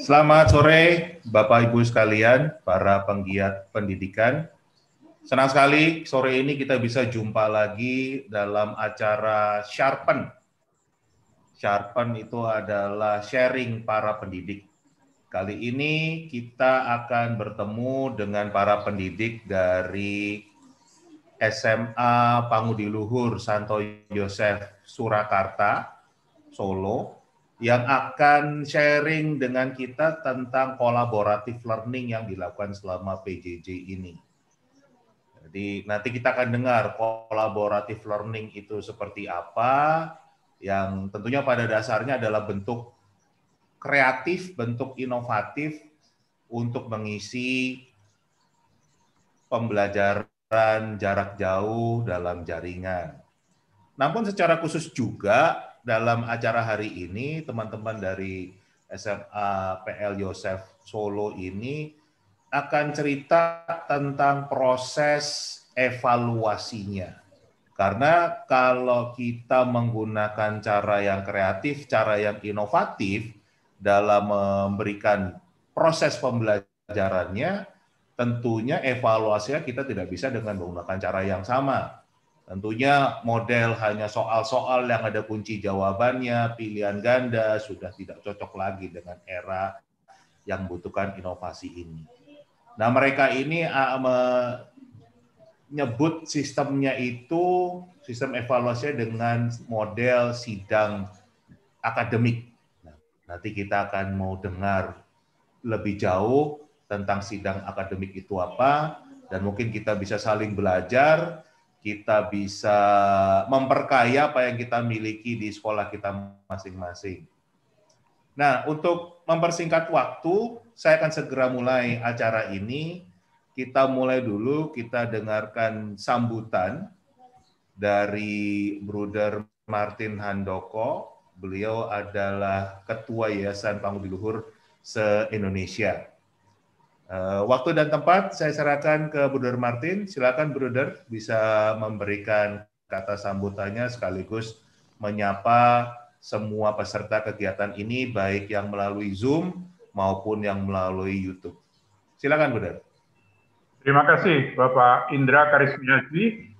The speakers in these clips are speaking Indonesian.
Selamat sore Bapak Ibu sekalian, para penggiat pendidikan. Senang sekali sore ini kita bisa jumpa lagi dalam acara Sharpen. Sharpen itu adalah sharing para pendidik. Kali ini kita akan bertemu dengan para pendidik dari SMA Pangudiluhur Santo Yosef Surakarta, Solo, yang akan sharing dengan kita tentang kolaboratif learning yang dilakukan selama PJJ ini. Jadi nanti kita akan dengar kolaboratif learning itu seperti apa, yang tentunya pada dasarnya adalah bentuk kreatif, bentuk inovatif untuk mengisi pembelajaran jarak jauh dalam jaringan. Namun secara khusus juga dalam acara hari ini teman-teman dari SMA PL Yosef Solo ini akan cerita tentang proses evaluasinya. Karena kalau kita menggunakan cara yang kreatif, cara yang inovatif dalam memberikan proses pembelajarannya, tentunya evaluasinya kita tidak bisa dengan menggunakan cara yang sama Tentunya model hanya soal-soal yang ada kunci jawabannya, pilihan ganda sudah tidak cocok lagi dengan era yang membutuhkan inovasi ini. Nah, mereka ini menyebut sistemnya itu sistem evaluasinya dengan model sidang akademik. Nah, nanti kita akan mau dengar lebih jauh tentang sidang akademik itu apa dan mungkin kita bisa saling belajar kita bisa memperkaya apa yang kita miliki di sekolah kita masing-masing. Nah, untuk mempersingkat waktu, saya akan segera mulai acara ini. Kita mulai dulu, kita dengarkan sambutan dari Bruder Martin Handoko. Beliau adalah Ketua Yayasan Pangudi Luhur se-Indonesia. Uh, waktu dan tempat saya serahkan ke Bruder Martin. Silakan Bruder bisa memberikan kata sambutannya sekaligus menyapa semua peserta kegiatan ini baik yang melalui Zoom maupun yang melalui YouTube. Silakan Bruder. Terima kasih Bapak Indra Karismiaji.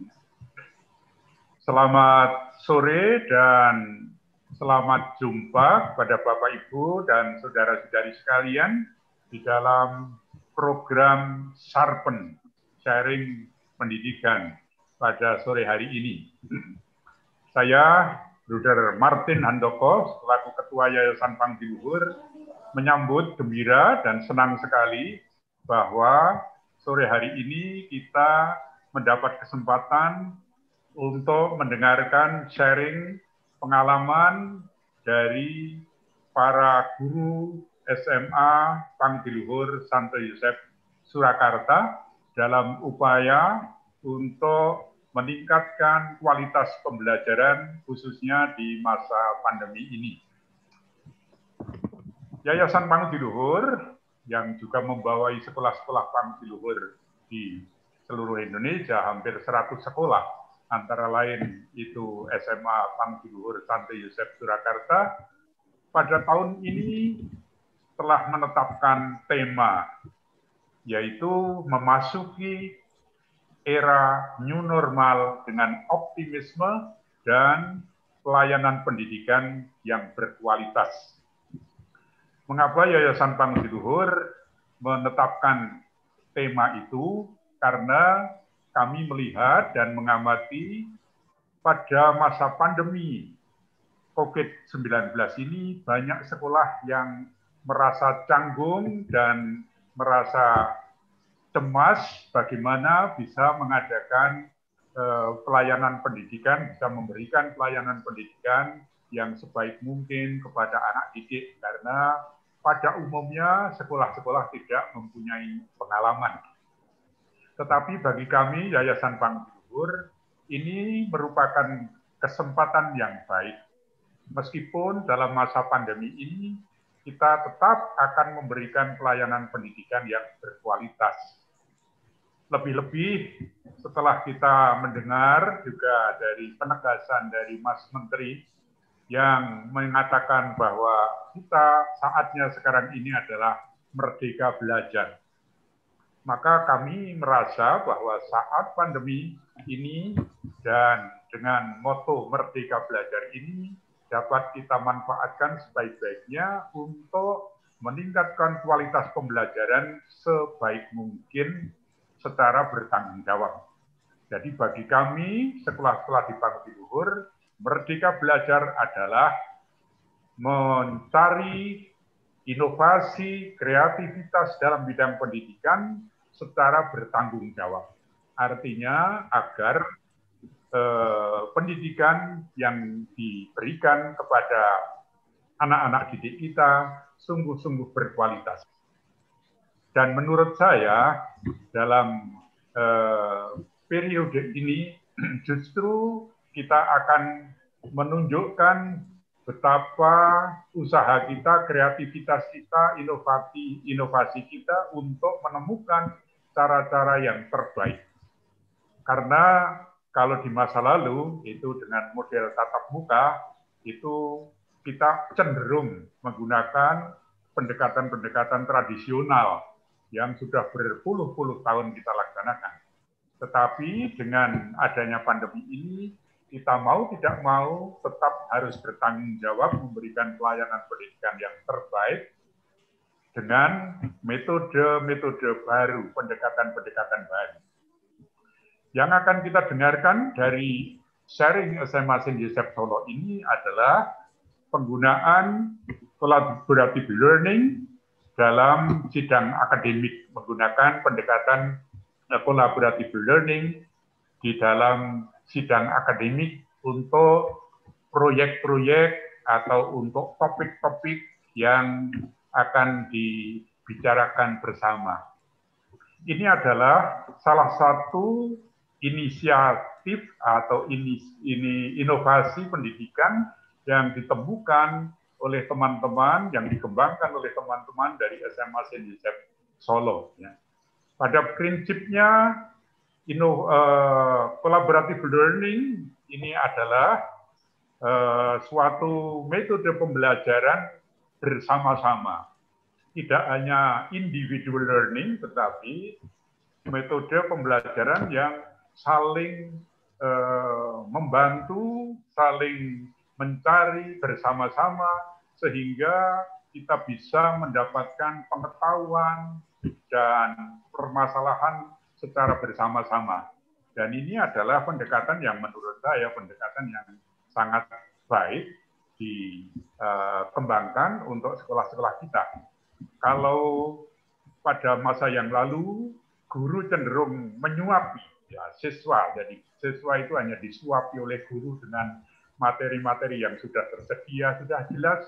Selamat sore dan selamat jumpa kepada Bapak Ibu dan saudara-saudari sekalian di dalam program Sharpen, sharing pendidikan pada sore hari ini. Saya, Bruder Martin Handoko, selaku Ketua Yayasan Pangdi Luhur, menyambut gembira dan senang sekali bahwa sore hari ini kita mendapat kesempatan untuk mendengarkan sharing pengalaman dari para guru SMA Pangdiluhur Santo Yosef Surakarta dalam upaya untuk meningkatkan kualitas pembelajaran khususnya di masa pandemi ini. Yayasan Pangdiluhur yang juga membawai sekolah-sekolah Pangdiluhur di seluruh Indonesia, hampir 100 sekolah, antara lain itu SMA Pangdiluhur Santo Yosef Surakarta, pada tahun ini telah menetapkan tema yaitu memasuki era new normal dengan optimisme dan pelayanan pendidikan yang berkualitas. Mengapa Yayasan Pangsi Luhur menetapkan tema itu? Karena kami melihat dan mengamati pada masa pandemi COVID-19 ini banyak sekolah yang merasa canggung dan merasa cemas bagaimana bisa mengadakan uh, pelayanan pendidikan, bisa memberikan pelayanan pendidikan yang sebaik mungkin kepada anak didik karena pada umumnya sekolah-sekolah tidak mempunyai pengalaman. Tetapi bagi kami Yayasan Panggur ini merupakan kesempatan yang baik. Meskipun dalam masa pandemi ini kita tetap akan memberikan pelayanan pendidikan yang berkualitas. Lebih-lebih setelah kita mendengar juga dari penegasan dari Mas Menteri yang mengatakan bahwa kita saatnya sekarang ini adalah merdeka belajar. Maka kami merasa bahwa saat pandemi ini dan dengan moto merdeka belajar ini dapat kita manfaatkan sebaik-baiknya untuk meningkatkan kualitas pembelajaran sebaik mungkin secara bertanggung jawab. Jadi bagi kami sekolah-sekolah di Bangsi Luhur, merdeka belajar adalah mencari inovasi, kreativitas dalam bidang pendidikan secara bertanggung jawab. Artinya agar eh, pendidikan yang diberikan kepada anak-anak didik kita sungguh-sungguh berkualitas. Dan menurut saya dalam eh, periode ini justru kita akan menunjukkan betapa usaha kita, kreativitas kita, inovasi inovasi kita untuk menemukan cara-cara yang terbaik. Karena kalau di masa lalu itu dengan model tatap muka itu kita cenderung menggunakan pendekatan-pendekatan tradisional yang sudah berpuluh-puluh tahun kita laksanakan. Tetapi dengan adanya pandemi ini, kita mau tidak mau tetap harus bertanggung jawab memberikan pelayanan pendidikan yang terbaik dengan metode-metode baru, pendekatan-pendekatan baru. Yang akan kita dengarkan dari sharing SMA Saint Joseph Solo ini adalah penggunaan collaborative learning dalam sidang akademik menggunakan pendekatan collaborative learning di dalam sidang akademik untuk proyek-proyek atau untuk topik-topik yang akan dibicarakan bersama. Ini adalah salah satu inisiatif atau ini, ini inovasi pendidikan yang ditemukan oleh teman-teman, yang dikembangkan oleh teman-teman dari SMA Saint Solo. Ya. Pada prinsipnya, ino, uh, collaborative learning ini adalah uh, suatu metode pembelajaran bersama-sama. Tidak hanya individual learning, tetapi metode pembelajaran yang saling uh, membantu, saling mencari bersama-sama sehingga kita bisa mendapatkan pengetahuan dan permasalahan secara bersama-sama. Dan ini adalah pendekatan yang menurut saya pendekatan yang sangat baik dikembangkan uh, untuk sekolah-sekolah kita. Kalau pada masa yang lalu guru cenderung menyuapi ya, siswa. Jadi siswa itu hanya disuapi oleh guru dengan materi-materi yang sudah tersedia, sudah jelas.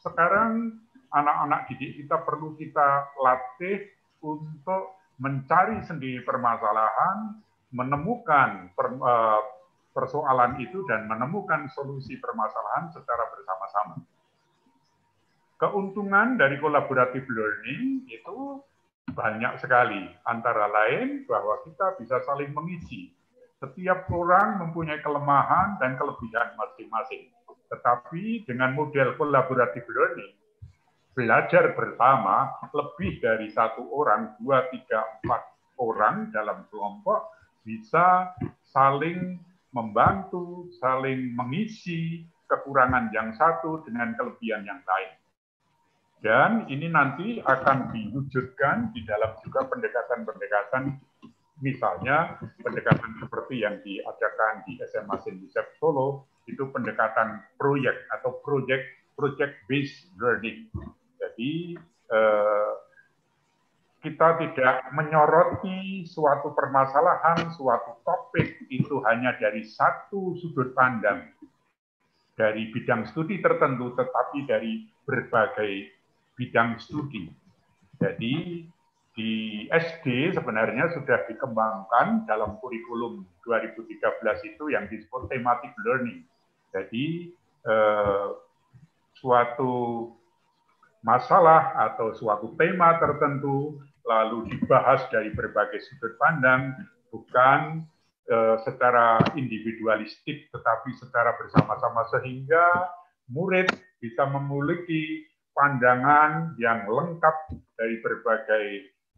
Sekarang anak-anak didik kita perlu kita latih untuk mencari sendiri permasalahan, menemukan eh, persoalan itu dan menemukan solusi permasalahan secara bersama-sama. Keuntungan dari collaborative learning itu banyak sekali. Antara lain bahwa kita bisa saling mengisi. Setiap orang mempunyai kelemahan dan kelebihan masing-masing. Tetapi dengan model collaborative learning, belajar bersama lebih dari satu orang, dua, tiga, empat orang dalam kelompok bisa saling membantu, saling mengisi kekurangan yang satu dengan kelebihan yang lain. Dan ini nanti akan diwujudkan di dalam juga pendekatan-pendekatan, misalnya pendekatan seperti yang diadakan di SMA Joseph Solo, itu pendekatan proyek atau project project based learning. Jadi eh, kita tidak menyoroti suatu permasalahan, suatu topik itu hanya dari satu sudut pandang dari bidang studi tertentu, tetapi dari berbagai bidang studi. Jadi di SD sebenarnya sudah dikembangkan dalam kurikulum 2013 itu yang disebut thematic learning. Jadi eh, suatu masalah atau suatu tema tertentu lalu dibahas dari berbagai sudut pandang bukan eh, secara individualistik tetapi secara bersama-sama sehingga murid bisa memiliki pandangan yang lengkap dari berbagai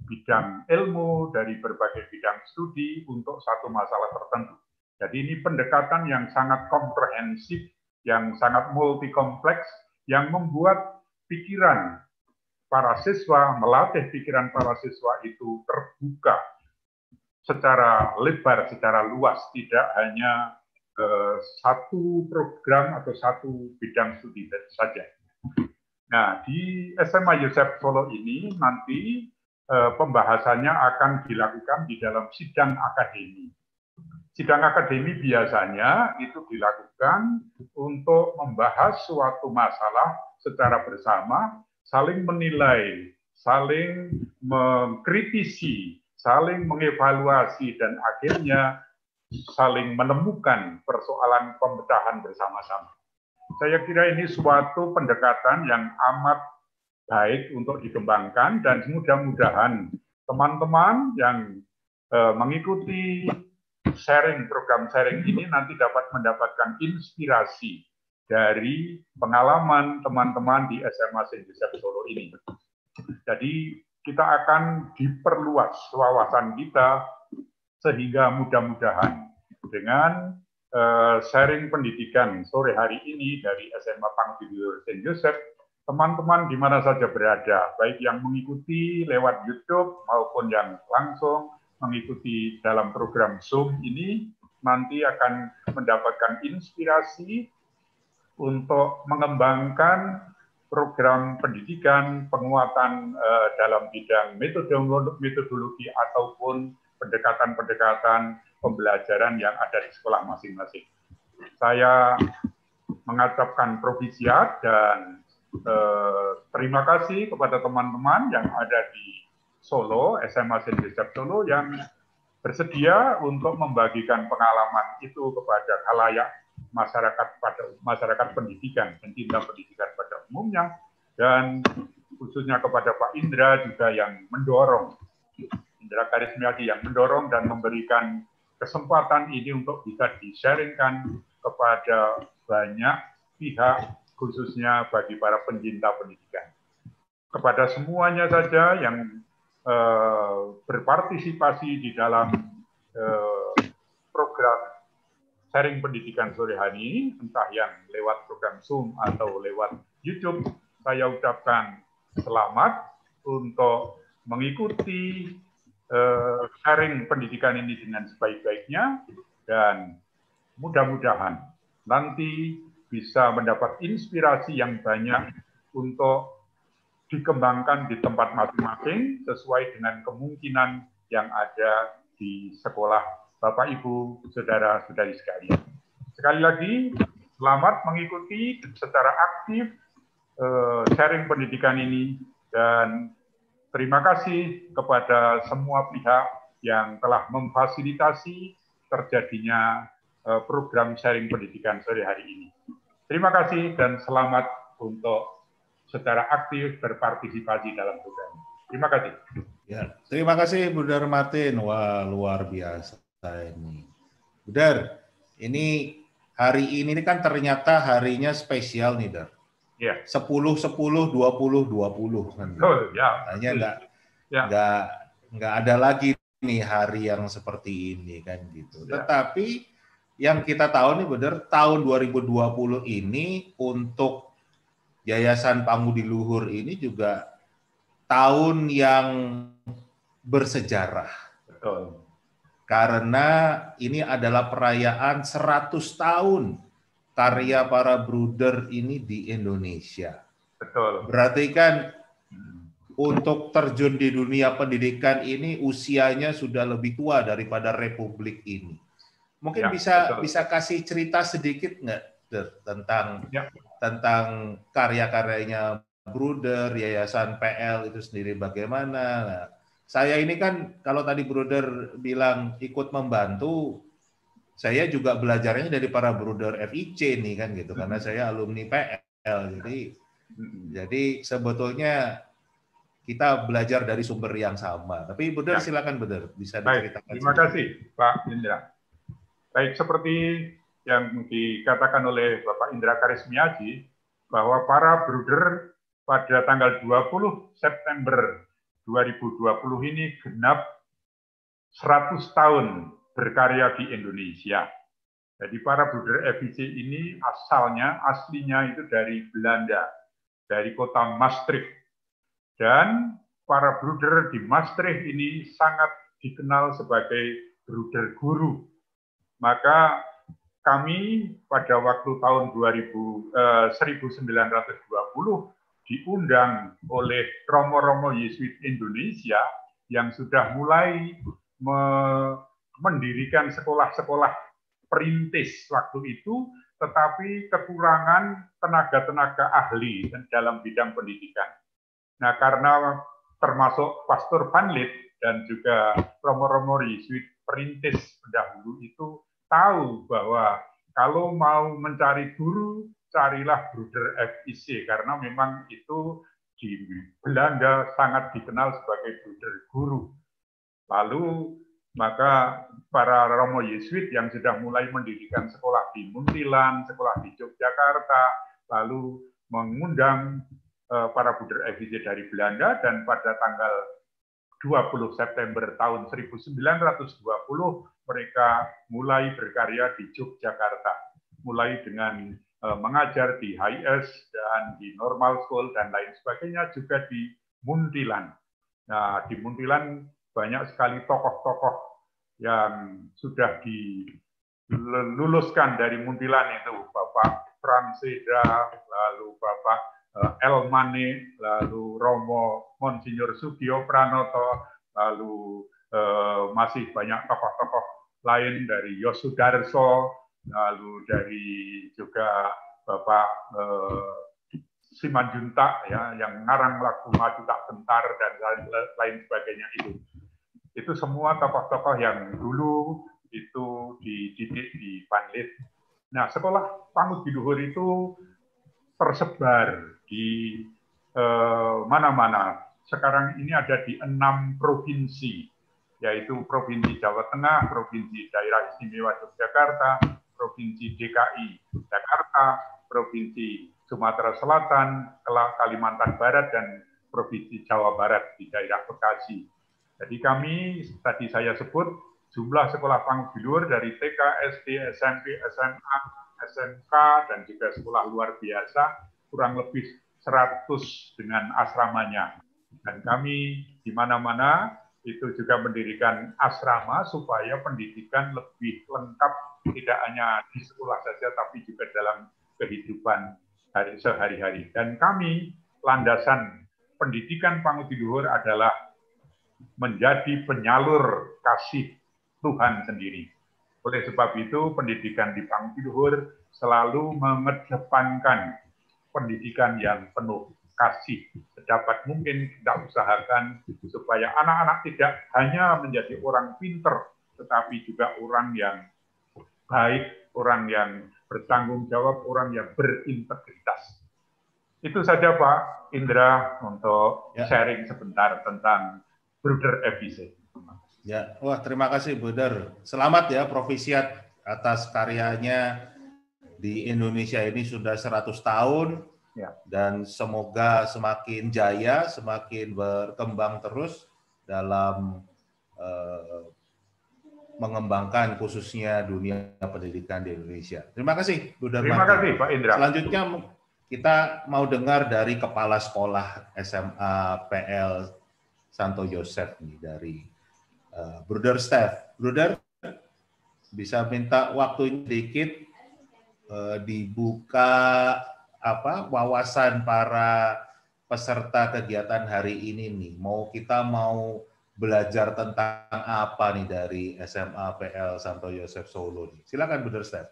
bidang ilmu, dari berbagai bidang studi untuk satu masalah tertentu. Jadi ini pendekatan yang sangat komprehensif, yang sangat multi kompleks, yang membuat pikiran para siswa, melatih pikiran para siswa itu terbuka secara lebar, secara luas, tidak hanya satu program atau satu bidang studi saja. Nah, di SMA Yosef Solo ini nanti eh, pembahasannya akan dilakukan di dalam sidang akademi. Sidang akademi biasanya itu dilakukan untuk membahas suatu masalah secara bersama, saling menilai, saling mengkritisi, saling mengevaluasi, dan akhirnya saling menemukan persoalan pemecahan bersama-sama. Saya kira ini suatu pendekatan yang amat baik untuk dikembangkan dan mudah-mudahan teman-teman yang eh, mengikuti sharing program sharing ini nanti dapat mendapatkan inspirasi dari pengalaman teman-teman di SMA Saint Joseph Solo ini. Jadi kita akan diperluas wawasan kita sehingga mudah-mudahan dengan uh, sharing pendidikan sore hari ini dari SMA Pangtidur Saint Joseph teman-teman di mana saja berada, baik yang mengikuti lewat YouTube maupun yang langsung mengikuti dalam program Zoom ini, nanti akan mendapatkan inspirasi untuk mengembangkan program pendidikan, penguatan uh, dalam bidang metodologi ataupun pendekatan-pendekatan pembelajaran yang ada di sekolah masing-masing. Saya mengucapkan provisiat dan Eh, terima kasih kepada teman-teman yang ada di Solo, SMA Saint Joseph Solo yang bersedia untuk membagikan pengalaman itu kepada khalayak masyarakat pada masyarakat pendidikan, pencinta pendidikan pada umumnya dan khususnya kepada Pak Indra juga yang mendorong Indra Karismiati yang mendorong dan memberikan kesempatan ini untuk bisa di-sharingkan kepada banyak pihak khususnya bagi para pencinta pendidikan. Kepada semuanya saja yang eh, berpartisipasi di dalam eh, program sharing pendidikan sore hari ini, entah yang lewat program Zoom atau lewat YouTube, saya ucapkan selamat untuk mengikuti eh, sharing pendidikan ini dengan sebaik-baiknya dan mudah-mudahan nanti bisa mendapat inspirasi yang banyak untuk dikembangkan di tempat masing-masing sesuai dengan kemungkinan yang ada di sekolah Bapak Ibu, saudara-saudari sekalian. Sekali lagi, selamat mengikuti secara aktif uh, sharing pendidikan ini dan terima kasih kepada semua pihak yang telah memfasilitasi terjadinya uh, program sharing pendidikan sore hari ini. Terima kasih dan selamat untuk secara aktif berpartisipasi dalam program. Terima kasih. Ya, terima kasih Budar Martin. Wah, luar biasa ini. Budar, ini hari ini kan ternyata harinya spesial nih, Dar. Ya. 10 10 20 20 kan. Oh, ya. Hanya enggak ya. enggak enggak ada lagi nih hari yang seperti ini kan gitu. Ya. Tetapi yang kita tahu nih benar tahun 2020 ini untuk Yayasan Pangudi Luhur ini juga tahun yang bersejarah. Betul. Karena ini adalah perayaan 100 tahun karya para bruder ini di Indonesia. Betul. Berarti kan untuk terjun di dunia pendidikan ini usianya sudah lebih tua daripada republik ini. Mungkin ya, bisa betul. bisa kasih cerita sedikit nggak tentang ya. tentang karya-karyanya Bruder, Yayasan PL itu sendiri bagaimana? Nah, saya ini kan kalau tadi Bruder bilang ikut membantu, saya juga belajarnya dari para Bruder FIC nih kan gitu, hmm. karena saya alumni PL. Jadi hmm. jadi sebetulnya kita belajar dari sumber yang sama. Tapi Bruder ya. silakan Bruder bisa diceritakan. Terima kasih Pak Indra. Baik, seperti yang dikatakan oleh Bapak Indra Karismiaji, bahwa para bruder pada tanggal 20 September 2020 ini genap 100 tahun berkarya di Indonesia. Jadi para bruder FIC ini asalnya, aslinya itu dari Belanda, dari kota Maastricht. Dan para bruder di Maastricht ini sangat dikenal sebagai bruder guru. Maka kami pada waktu tahun 2000, eh, 1920 diundang oleh Romo-Romo Yesuit Indonesia yang sudah mulai mendirikan sekolah-sekolah perintis waktu itu, tetapi kekurangan tenaga-tenaga ahli dalam bidang pendidikan. Nah, karena termasuk Pastor Panlit dan juga Romo-Romo Yesuit perintis pendahulu itu tahu bahwa kalau mau mencari guru carilah Bruder FIC karena memang itu di Belanda sangat dikenal sebagai Bruder Guru. Lalu maka para Romo Yesuit yang sudah mulai mendirikan sekolah di Muntilan, sekolah di Yogyakarta, lalu mengundang eh, para Bruder FIC dari Belanda dan pada tanggal 20 September tahun 1920 mereka mulai berkarya di Yogyakarta. Mulai dengan Eh, mengajar di HIS dan di normal school dan lain sebagainya juga di Muntilan. Nah, di Muntilan banyak sekali tokoh-tokoh yang sudah diluluskan dari Muntilan itu Bapak Franseda, lalu Bapak eh, Elmane, lalu Romo Monsinyur Sugio Pranoto, lalu eh, masih banyak tokoh-tokoh lain dari Yosudarso, lalu dari juga Bapak eh, Simanjunta ya yang ngarang lagu maju tak bentar dan lain sebagainya itu. Itu semua tokoh-tokoh yang dulu itu dididik di Panlit. Nah, sekolah Pangut Biduhur itu tersebar di eh, mana-mana. Eh, Sekarang ini ada di enam provinsi, yaitu Provinsi Jawa Tengah, Provinsi Daerah Istimewa Yogyakarta, Provinsi DKI Jakarta, Provinsi Sumatera Selatan, Kalimantan Barat, dan Provinsi Jawa Barat di daerah Bekasi. Jadi kami, tadi saya sebut, jumlah sekolah panggiluar dari TK, SD, SMP, SMA, SMK, dan juga sekolah luar biasa, kurang lebih 100 dengan asramanya. Dan kami di mana-mana itu juga mendirikan asrama supaya pendidikan lebih lengkap tidak hanya di sekolah saja tapi juga dalam kehidupan hari sehari-hari. Dan kami landasan pendidikan Panguti Luhur adalah menjadi penyalur kasih Tuhan sendiri. Oleh sebab itu pendidikan di Panguti Luhur selalu mengedepankan pendidikan yang penuh kasih sedapat mungkin kita usahakan supaya anak-anak tidak hanya menjadi orang pinter tetapi juga orang yang baik, orang yang bertanggung jawab, orang yang berintegritas. Itu saja Pak Indra untuk ya. sharing sebentar tentang Bruder FIC. Ya, wah terima kasih Bruder. Selamat ya Provisiat atas karyanya di Indonesia ini sudah 100 tahun ya. dan semoga semakin jaya, semakin berkembang terus dalam uh, mengembangkan khususnya dunia pendidikan di Indonesia. Terima kasih, Bu Terima kasih, Pak Indra. Selanjutnya kita mau dengar dari Kepala Sekolah SMA PL Santo Yosef nih dari uh, Bruder Steph. Bruder, bisa minta waktu sedikit uh, dibuka apa wawasan para peserta kegiatan hari ini nih. Mau kita mau belajar tentang apa nih dari SMA PL Santo Yosef Solo nih? Silakan Bu Steph.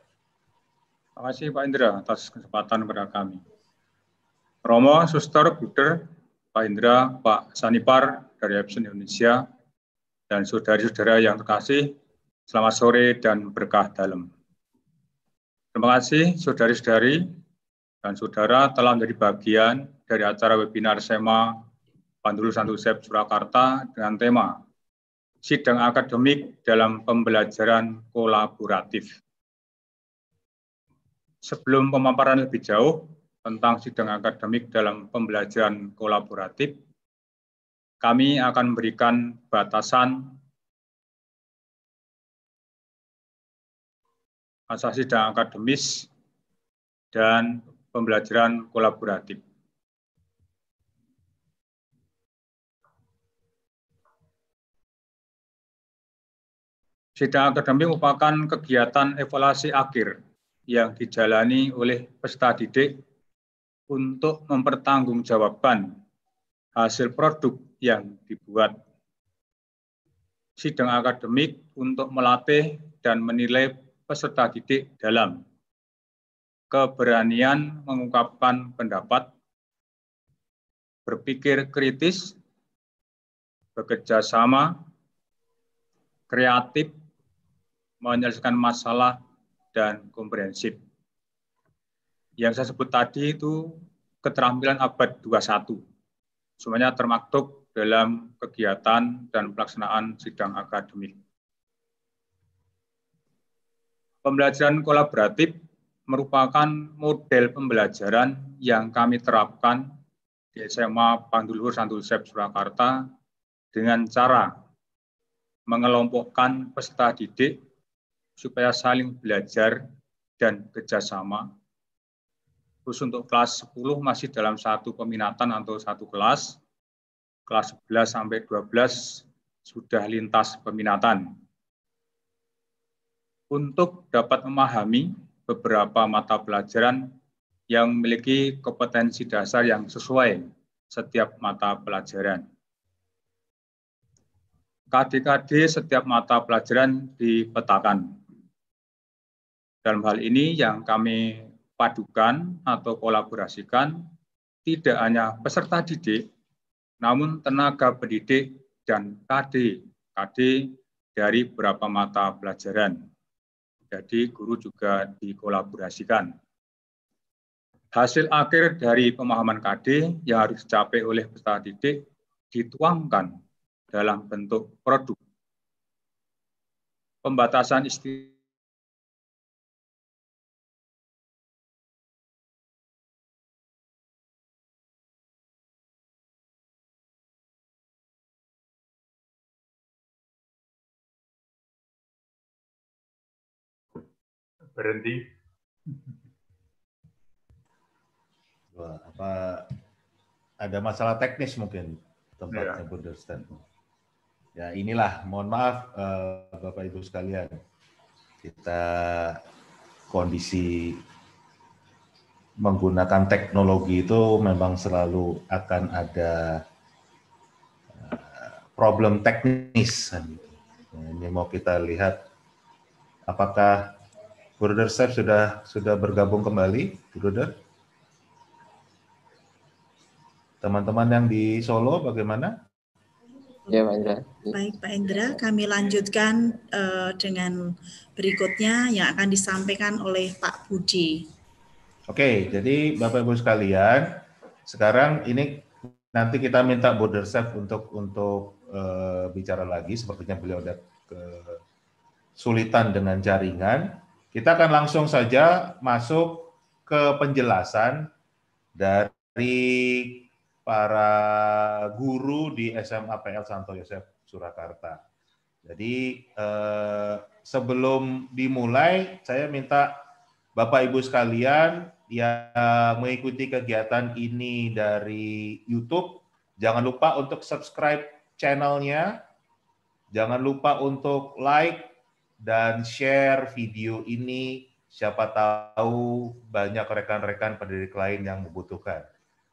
Terima kasih Pak Indra atas kesempatan kepada kami. Romo, Suster, Buder, Pak Indra, Pak Sanipar dari Epson Indonesia, dan saudari-saudara yang terkasih, selamat sore dan berkah dalam. Terima kasih saudari-saudari dan saudara telah menjadi bagian dari acara webinar SMA Pandulu Santo Yosef Surakarta dengan tema Sidang Akademik dalam Pembelajaran Kolaboratif. Sebelum pemaparan lebih jauh, tentang sidang akademik dalam pembelajaran kolaboratif, kami akan memberikan batasan masa sidang akademis dan pembelajaran kolaboratif. Sidang akademik merupakan kegiatan evaluasi akhir yang dijalani oleh peserta didik untuk mempertanggungjawabkan hasil produk yang dibuat. Sidang akademik untuk melatih dan menilai peserta didik dalam keberanian mengungkapkan pendapat, berpikir kritis, bekerja sama, kreatif, menyelesaikan masalah dan komprehensif. Yang saya sebut tadi itu keterampilan abad 21. Semuanya termaktub dalam kegiatan dan pelaksanaan sidang akademik. Pembelajaran kolaboratif merupakan model pembelajaran yang kami terapkan di SMA Pandulur Santul Sep Surakarta dengan cara mengelompokkan peserta didik supaya saling belajar dan kerjasama. Terus untuk kelas 10 masih dalam satu peminatan atau satu kelas. Kelas 11 sampai 12 sudah lintas peminatan. Untuk dapat memahami beberapa mata pelajaran yang memiliki kompetensi dasar yang sesuai setiap mata pelajaran. KD-KD setiap mata pelajaran dipetakan dalam hal ini yang kami padukan atau kolaborasikan tidak hanya peserta didik, namun tenaga pendidik dan KD, KD dari beberapa mata pelajaran. Jadi guru juga dikolaborasikan. Hasil akhir dari pemahaman KD yang harus dicapai oleh peserta didik dituangkan dalam bentuk produk. Pembatasan istilah berhenti. Wah, apa ada masalah teknis mungkin tempatnya ya. Borderstand. Ya inilah, mohon maaf uh, Bapak Ibu sekalian, kita kondisi menggunakan teknologi itu memang selalu akan ada uh, problem teknis. Ini mau kita lihat apakah Bruder Sep sudah sudah bergabung kembali, Bruder. Teman-teman yang di Solo bagaimana? Ya, Pak Indra. Baik, Pak Indra, kami lanjutkan uh, dengan berikutnya yang akan disampaikan oleh Pak Budi. Oke, jadi Bapak Ibu sekalian, sekarang ini nanti kita minta Border Chef untuk untuk uh, bicara lagi. Sepertinya beliau ada kesulitan dengan jaringan. Kita akan langsung saja masuk ke penjelasan dari para guru di SMA PL Santo Yosef Surakarta. Jadi eh, sebelum dimulai, saya minta Bapak Ibu sekalian yang mengikuti kegiatan ini dari YouTube, jangan lupa untuk subscribe channelnya, jangan lupa untuk like dan share video ini. Siapa tahu banyak rekan-rekan pendidik lain yang membutuhkan.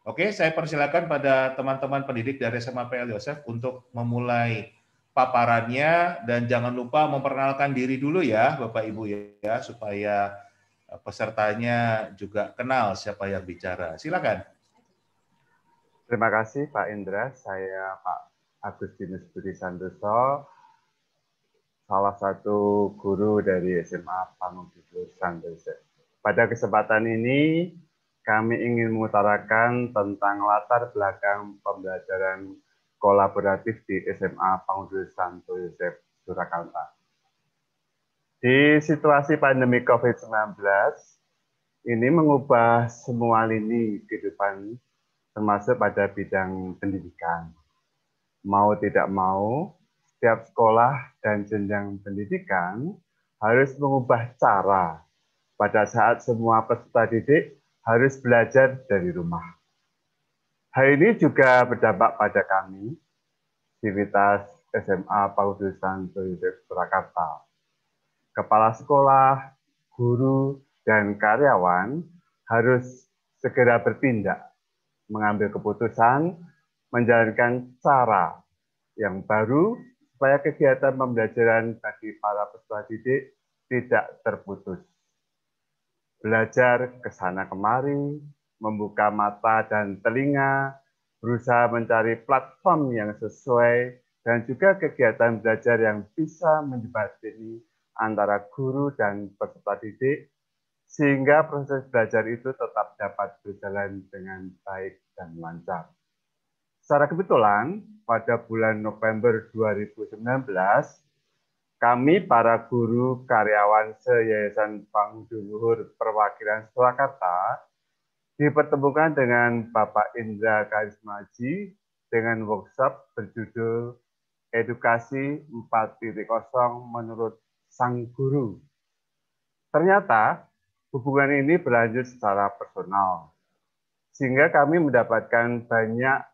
Oke, saya persilakan pada teman-teman pendidik dari SMA PL Yosef untuk memulai paparannya dan jangan lupa memperkenalkan diri dulu ya Bapak Ibu ya supaya eh, pesertanya juga kenal siapa yang bicara. Silakan. Terima kasih Pak Indra. Saya Pak Agustinus Budi Santoso, salah satu guru dari SMA Pangudidul Santoso. Pada kesempatan ini, kami ingin mengutarakan tentang latar belakang pembelajaran kolaboratif di SMA Pangudidul Santo Yosef Surakarta. Di situasi pandemi COVID-19, ini mengubah semua lini kehidupan termasuk pada bidang pendidikan. Mau tidak mau, setiap sekolah dan jenjang pendidikan harus mengubah cara pada saat semua peserta didik harus belajar dari rumah. Hal ini juga berdampak pada kami, Civitas SMA Paudus Santo Yosef Surakarta. Kepala sekolah, guru, dan karyawan harus segera bertindak, mengambil keputusan, menjalankan cara yang baru supaya kegiatan pembelajaran bagi para peserta didik tidak terputus belajar ke sana kemari, membuka mata dan telinga, berusaha mencari platform yang sesuai, dan juga kegiatan belajar yang bisa menjembatani antara guru dan peserta didik, sehingga proses belajar itu tetap dapat berjalan dengan baik dan lancar. Secara kebetulan, pada bulan November 2019, kami para guru karyawan se-Yayasan Pangdu Luhur Perwakilan Surakarta dipertemukan dengan Bapak Indra Karismaji dengan workshop berjudul Edukasi 4.0 menurut Sang Guru. Ternyata hubungan ini berlanjut secara personal, sehingga kami mendapatkan banyak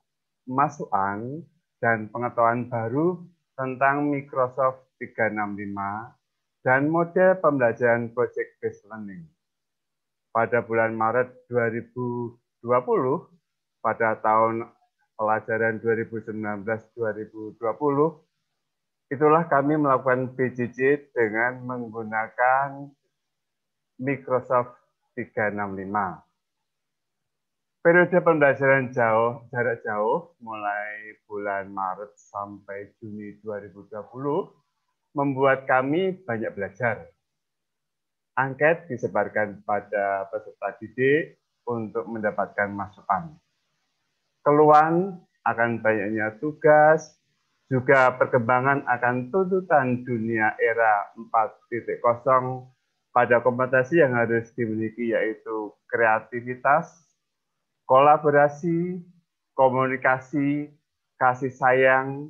masukan dan pengetahuan baru tentang Microsoft 365 dan model pembelajaran project based learning. Pada bulan Maret 2020, pada tahun pelajaran 2019-2020, itulah kami melakukan PJJ dengan menggunakan Microsoft 365. Periode pembelajaran jauh, jarak jauh mulai bulan Maret sampai Juni 2020 membuat kami banyak belajar. Angket disebarkan pada peserta didik untuk mendapatkan masukan. Keluhan akan banyaknya tugas, juga perkembangan akan tuntutan dunia era 4.0 pada kompetensi yang harus dimiliki yaitu kreativitas, kolaborasi, komunikasi, kasih sayang,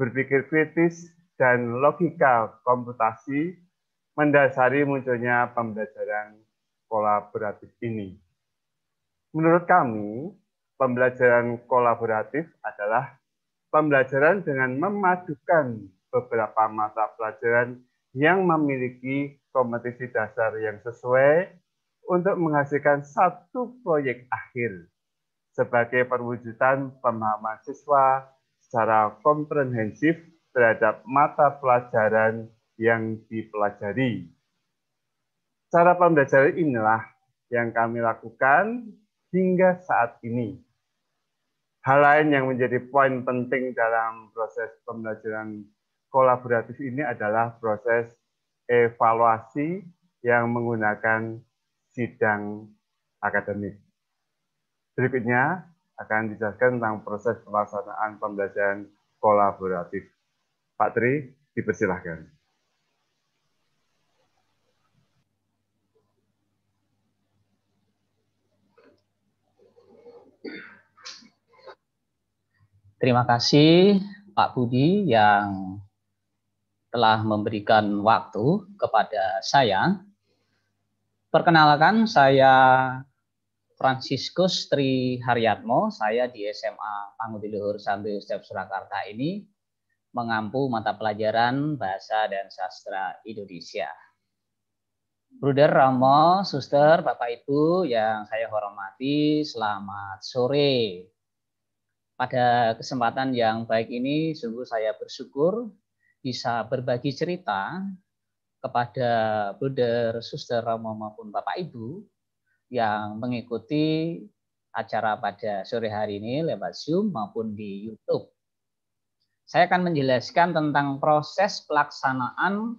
berpikir kritis, dan logika komputasi mendasari munculnya pembelajaran kolaboratif ini. Menurut kami, pembelajaran kolaboratif adalah pembelajaran dengan memadukan beberapa mata pelajaran yang memiliki kompetisi dasar yang sesuai untuk menghasilkan satu proyek akhir sebagai perwujudan pemahaman siswa secara komprehensif terhadap mata pelajaran yang dipelajari. Cara pembelajaran inilah yang kami lakukan hingga saat ini. Hal lain yang menjadi poin penting dalam proses pembelajaran kolaboratif ini adalah proses evaluasi yang menggunakan sidang akademik. Berikutnya akan dijelaskan tentang proses pelaksanaan pembelajaran kolaboratif. Pak Tri, dipersilahkan. Terima kasih Pak Budi yang telah memberikan waktu kepada saya Perkenalkan, saya Franciscus Tri Haryatmo. Saya di SMA Pangudi Santo Yosef Surakarta ini mengampu mata pelajaran Bahasa dan Sastra Indonesia. Bruder Romo, Suster, Bapak Ibu yang saya hormati, selamat sore. Pada kesempatan yang baik ini, sungguh saya bersyukur bisa berbagi cerita kepada Bruder, Suster, Romo maupun Bapak Ibu yang mengikuti acara pada sore hari ini lewat Zoom maupun di YouTube. Saya akan menjelaskan tentang proses pelaksanaan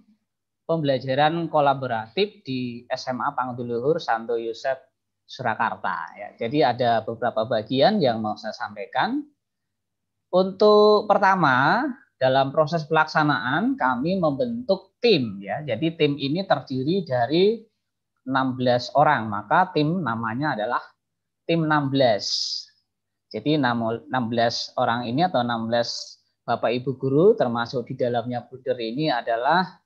pembelajaran kolaboratif di SMA Pangduluhur Santo Yosef Surakarta. Ya, jadi ada beberapa bagian yang mau saya sampaikan. Untuk pertama, dalam proses pelaksanaan kami membentuk tim ya. Jadi tim ini terdiri dari 16 orang, maka tim namanya adalah tim 16. Jadi 16 orang ini atau 16 Bapak Ibu guru termasuk di dalamnya Bruder ini adalah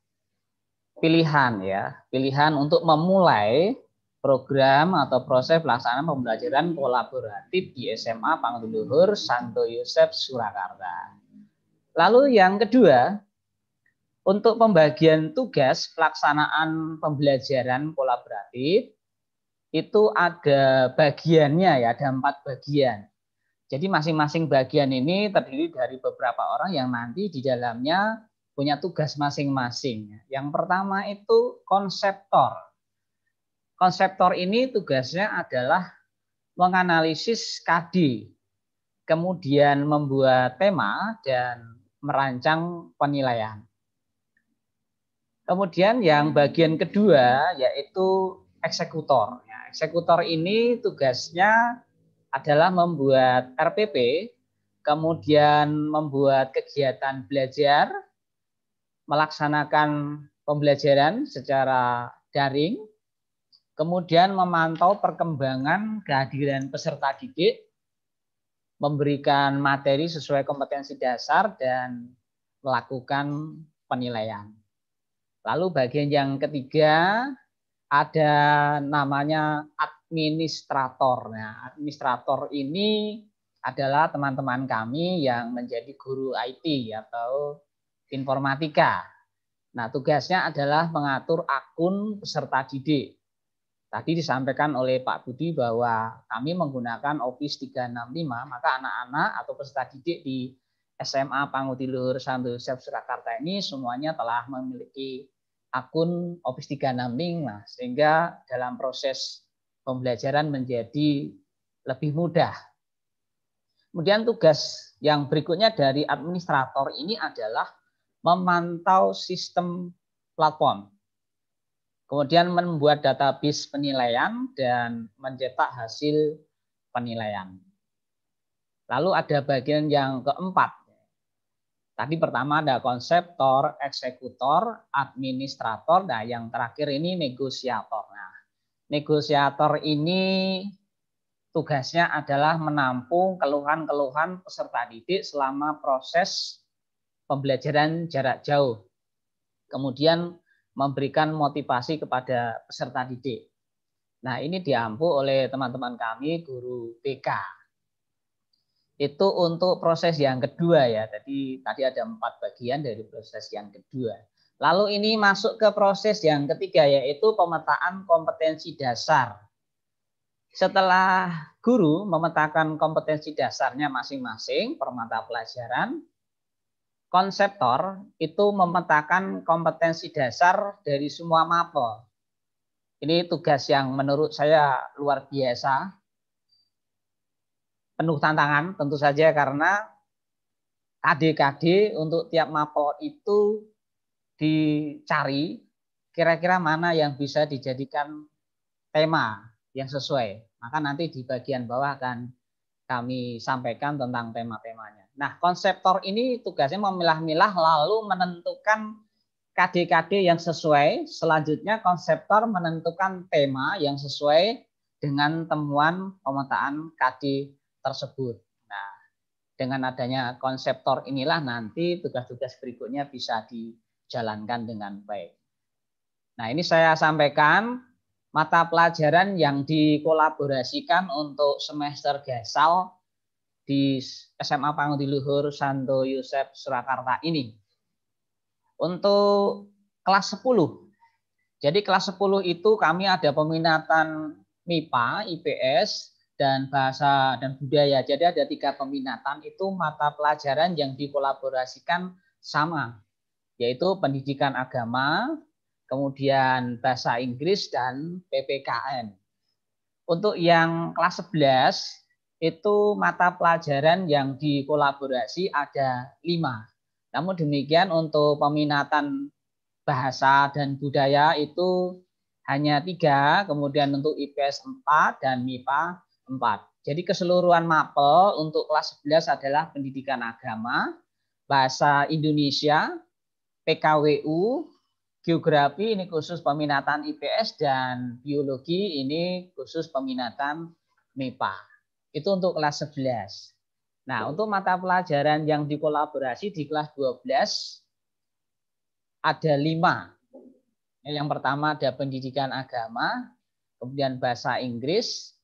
pilihan ya, pilihan untuk memulai program atau proses pelaksanaan pembelajaran kolaboratif di SMA Pangluhur Santo Yosef Surakarta. Lalu yang kedua, untuk pembagian tugas pelaksanaan pembelajaran kolaboratif itu ada bagiannya ya, ada empat bagian. Jadi masing-masing bagian ini terdiri dari beberapa orang yang nanti di dalamnya punya tugas masing-masing. Yang pertama itu konseptor. Konseptor ini tugasnya adalah menganalisis KD, kemudian membuat tema dan merancang penilaian. Kemudian yang bagian kedua yaitu eksekutor. Ya, eksekutor ini tugasnya adalah membuat RPP, kemudian membuat kegiatan belajar, melaksanakan pembelajaran secara daring, kemudian memantau perkembangan kehadiran peserta didik, memberikan materi sesuai kompetensi dasar, dan melakukan penilaian. Lalu bagian yang ketiga ada namanya administrator. Nah, administrator ini adalah teman-teman kami yang menjadi guru IT atau informatika. Nah, tugasnya adalah mengatur akun peserta didik. Tadi disampaikan oleh Pak Budi bahwa kami menggunakan Office 365, maka anak-anak atau peserta didik di SMA Pangutiluhur Santo Yosef Surakarta ini semuanya telah memiliki akun Office 365 nah, sehingga dalam proses pembelajaran menjadi lebih mudah. Kemudian tugas yang berikutnya dari administrator ini adalah memantau sistem platform. Kemudian membuat database penilaian dan mencetak hasil penilaian. Lalu ada bagian yang keempat, Tadi pertama ada konseptor, eksekutor, administrator, nah yang terakhir ini negosiator. Nah, negosiator ini tugasnya adalah menampung keluhan-keluhan peserta didik selama proses pembelajaran jarak jauh. Kemudian memberikan motivasi kepada peserta didik. Nah, ini diampu oleh teman-teman kami guru BK itu untuk proses yang kedua ya. Tadi tadi ada empat bagian dari proses yang kedua. Lalu ini masuk ke proses yang ketiga yaitu pemetaan kompetensi dasar. Setelah guru memetakan kompetensi dasarnya masing-masing per mata pelajaran, konseptor itu memetakan kompetensi dasar dari semua mapel. Ini tugas yang menurut saya luar biasa penuh tantangan tentu saja karena KD-KD untuk tiap mapel itu dicari kira-kira mana yang bisa dijadikan tema yang sesuai. Maka nanti di bagian bawah akan kami sampaikan tentang tema-temanya. Nah, konseptor ini tugasnya memilah-milah lalu menentukan KD-KD yang sesuai. Selanjutnya konseptor menentukan tema yang sesuai dengan temuan pemetaan KD tersebut. Nah, dengan adanya konseptor inilah nanti tugas-tugas berikutnya bisa dijalankan dengan baik. Nah, ini saya sampaikan mata pelajaran yang dikolaborasikan untuk semester gasal di SMA Pangdiluhur Santo Yosef Surakarta ini. Untuk kelas 10. Jadi kelas 10 itu kami ada peminatan MIPA, IPS, dan bahasa dan budaya. Jadi ada tiga peminatan itu mata pelajaran yang dikolaborasikan sama, yaitu pendidikan agama, kemudian bahasa Inggris dan PPKN. Untuk yang kelas 11 itu mata pelajaran yang dikolaborasi ada lima. Namun demikian untuk peminatan bahasa dan budaya itu hanya tiga, kemudian untuk IPS 4 dan MIPA 4. Jadi keseluruhan mapel untuk kelas 11 adalah pendidikan agama, bahasa Indonesia, PKWU, geografi ini khusus peminatan IPS dan biologi ini khusus peminatan MIPA. Itu untuk kelas 11. Nah, untuk mata pelajaran yang dikolaborasi di kelas 12 ada lima. Yang pertama ada pendidikan agama, kemudian bahasa Inggris,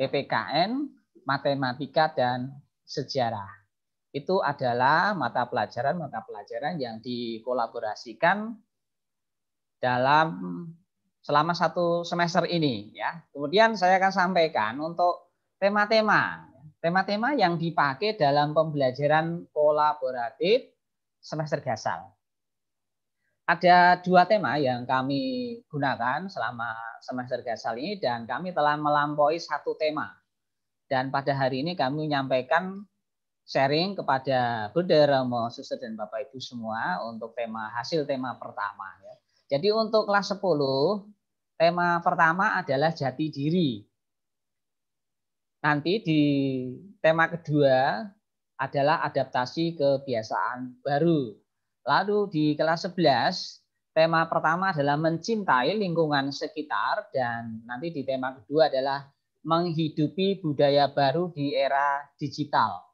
PPKN, matematika, dan sejarah. Itu adalah mata pelajaran-mata pelajaran yang dikolaborasikan dalam selama satu semester ini. ya. Kemudian saya akan sampaikan untuk tema-tema Tema-tema yang dipakai dalam pembelajaran kolaboratif semester gasal. Ada dua tema yang kami gunakan selama semester gasal ini dan kami telah melampaui satu tema. Dan pada hari ini kami menyampaikan sharing kepada Bunda Romo, Suster dan Bapak Ibu semua untuk tema hasil tema pertama. Ya. Jadi untuk kelas 10, tema pertama adalah jati diri Nanti di tema kedua adalah adaptasi kebiasaan baru. Lalu di kelas 11, tema pertama adalah mencintai lingkungan sekitar dan nanti di tema kedua adalah menghidupi budaya baru di era digital.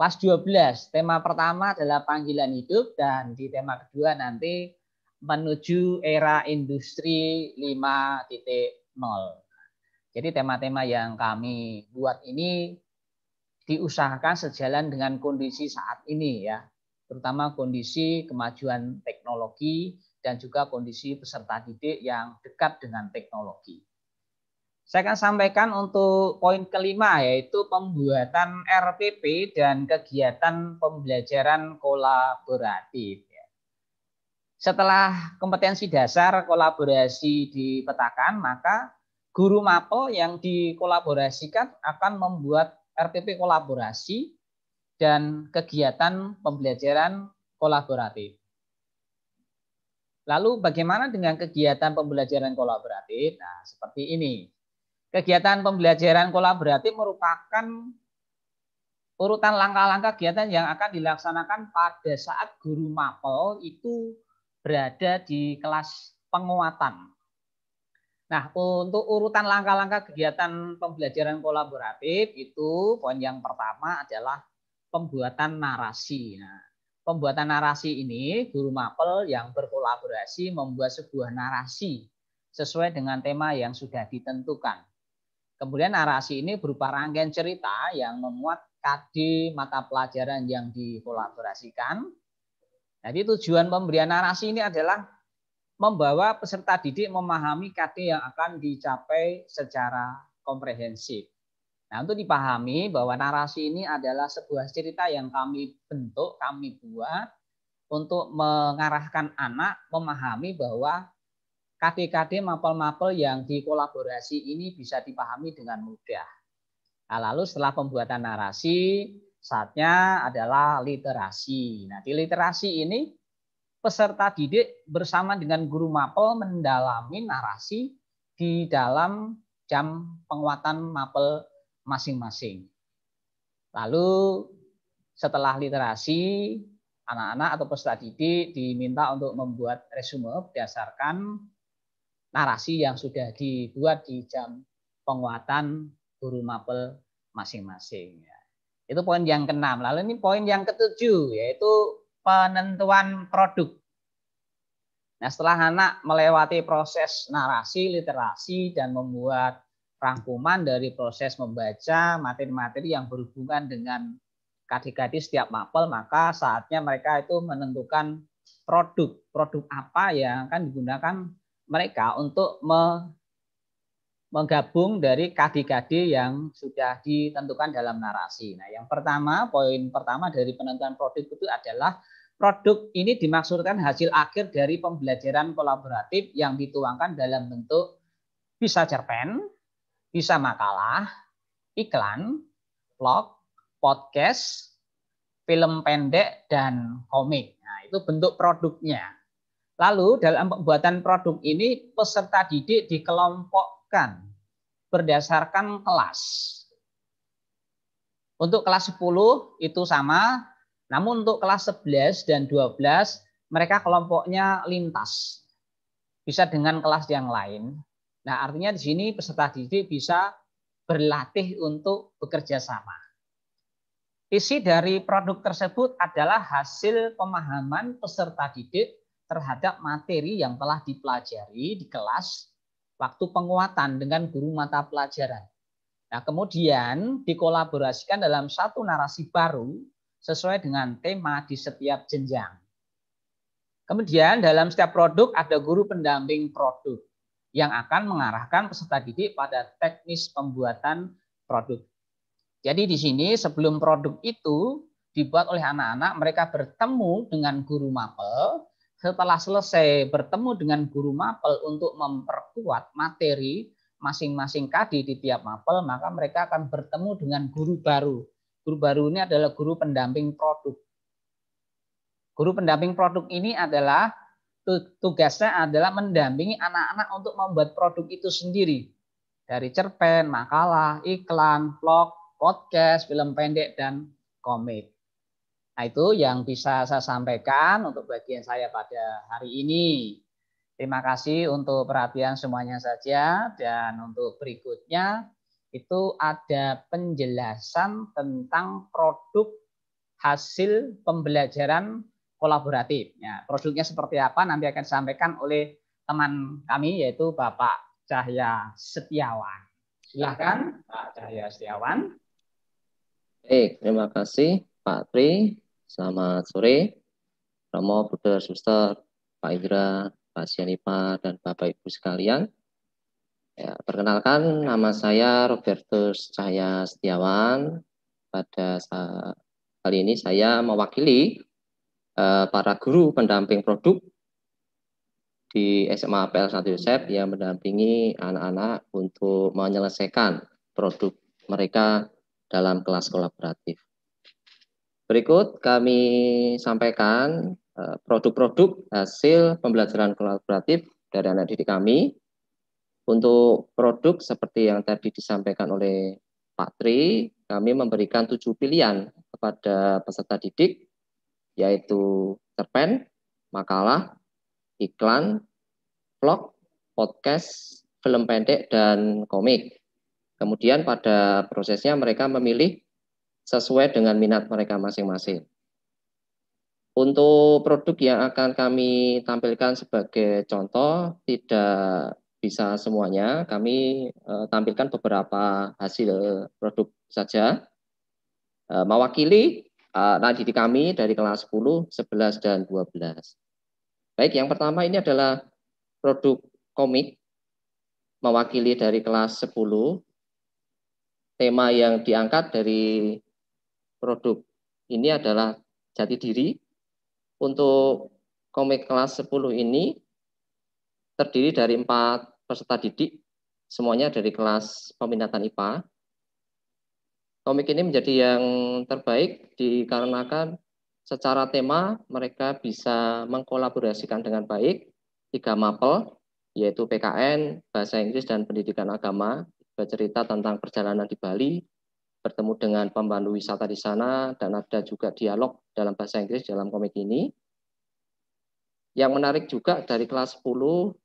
Kelas 12, tema pertama adalah panggilan hidup dan di tema kedua nanti menuju era industri 5.0. Jadi tema-tema yang kami buat ini diusahakan sejalan dengan kondisi saat ini ya, terutama kondisi kemajuan teknologi dan juga kondisi peserta didik yang dekat dengan teknologi. Saya akan sampaikan untuk poin kelima yaitu pembuatan RPP dan kegiatan pembelajaran kolaboratif. Setelah kompetensi dasar kolaborasi dipetakan, maka guru mapel yang dikolaborasikan akan membuat RPP kolaborasi dan kegiatan pembelajaran kolaboratif. Lalu bagaimana dengan kegiatan pembelajaran kolaboratif? Nah, seperti ini. Kegiatan pembelajaran kolaboratif merupakan urutan langkah-langkah kegiatan yang akan dilaksanakan pada saat guru mapel itu berada di kelas penguatan Nah, untuk urutan langkah-langkah kegiatan pembelajaran kolaboratif itu poin yang pertama adalah pembuatan narasi. Nah, pembuatan narasi ini guru mapel yang berkolaborasi membuat sebuah narasi sesuai dengan tema yang sudah ditentukan. Kemudian narasi ini berupa rangkaian cerita yang memuat KD mata pelajaran yang dikolaborasikan. Jadi tujuan pemberian narasi ini adalah membawa peserta didik memahami KD yang akan dicapai secara komprehensif. Nah, untuk dipahami bahwa narasi ini adalah sebuah cerita yang kami bentuk, kami buat untuk mengarahkan anak memahami bahwa KD-KD mapel-mapel yang dikolaborasi ini bisa dipahami dengan mudah. Nah, lalu setelah pembuatan narasi, saatnya adalah literasi. Nah, di literasi ini peserta didik bersama dengan guru mapel mendalami narasi di dalam jam penguatan mapel masing-masing. Lalu setelah literasi, anak-anak atau peserta didik diminta untuk membuat resume berdasarkan narasi yang sudah dibuat di jam penguatan guru mapel masing-masing. Itu poin yang keenam. Lalu ini poin yang ketujuh, yaitu penentuan produk. Nah, setelah anak melewati proses narasi, literasi, dan membuat rangkuman dari proses membaca materi-materi yang berhubungan dengan kadik-kadik setiap mapel, maka saatnya mereka itu menentukan produk. Produk apa yang akan digunakan mereka untuk menggabung dari KD-KD yang sudah ditentukan dalam narasi. Nah, yang pertama, poin pertama dari penentuan produk itu adalah Produk ini dimaksudkan hasil akhir dari pembelajaran kolaboratif yang dituangkan dalam bentuk bisa cerpen, bisa makalah, iklan, vlog, podcast, film pendek, dan komik. Nah, itu bentuk produknya. Lalu dalam pembuatan produk ini peserta didik dikelompokkan berdasarkan kelas. Untuk kelas 10 itu sama namun untuk kelas 11 dan 12 mereka kelompoknya lintas. Bisa dengan kelas yang lain. Nah, artinya di sini peserta didik bisa berlatih untuk bekerja sama. Isi dari produk tersebut adalah hasil pemahaman peserta didik terhadap materi yang telah dipelajari di kelas waktu penguatan dengan guru mata pelajaran. Nah, kemudian dikolaborasikan dalam satu narasi baru sesuai dengan tema di setiap jenjang. Kemudian dalam setiap produk ada guru pendamping produk yang akan mengarahkan peserta didik pada teknis pembuatan produk. Jadi di sini sebelum produk itu dibuat oleh anak-anak, mereka bertemu dengan guru mapel. Setelah selesai bertemu dengan guru mapel untuk memperkuat materi masing-masing kadi di tiap mapel, maka mereka akan bertemu dengan guru baru. Guru baru ini adalah guru pendamping produk. Guru pendamping produk ini adalah tugasnya adalah mendampingi anak-anak untuk membuat produk itu sendiri. Dari cerpen, makalah, iklan, vlog, podcast, film pendek, dan komik. Nah, itu yang bisa saya sampaikan untuk bagian saya pada hari ini. Terima kasih untuk perhatian semuanya saja dan untuk berikutnya itu ada penjelasan tentang produk hasil pembelajaran kolaboratif. Ya, produknya seperti apa nanti akan disampaikan oleh teman kami yaitu Bapak Cahya Setiawan. Silakan Pak Cahya Setiawan. Baik, terima kasih Pak Tri. Selamat sore. Romo, Buddha, Suster, Pak Indra, Pak Sianipa, dan Bapak Ibu sekalian. Ya, perkenalkan, nama saya Robertus Cahaya Setiawan. Pada saat kali ini saya mewakili uh, para guru pendamping produk di SMA PL 1 Yosep yang mendampingi anak-anak untuk menyelesaikan produk mereka dalam kelas kolaboratif. Berikut kami sampaikan eh, produk-produk hasil pembelajaran kolaboratif dari anak didik kami. Untuk produk seperti yang tadi disampaikan oleh Pak Tri, kami memberikan tujuh pilihan kepada peserta didik, yaitu cerpen, makalah, iklan, vlog, podcast, film pendek, dan komik. Kemudian pada prosesnya mereka memilih sesuai dengan minat mereka masing-masing. Untuk produk yang akan kami tampilkan sebagai contoh, tidak bisa semuanya. Kami eh, tampilkan beberapa hasil produk saja. Eh, mewakili eh, anak didik kami dari kelas 10, 11, dan 12. Baik, yang pertama ini adalah produk komik mewakili dari kelas 10 tema yang diangkat dari produk ini adalah jati diri. Untuk komik kelas 10 ini terdiri dari empat peserta didik, semuanya dari kelas peminatan IPA. Komik ini menjadi yang terbaik dikarenakan secara tema mereka bisa mengkolaborasikan dengan baik tiga mapel, yaitu PKN, Bahasa Inggris, dan Pendidikan Agama, bercerita tentang perjalanan di Bali, bertemu dengan pembantu wisata di sana, dan ada juga dialog dalam bahasa Inggris dalam komik ini. Yang menarik juga dari kelas 10,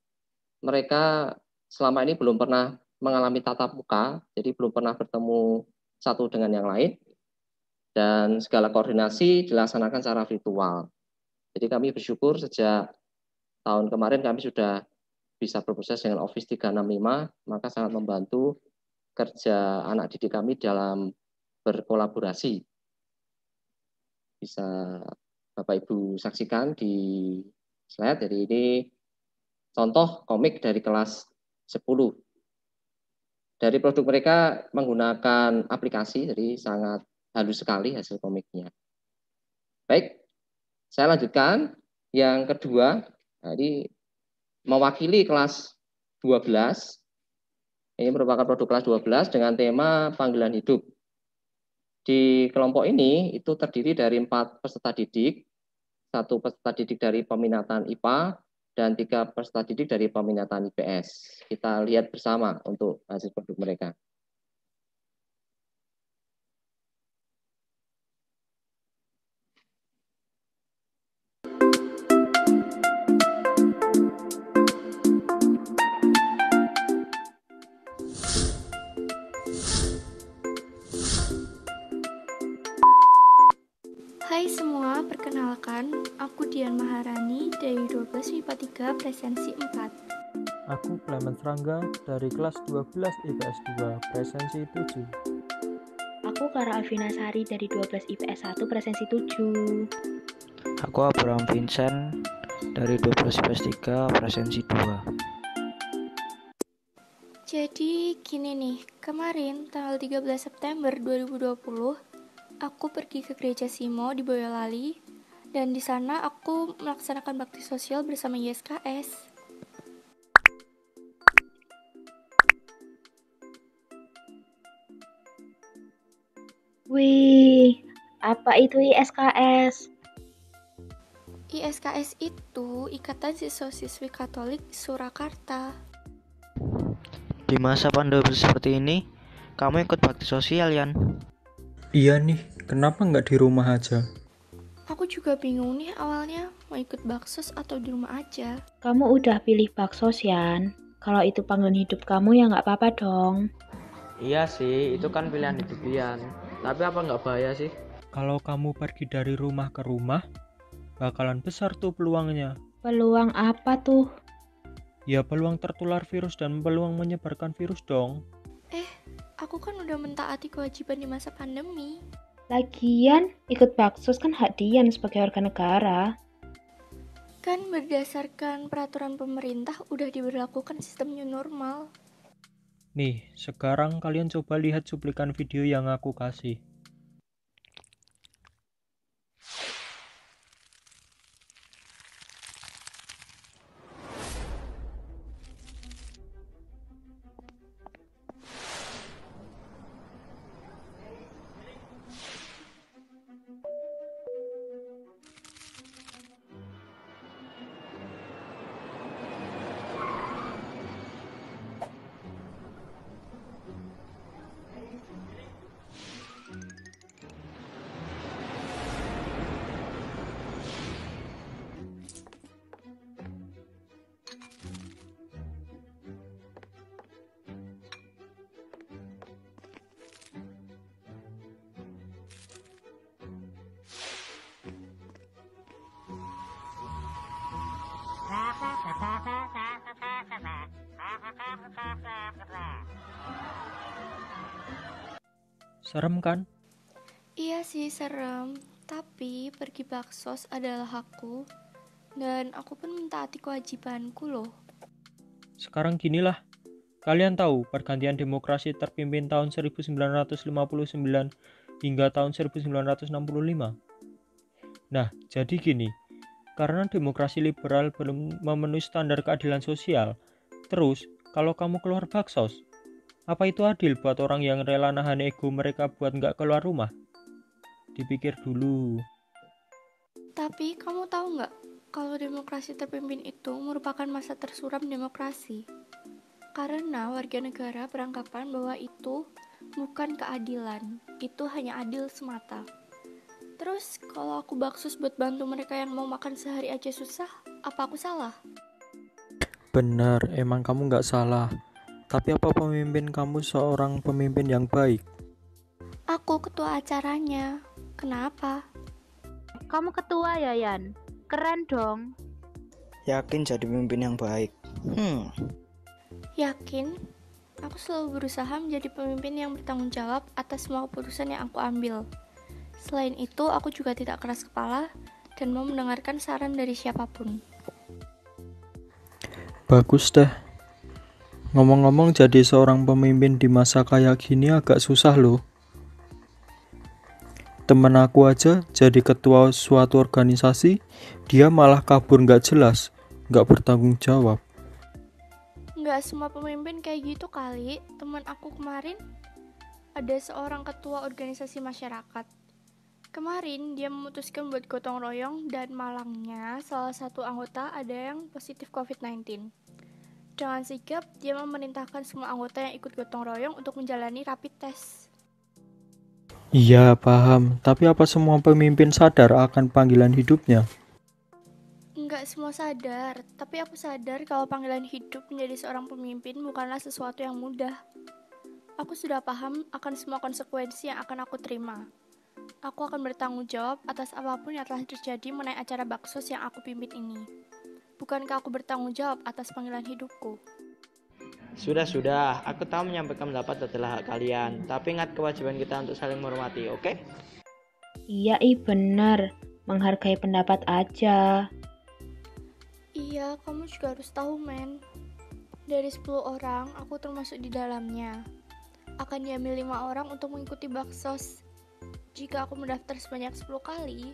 mereka selama ini belum pernah mengalami tatap muka, jadi belum pernah bertemu satu dengan yang lain, dan segala koordinasi dilaksanakan secara virtual. Jadi kami bersyukur sejak tahun kemarin kami sudah bisa berproses dengan Office 365, maka sangat membantu kerja anak didik kami dalam berkolaborasi. Bisa Bapak Ibu saksikan di slide. Jadi ini contoh komik dari kelas 10. Dari produk mereka menggunakan aplikasi, jadi sangat halus sekali hasil komiknya. Baik, saya lanjutkan. Yang kedua, jadi mewakili kelas 12. Ini merupakan produk kelas 12 dengan tema panggilan hidup. Di kelompok ini itu terdiri dari empat peserta didik, satu peserta didik dari peminatan IPA, dan tiga peserta didik dari peminatan IPS. Kita lihat bersama untuk hasil produk mereka. Hai semua, perkenalkan, aku Dian Maharani dari 12 MIPA 3 Presensi 4. Aku Clement Serangga dari kelas 12 IPS 2 Presensi 7. Aku Kara Alvina Sari dari 12 IPS 1 Presensi 7. Aku Abraham Vincent dari 12 IPS 3 Presensi 2. Jadi gini nih, kemarin tanggal 13 September 2020 aku pergi ke gereja Simo di Boyolali dan di sana aku melaksanakan bakti sosial bersama YSKS. Wih, apa itu ISKS? ISKS itu Ikatan Siswa-siswi Katolik Surakarta. Di masa pandemi seperti ini, kamu ikut bakti sosial, Yan? Iya nih, kenapa nggak di rumah aja? Aku juga bingung nih awalnya mau ikut baksos atau di rumah aja. Kamu udah pilih baksos, Yan. Kalau itu panggilan hidup kamu ya nggak apa-apa dong. Iya sih, itu kan pilihan hidup Yan. Tapi apa nggak bahaya sih? Kalau kamu pergi dari rumah ke rumah, bakalan besar tuh peluangnya. Peluang apa tuh? Ya peluang tertular virus dan peluang menyebarkan virus dong. Aku kan udah mentaati kewajiban di masa pandemi. Lagian, ikut baksos kan hak Dian sebagai warga negara. Kan berdasarkan peraturan pemerintah udah diberlakukan sistem new normal. Nih, sekarang kalian coba lihat cuplikan video yang aku kasih. Serem kan? Iya sih serem, tapi pergi baksos adalah hakku dan aku pun mentaati kewajibanku loh. Sekarang ginilah, kalian tahu pergantian demokrasi terpimpin tahun 1959 hingga tahun 1965? Nah, jadi gini, karena demokrasi liberal belum memenuhi standar keadilan sosial, terus kalau kamu keluar baksos, apa itu adil buat orang yang rela nahan ego mereka buat nggak keluar rumah? Dipikir dulu. Tapi kamu tahu nggak kalau demokrasi terpimpin itu merupakan masa tersuram demokrasi? Karena warga negara beranggapan bahwa itu bukan keadilan, itu hanya adil semata. Terus kalau aku baksus buat bantu mereka yang mau makan sehari aja susah, apa aku salah? Benar, emang kamu nggak salah. Tapi apa pemimpin kamu seorang pemimpin yang baik? Aku ketua acaranya. Kenapa? Kamu ketua ya, Yan? Keren dong. Yakin jadi pemimpin yang baik? Hmm. Yakin? Aku selalu berusaha menjadi pemimpin yang bertanggung jawab atas semua keputusan yang aku ambil. Selain itu, aku juga tidak keras kepala dan mau mendengarkan saran dari siapa pun. Bagus dah. Ngomong-ngomong jadi seorang pemimpin di masa kayak gini agak susah loh. Temen aku aja jadi ketua suatu organisasi, dia malah kabur nggak jelas, nggak bertanggung jawab. Nggak semua pemimpin kayak gitu kali. Teman aku kemarin ada seorang ketua organisasi masyarakat. Kemarin dia memutuskan buat gotong royong dan malangnya salah satu anggota ada yang positif COVID-19. Dengan sigap, dia memerintahkan semua anggota yang ikut gotong royong untuk menjalani rapid test. Iya, paham. Tapi apa semua pemimpin sadar akan panggilan hidupnya? Enggak semua sadar, tapi aku sadar kalau panggilan hidup menjadi seorang pemimpin bukanlah sesuatu yang mudah. Aku sudah paham akan semua konsekuensi yang akan aku terima. Aku akan bertanggung jawab atas apa pun yang telah terjadi mengenai acara baksos yang aku pimpin ini. Bukankah aku bertanggung jawab atas panggilan hidupku? Sudah, sudah. Aku tahu menyampaikan pendapat adalah hak kalian, tapi ingat kewajiban kita untuk saling menghormati, oke? Okay? Iya, i benar. Menghargai pendapat aja. Iya, kamu juga harus tahu, men. Dari 10 orang, aku termasuk di dalamnya. Akan diambil lima orang untuk mengikuti baksos jika aku mendaftar sebanyak 10 kali,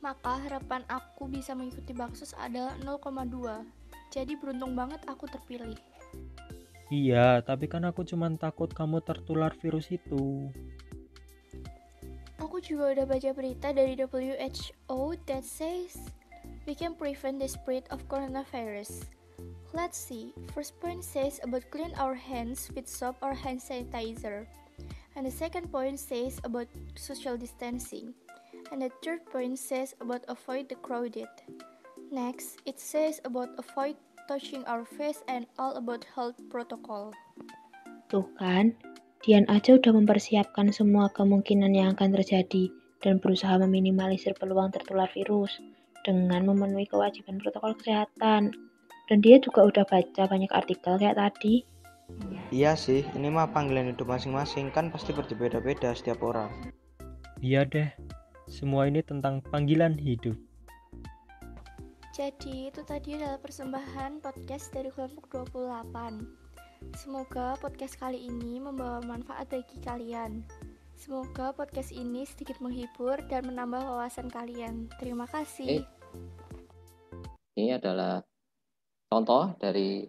maka harapan aku bisa mengikuti Baksos adalah 0,2. Jadi beruntung banget aku terpilih. Iya, tapi kan aku cuma takut kamu tertular virus itu. Aku juga udah baca berita dari WHO that says we can prevent the spread of coronavirus. Let's see. First point says about clean our hands with soap or hand sanitizer. And the second point says about social distancing. And the third point says about avoid the crowded. Next, it says about avoid touching our face and all about health protocol. Tuh kan, Dian aja udah mempersiapkan semua kemungkinan yang akan terjadi dan berusaha meminimalisir peluang tertular virus dengan memenuhi kewajiban protokol kesehatan. Dan dia juga udah baca banyak artikel kayak tadi. Iya sih, ini mah panggilan hidup masing-masing kan pasti berbeda-beda setiap orang. Iya deh, semua ini tentang panggilan hidup. Jadi itu tadi adalah persembahan podcast dari kelompok 28. Semoga podcast kali ini membawa manfaat bagi kalian. Semoga podcast ini sedikit menghibur dan menambah wawasan kalian. Terima kasih. Ini adalah contoh dari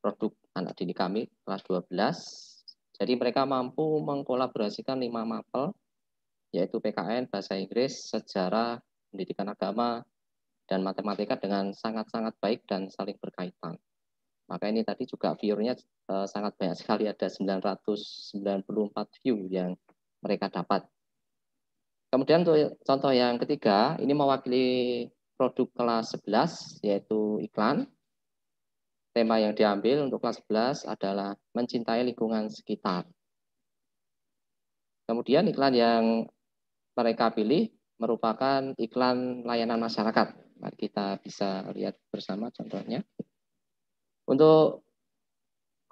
produk anak didik kami kelas 12. Jadi mereka mampu mengkolaborasikan lima mapel, yaitu PKN, Bahasa Inggris, Sejarah, Pendidikan Agama, dan Matematika dengan sangat-sangat baik dan saling berkaitan. Maka ini tadi juga viewernya uh, sangat banyak sekali, ada 994 view yang mereka dapat. Kemudian untuk contoh yang ketiga, ini mewakili produk kelas 11, yaitu iklan. Tema yang diambil untuk kelas 11 adalah mencintai lingkungan sekitar. Kemudian iklan yang mereka pilih merupakan iklan layanan masyarakat. Mari kita bisa lihat bersama contohnya. Untuk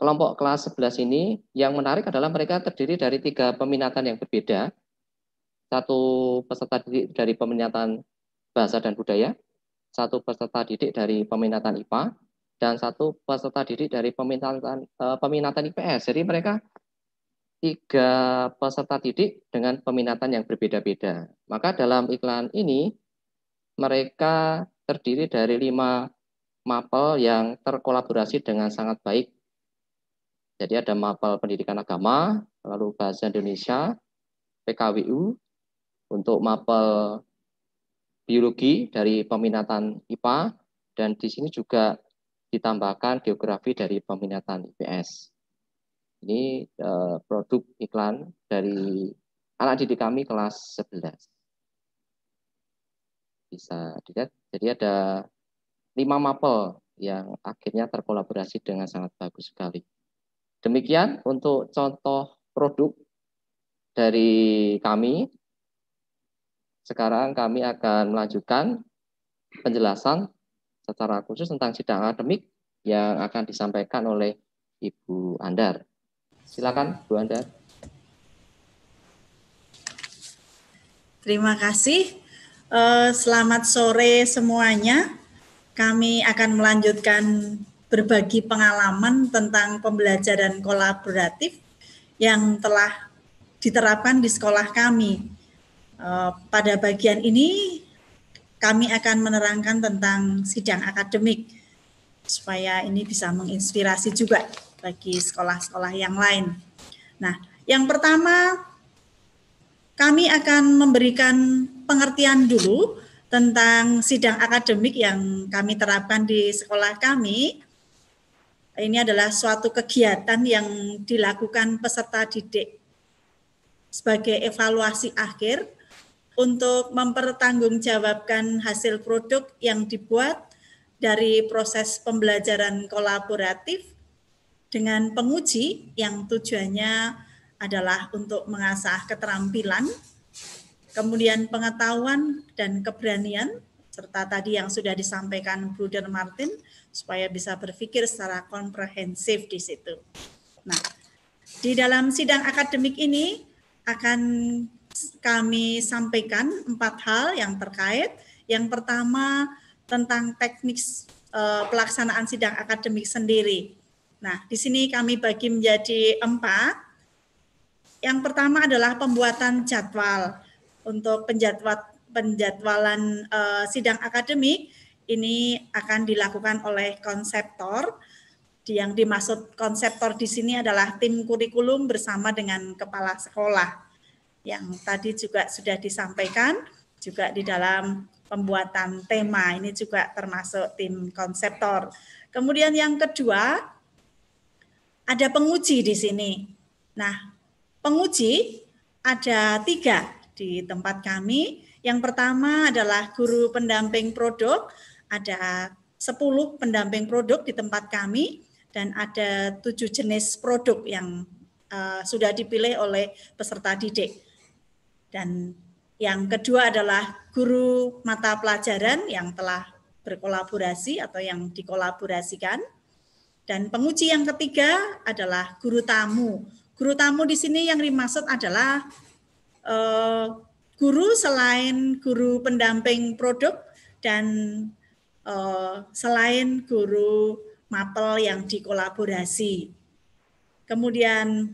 kelompok kelas 11 ini, yang menarik adalah mereka terdiri dari tiga peminatan yang berbeda. Satu peserta didik dari peminatan bahasa dan budaya, satu peserta didik dari peminatan IPA, dan satu peserta didik dari peminatan uh, peminatan IPS. Jadi mereka tiga peserta didik dengan peminatan yang berbeda-beda. Maka dalam iklan ini mereka terdiri dari lima mapel yang terkolaborasi dengan sangat baik. Jadi ada mapel pendidikan agama, lalu bahasa Indonesia, PKWU, untuk mapel biologi dari peminatan IPA, dan di sini juga ditambahkan geografi dari peminatan IPS. Ini uh, produk iklan dari anak didik kami kelas 11. Bisa dilihat, jadi ada lima mapel yang akhirnya terkolaborasi dengan sangat bagus sekali. Demikian untuk contoh produk dari kami. Sekarang kami akan melanjutkan penjelasan secara khusus tentang sidang akademik yang akan disampaikan oleh Ibu Andar. Silakan Bu Andar. Terima kasih. Eh, selamat sore semuanya. Kami akan melanjutkan berbagi pengalaman tentang pembelajaran kolaboratif yang telah diterapkan di sekolah kami. Eh, pada bagian ini kami akan menerangkan tentang sidang akademik supaya ini bisa menginspirasi juga bagi sekolah-sekolah yang lain. Nah, yang pertama kami akan memberikan pengertian dulu tentang sidang akademik yang kami terapkan di sekolah kami. Ini adalah suatu kegiatan yang dilakukan peserta didik sebagai evaluasi akhir untuk mempertanggungjawabkan hasil produk yang dibuat dari proses pembelajaran kolaboratif dengan penguji yang tujuannya adalah untuk mengasah keterampilan kemudian pengetahuan dan keberanian, serta tadi yang sudah disampaikan Bruder Martin, supaya bisa berpikir secara komprehensif di situ. Nah, di dalam sidang akademik ini akan kami sampaikan empat hal yang terkait. Yang pertama tentang teknik uh, pelaksanaan sidang akademik sendiri. Nah, di sini kami bagi menjadi empat. Yang pertama adalah pembuatan jadwal untuk penjadwal penjadwalan uh, sidang akademik ini akan dilakukan oleh konseptor. Yang dimaksud konseptor di sini adalah tim kurikulum bersama dengan kepala sekolah. Yang tadi juga sudah disampaikan juga di dalam pembuatan tema ini juga termasuk tim konseptor. Kemudian yang kedua ada penguji di sini. Nah, penguji ada tiga di tempat kami. Yang pertama adalah guru pendamping produk, ada 10 pendamping produk di tempat kami dan ada tujuh jenis produk yang uh, sudah dipilih oleh peserta didik. Dan yang kedua adalah guru mata pelajaran yang telah berkolaborasi atau yang dikolaborasikan. Dan penguji yang ketiga adalah guru tamu. Guru tamu di sini yang dimaksud adalah uh, guru selain guru pendamping produk dan uh, selain guru mapel yang dikolaborasi. Kemudian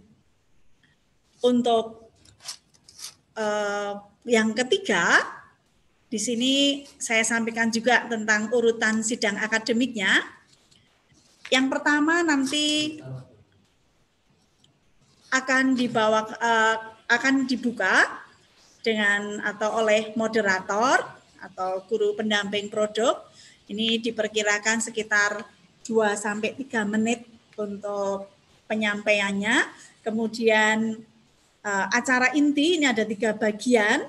untuk uh, yang ketiga, di sini saya sampaikan juga tentang urutan sidang akademiknya. Yang pertama nanti akan dibawa uh, akan dibuka dengan atau oleh moderator atau guru pendamping produk. Ini diperkirakan sekitar 2 sampai 3 menit untuk penyampaiannya. Kemudian uh, acara inti ini ada tiga bagian,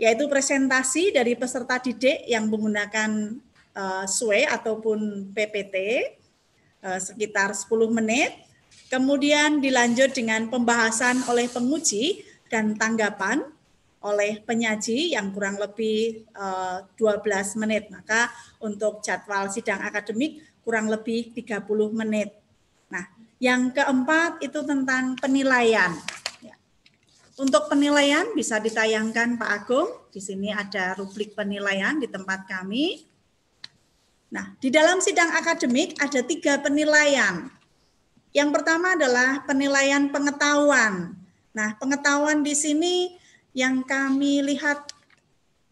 yaitu presentasi dari peserta didik yang menggunakan uh, SWE ataupun PPT uh, sekitar 10 menit Kemudian dilanjut dengan pembahasan oleh penguji dan tanggapan oleh penyaji yang kurang lebih 12 eh, menit. Maka untuk jadwal sidang akademik kurang lebih 30 menit. Nah, yang keempat itu tentang penilaian. Ya. Untuk penilaian bisa ditayangkan Pak Agung. Di sini ada rubrik penilaian di tempat kami. Nah, di dalam sidang akademik ada tiga penilaian. Yang pertama adalah penilaian pengetahuan. Nah, pengetahuan di sini yang kami lihat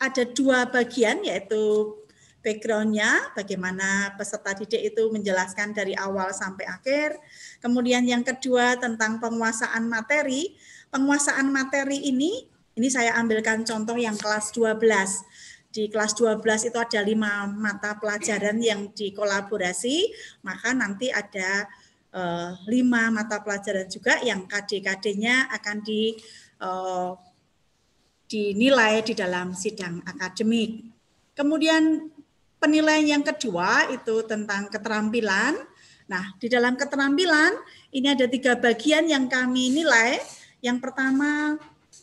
ada dua bagian, yaitu backgroundnya, bagaimana peserta didik itu menjelaskan dari awal sampai akhir. Kemudian yang kedua tentang penguasaan materi. Penguasaan materi ini, ini saya ambilkan contoh yang kelas 12. Di kelas 12 itu ada lima mata pelajaran yang dikolaborasi, maka nanti ada uh, lima mata pelajaran juga yang KD-KD-nya akan di uh, dinilai di dalam sidang akademik. Kemudian penilaian yang kedua itu tentang keterampilan. Nah, di dalam keterampilan ini ada tiga bagian yang kami nilai. Yang pertama,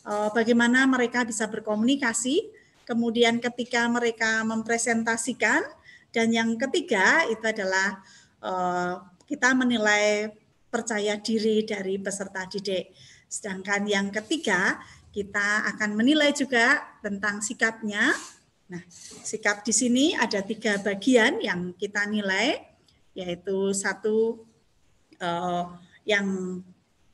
uh, bagaimana mereka bisa berkomunikasi. Kemudian ketika mereka mempresentasikan. Dan yang ketiga itu adalah kita menilai percaya diri dari peserta didik. Sedangkan yang ketiga, kita akan menilai juga tentang sikapnya. Nah, sikap di sini ada tiga bagian yang kita nilai, yaitu satu eh, yang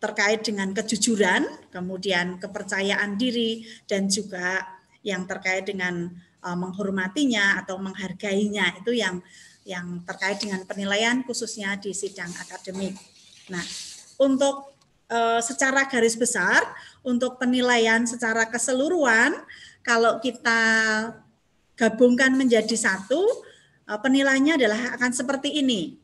terkait dengan kejujuran, kemudian kepercayaan diri, dan juga yang terkait dengan eh, menghormatinya atau menghargainya. Itu yang yang terkait dengan penilaian khususnya di sidang akademik. Nah, untuk e, secara garis besar untuk penilaian secara keseluruhan kalau kita gabungkan menjadi satu e, penilaiannya adalah akan seperti ini.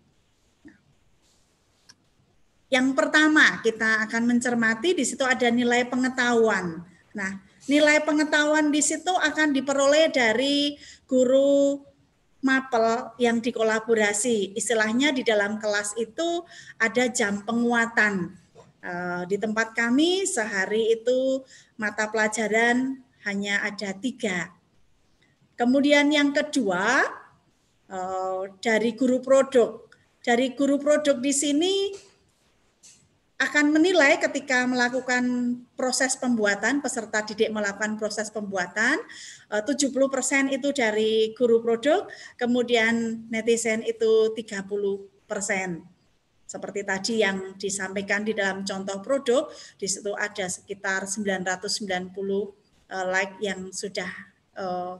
Yang pertama, kita akan mencermati di situ ada nilai pengetahuan. Nah, nilai pengetahuan di situ akan diperoleh dari guru mapel yang dikolaborasi. Istilahnya di dalam kelas itu ada jam penguatan. Eh, di tempat kami sehari itu mata pelajaran hanya ada tiga. Kemudian yang kedua eh, dari guru produk. Dari guru produk di sini akan menilai ketika melakukan proses pembuatan, peserta didik melakukan proses pembuatan, 70% eh, itu dari guru produk, kemudian netizen itu 30% seperti tadi yang disampaikan di dalam contoh produk, di situ ada sekitar 990 eh, like yang sudah uh,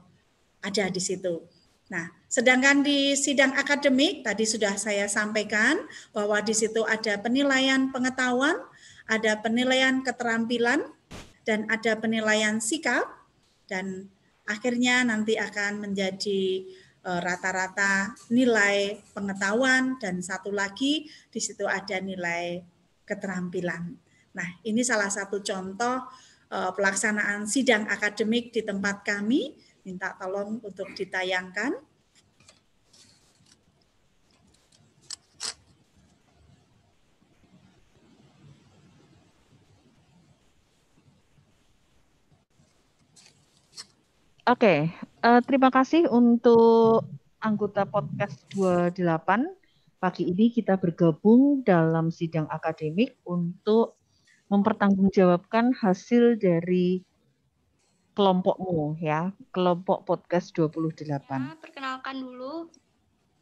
ada di situ. Nah, sedangkan di sidang akademik tadi sudah saya sampaikan bahwa di situ ada penilaian pengetahuan, ada penilaian keterampilan, dan ada penilaian sikap, dan akhirnya nanti akan menjadi Eh, rata-rata nilai pengetahuan dan satu lagi di situ ada nilai keterampilan. Nah, ini salah satu contoh eh, pelaksanaan sidang akademik di tempat kami. Minta tolong untuk ditayangkan. Oke, uh, terima kasih untuk anggota podcast 28. Pagi ini kita bergabung dalam sidang akademik untuk mempertanggungjawabkan hasil dari kelompokmu ya, kelompok podcast 28. Ya, perkenalkan dulu.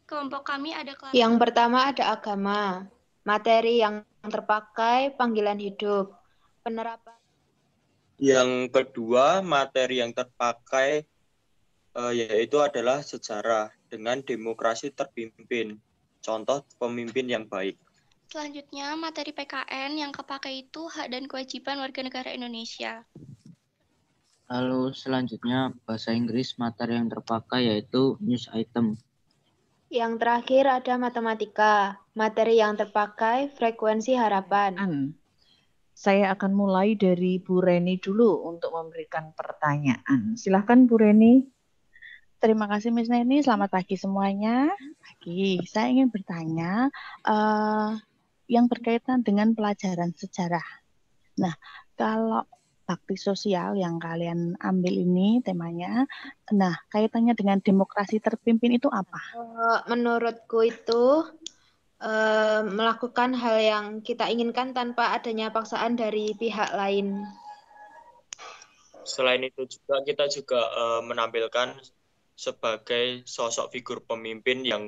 Kelompok kami ada kelas Yang pertama ada agama, materi yang terpakai, panggilan hidup, penerapan yang kedua, materi yang terpakai uh, yaitu adalah sejarah dengan demokrasi terpimpin. Contoh pemimpin yang baik. Selanjutnya, materi PKN yang kepakai itu hak dan kewajiban warga negara Indonesia. Lalu selanjutnya bahasa Inggris materi yang terpakai yaitu news item. Yang terakhir ada matematika. Materi yang terpakai frekuensi harapan. Saya akan mulai dari Bu Reni dulu untuk memberikan pertanyaan. Silahkan Bu Reni. Terima kasih Miss Neni. Selamat pagi semuanya. Pagi. Saya ingin bertanya uh, yang berkaitan dengan pelajaran sejarah. Nah, kalau bakti sosial yang kalian ambil ini temanya, nah kaitannya dengan demokrasi terpimpin itu apa? Eh, menurutku itu uh, melakukan hal yang kita inginkan tanpa adanya paksaan dari pihak lain. Selain itu juga kita juga uh, menampilkan sebagai sosok figur pemimpin yang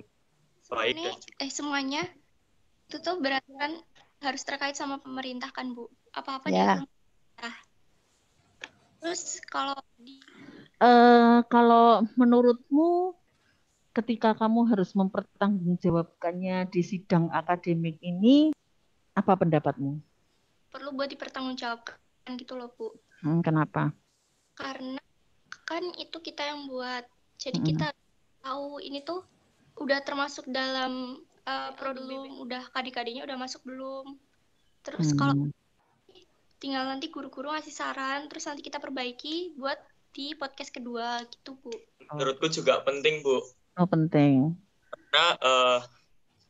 baik Ini, dan juga... eh semuanya itu tuh berarti kan harus terkait sama pemerintah kan Bu apa-apa ya. pemerintah terus kalau di uh, kalau menurutmu ketika kamu harus mempertanggungjawabkannya di sidang akademik ini, apa pendapatmu? Perlu buat dipertanggungjawabkan gitu loh, Bu. Hmm, kenapa? Karena kan itu kita yang buat. Jadi hmm. kita tahu ini tuh udah termasuk dalam uh, produk belum, udah kadik-kadiknya udah masuk belum. Terus hmm. kalau tinggal nanti guru-guru ngasih saran, terus nanti kita perbaiki buat di podcast kedua gitu, Bu. Menurutku juga penting, Bu Oh, penting. Karena uh,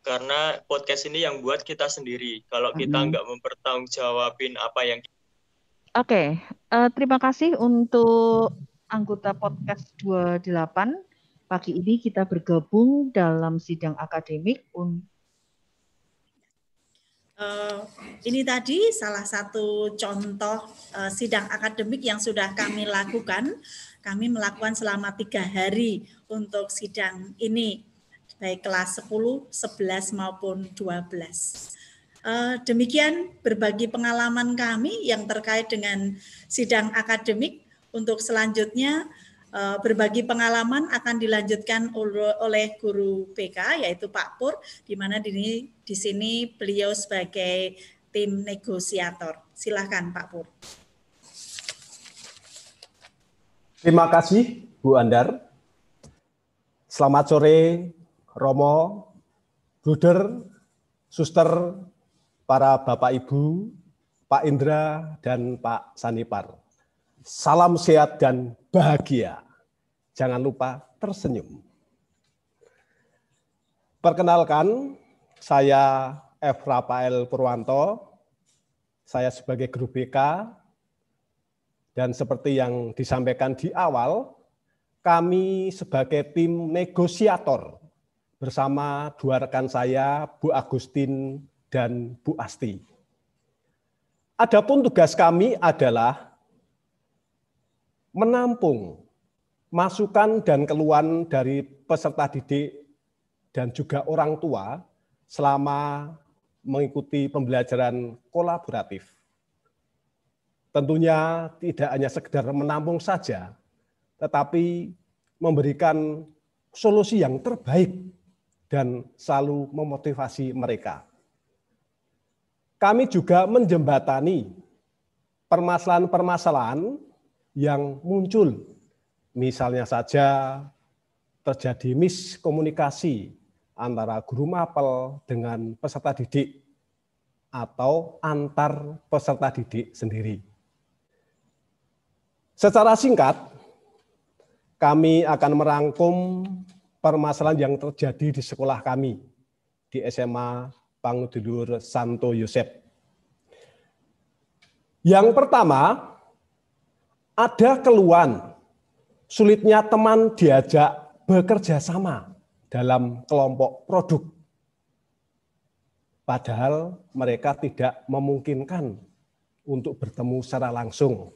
karena podcast ini yang buat kita sendiri. Kalau kita mm-hmm. nggak mempertanggungjawabin apa yang Oke, okay. uh, eh, terima kasih untuk anggota podcast 28. Pagi ini kita bergabung dalam sidang akademik untuk Uh, ini tadi salah satu contoh uh, sidang akademik yang sudah kami lakukan. Kami melakukan selama tiga hari untuk sidang ini, baik kelas 10, 11 maupun 12. Uh, demikian berbagi pengalaman kami yang terkait dengan sidang akademik. Untuk selanjutnya, Eh, berbagi pengalaman akan dilanjutkan oleh guru PK yaitu Pak Pur di mana di, di sini beliau sebagai tim negosiator. Silakan Pak Pur. Terima kasih Bu Andar. Selamat sore Romo, Bruder, Suster, para Bapak Ibu, Pak Indra, dan Pak Sanipar. Salam sehat dan bahagia. Jangan lupa tersenyum. Perkenalkan, saya F. Rafael Purwanto. saya sebagai guru BK dan seperti yang disampaikan di awal, kami sebagai tim negosiator bersama dua rekan saya, Bu Agustin dan Bu Asti. Adapun tugas kami adalah menampung masukan dan keluhan dari peserta didik dan juga orang tua selama mengikuti pembelajaran kolaboratif. Tentunya tidak hanya sekedar menampung saja, tetapi memberikan solusi yang terbaik dan selalu memotivasi mereka. Kami juga menjembatani permasalahan-permasalahan yang muncul. Misalnya saja terjadi miskomunikasi antara guru mapel dengan peserta didik atau antar peserta didik sendiri. Secara singkat, kami akan merangkum permasalahan yang terjadi di sekolah kami di SMA Pangudulur Santo Yosep. Yang pertama, ada keluhan sulitnya teman diajak bekerja sama dalam kelompok produk. Padahal mereka tidak memungkinkan untuk bertemu secara langsung.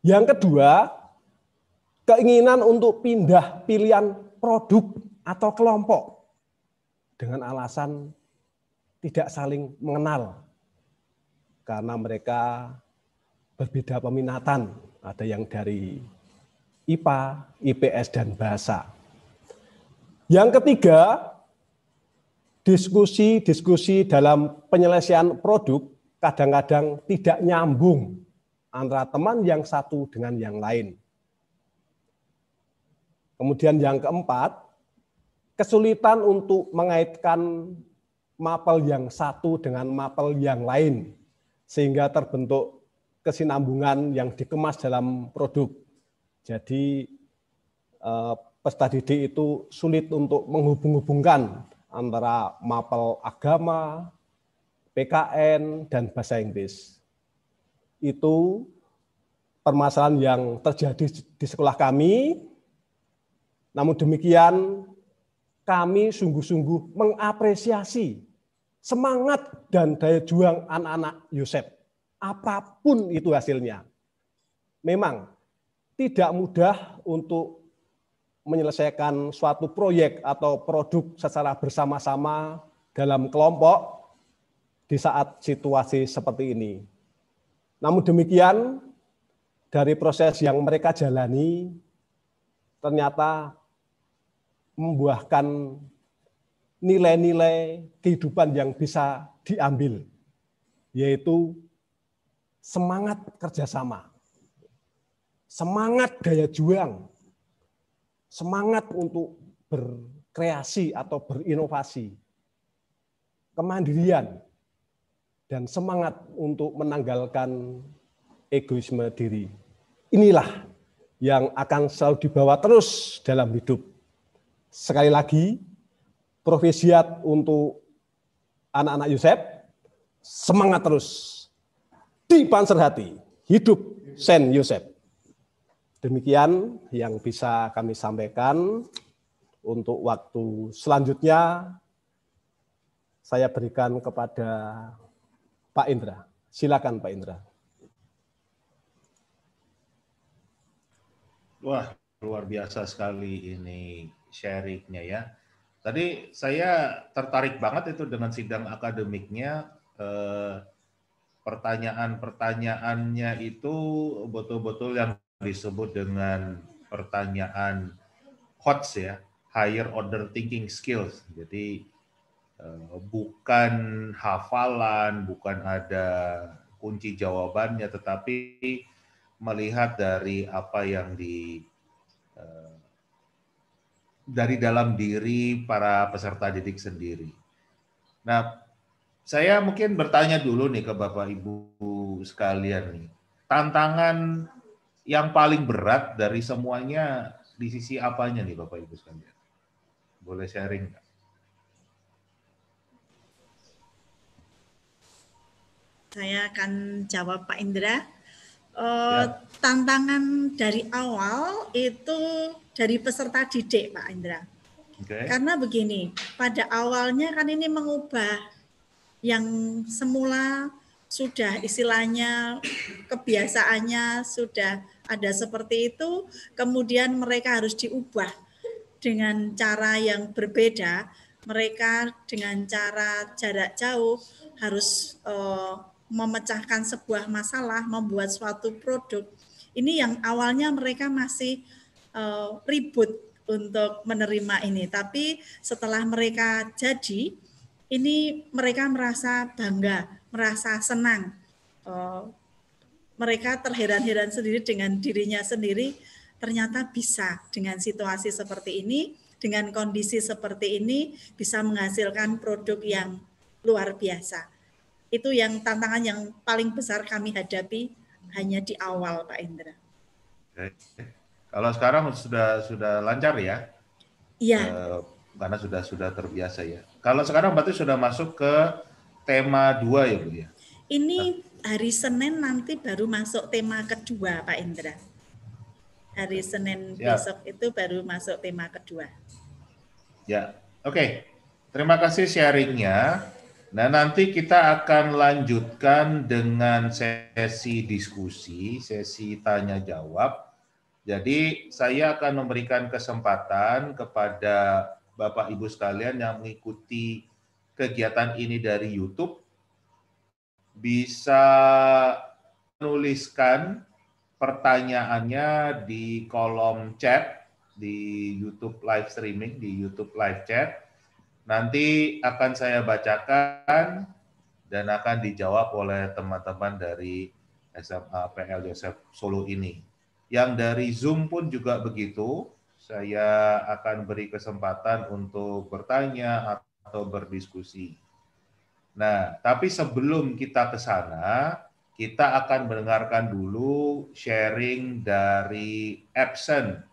Yang kedua, keinginan untuk pindah pilihan produk atau kelompok dengan alasan tidak saling mengenal karena mereka berbeda peminatan. Ada yang dari IPA, IPS, dan bahasa. Yang ketiga, diskusi-diskusi dalam penyelesaian produk kadang-kadang tidak nyambung antara teman yang satu dengan yang lain. Kemudian yang keempat, kesulitan untuk mengaitkan mapel yang satu dengan mapel yang lain sehingga terbentuk kesinambungan yang dikemas dalam produk. Jadi eh, peserta didik itu sulit untuk menghubung-hubungkan antara mapel agama, PKN, dan bahasa Inggris. Itu permasalahan yang terjadi di sekolah kami. Namun demikian, kami sungguh-sungguh mengapresiasi semangat dan daya juang anak-anak Yosef. Apa pun itu hasilnya. Memang tidak mudah untuk menyelesaikan suatu proyek atau produk secara bersama-sama dalam kelompok di saat situasi seperti ini. Namun demikian, dari proses yang mereka jalani, ternyata membuahkan nilai-nilai kehidupan yang bisa diambil, yaitu semangat kerjasama, semangat daya juang, semangat untuk berkreasi atau berinovasi, kemandirian, dan semangat untuk menanggalkan egoisme diri. Inilah yang akan selalu dibawa terus dalam hidup. Sekali lagi, profesiat untuk anak-anak Yosef, semangat terus. Di panser hati, hidup Sen Yosef. Demikian yang bisa kami sampaikan. Untuk waktu selanjutnya, saya berikan kepada Pak Indra. Silakan Pak Indra. Wah, luar biasa sekali ini sharingnya ya. Tadi saya tertarik banget itu dengan sidang akademiknya. Eh, pertanyaan-pertanyaannya itu betul-betul yang disebut dengan pertanyaan HOTS ya, higher order thinking skills. Jadi eh, bukan hafalan, bukan ada kunci jawabannya, tetapi melihat dari apa yang di eh, dari dalam diri para peserta didik sendiri. Nah, saya mungkin bertanya dulu nih ke Bapak Ibu sekalian nih. Tantangan yang paling berat dari semuanya di sisi apanya nih Bapak Ibu sekalian? Boleh sharing nggak? saya akan jawab Pak Indra. Uh, ya. Tantangan dari awal itu dari peserta didik Pak Indra. Okay. Karena begini, pada awalnya kan ini mengubah yang semula sudah istilahnya kebiasaannya sudah ada seperti itu, kemudian mereka harus diubah dengan cara yang berbeda. Mereka dengan cara jarak jauh harus uh, memecahkan sebuah masalah, membuat suatu produk. Ini yang awalnya mereka masih uh, ribut untuk menerima ini, tapi setelah mereka jadi, ini mereka merasa bangga, merasa senang. Uh, mereka terheran-heran sendiri dengan dirinya sendiri ternyata bisa dengan situasi seperti ini, dengan kondisi seperti ini bisa menghasilkan produk yang luar biasa. Itu yang tantangan yang paling besar kami hadapi hanya di awal, Pak Indra. Kalau sekarang sudah sudah lancar ya? Iya. Eh, karena sudah sudah terbiasa ya. Kalau sekarang berarti sudah masuk ke tema dua ya Bu ya? Ini hari Senin nanti baru masuk tema kedua Pak Indra. Hari Senin ya. besok itu baru masuk tema kedua. Ya, oke. Okay. Terima kasih sharingnya. Nah nanti kita akan lanjutkan dengan sesi diskusi, sesi tanya jawab. Jadi saya akan memberikan kesempatan kepada Bapak Ibu sekalian yang mengikuti kegiatan ini dari YouTube bisa menuliskan pertanyaannya di kolom chat di YouTube live streaming, di YouTube live chat. Nanti akan saya bacakan dan akan dijawab oleh teman-teman dari SMA PL Joseph Solo ini. Yang dari Zoom pun juga begitu. Saya akan beri kesempatan untuk bertanya atau berdiskusi. Nah, tapi sebelum kita ke sana, kita akan mendengarkan dulu sharing dari Epson.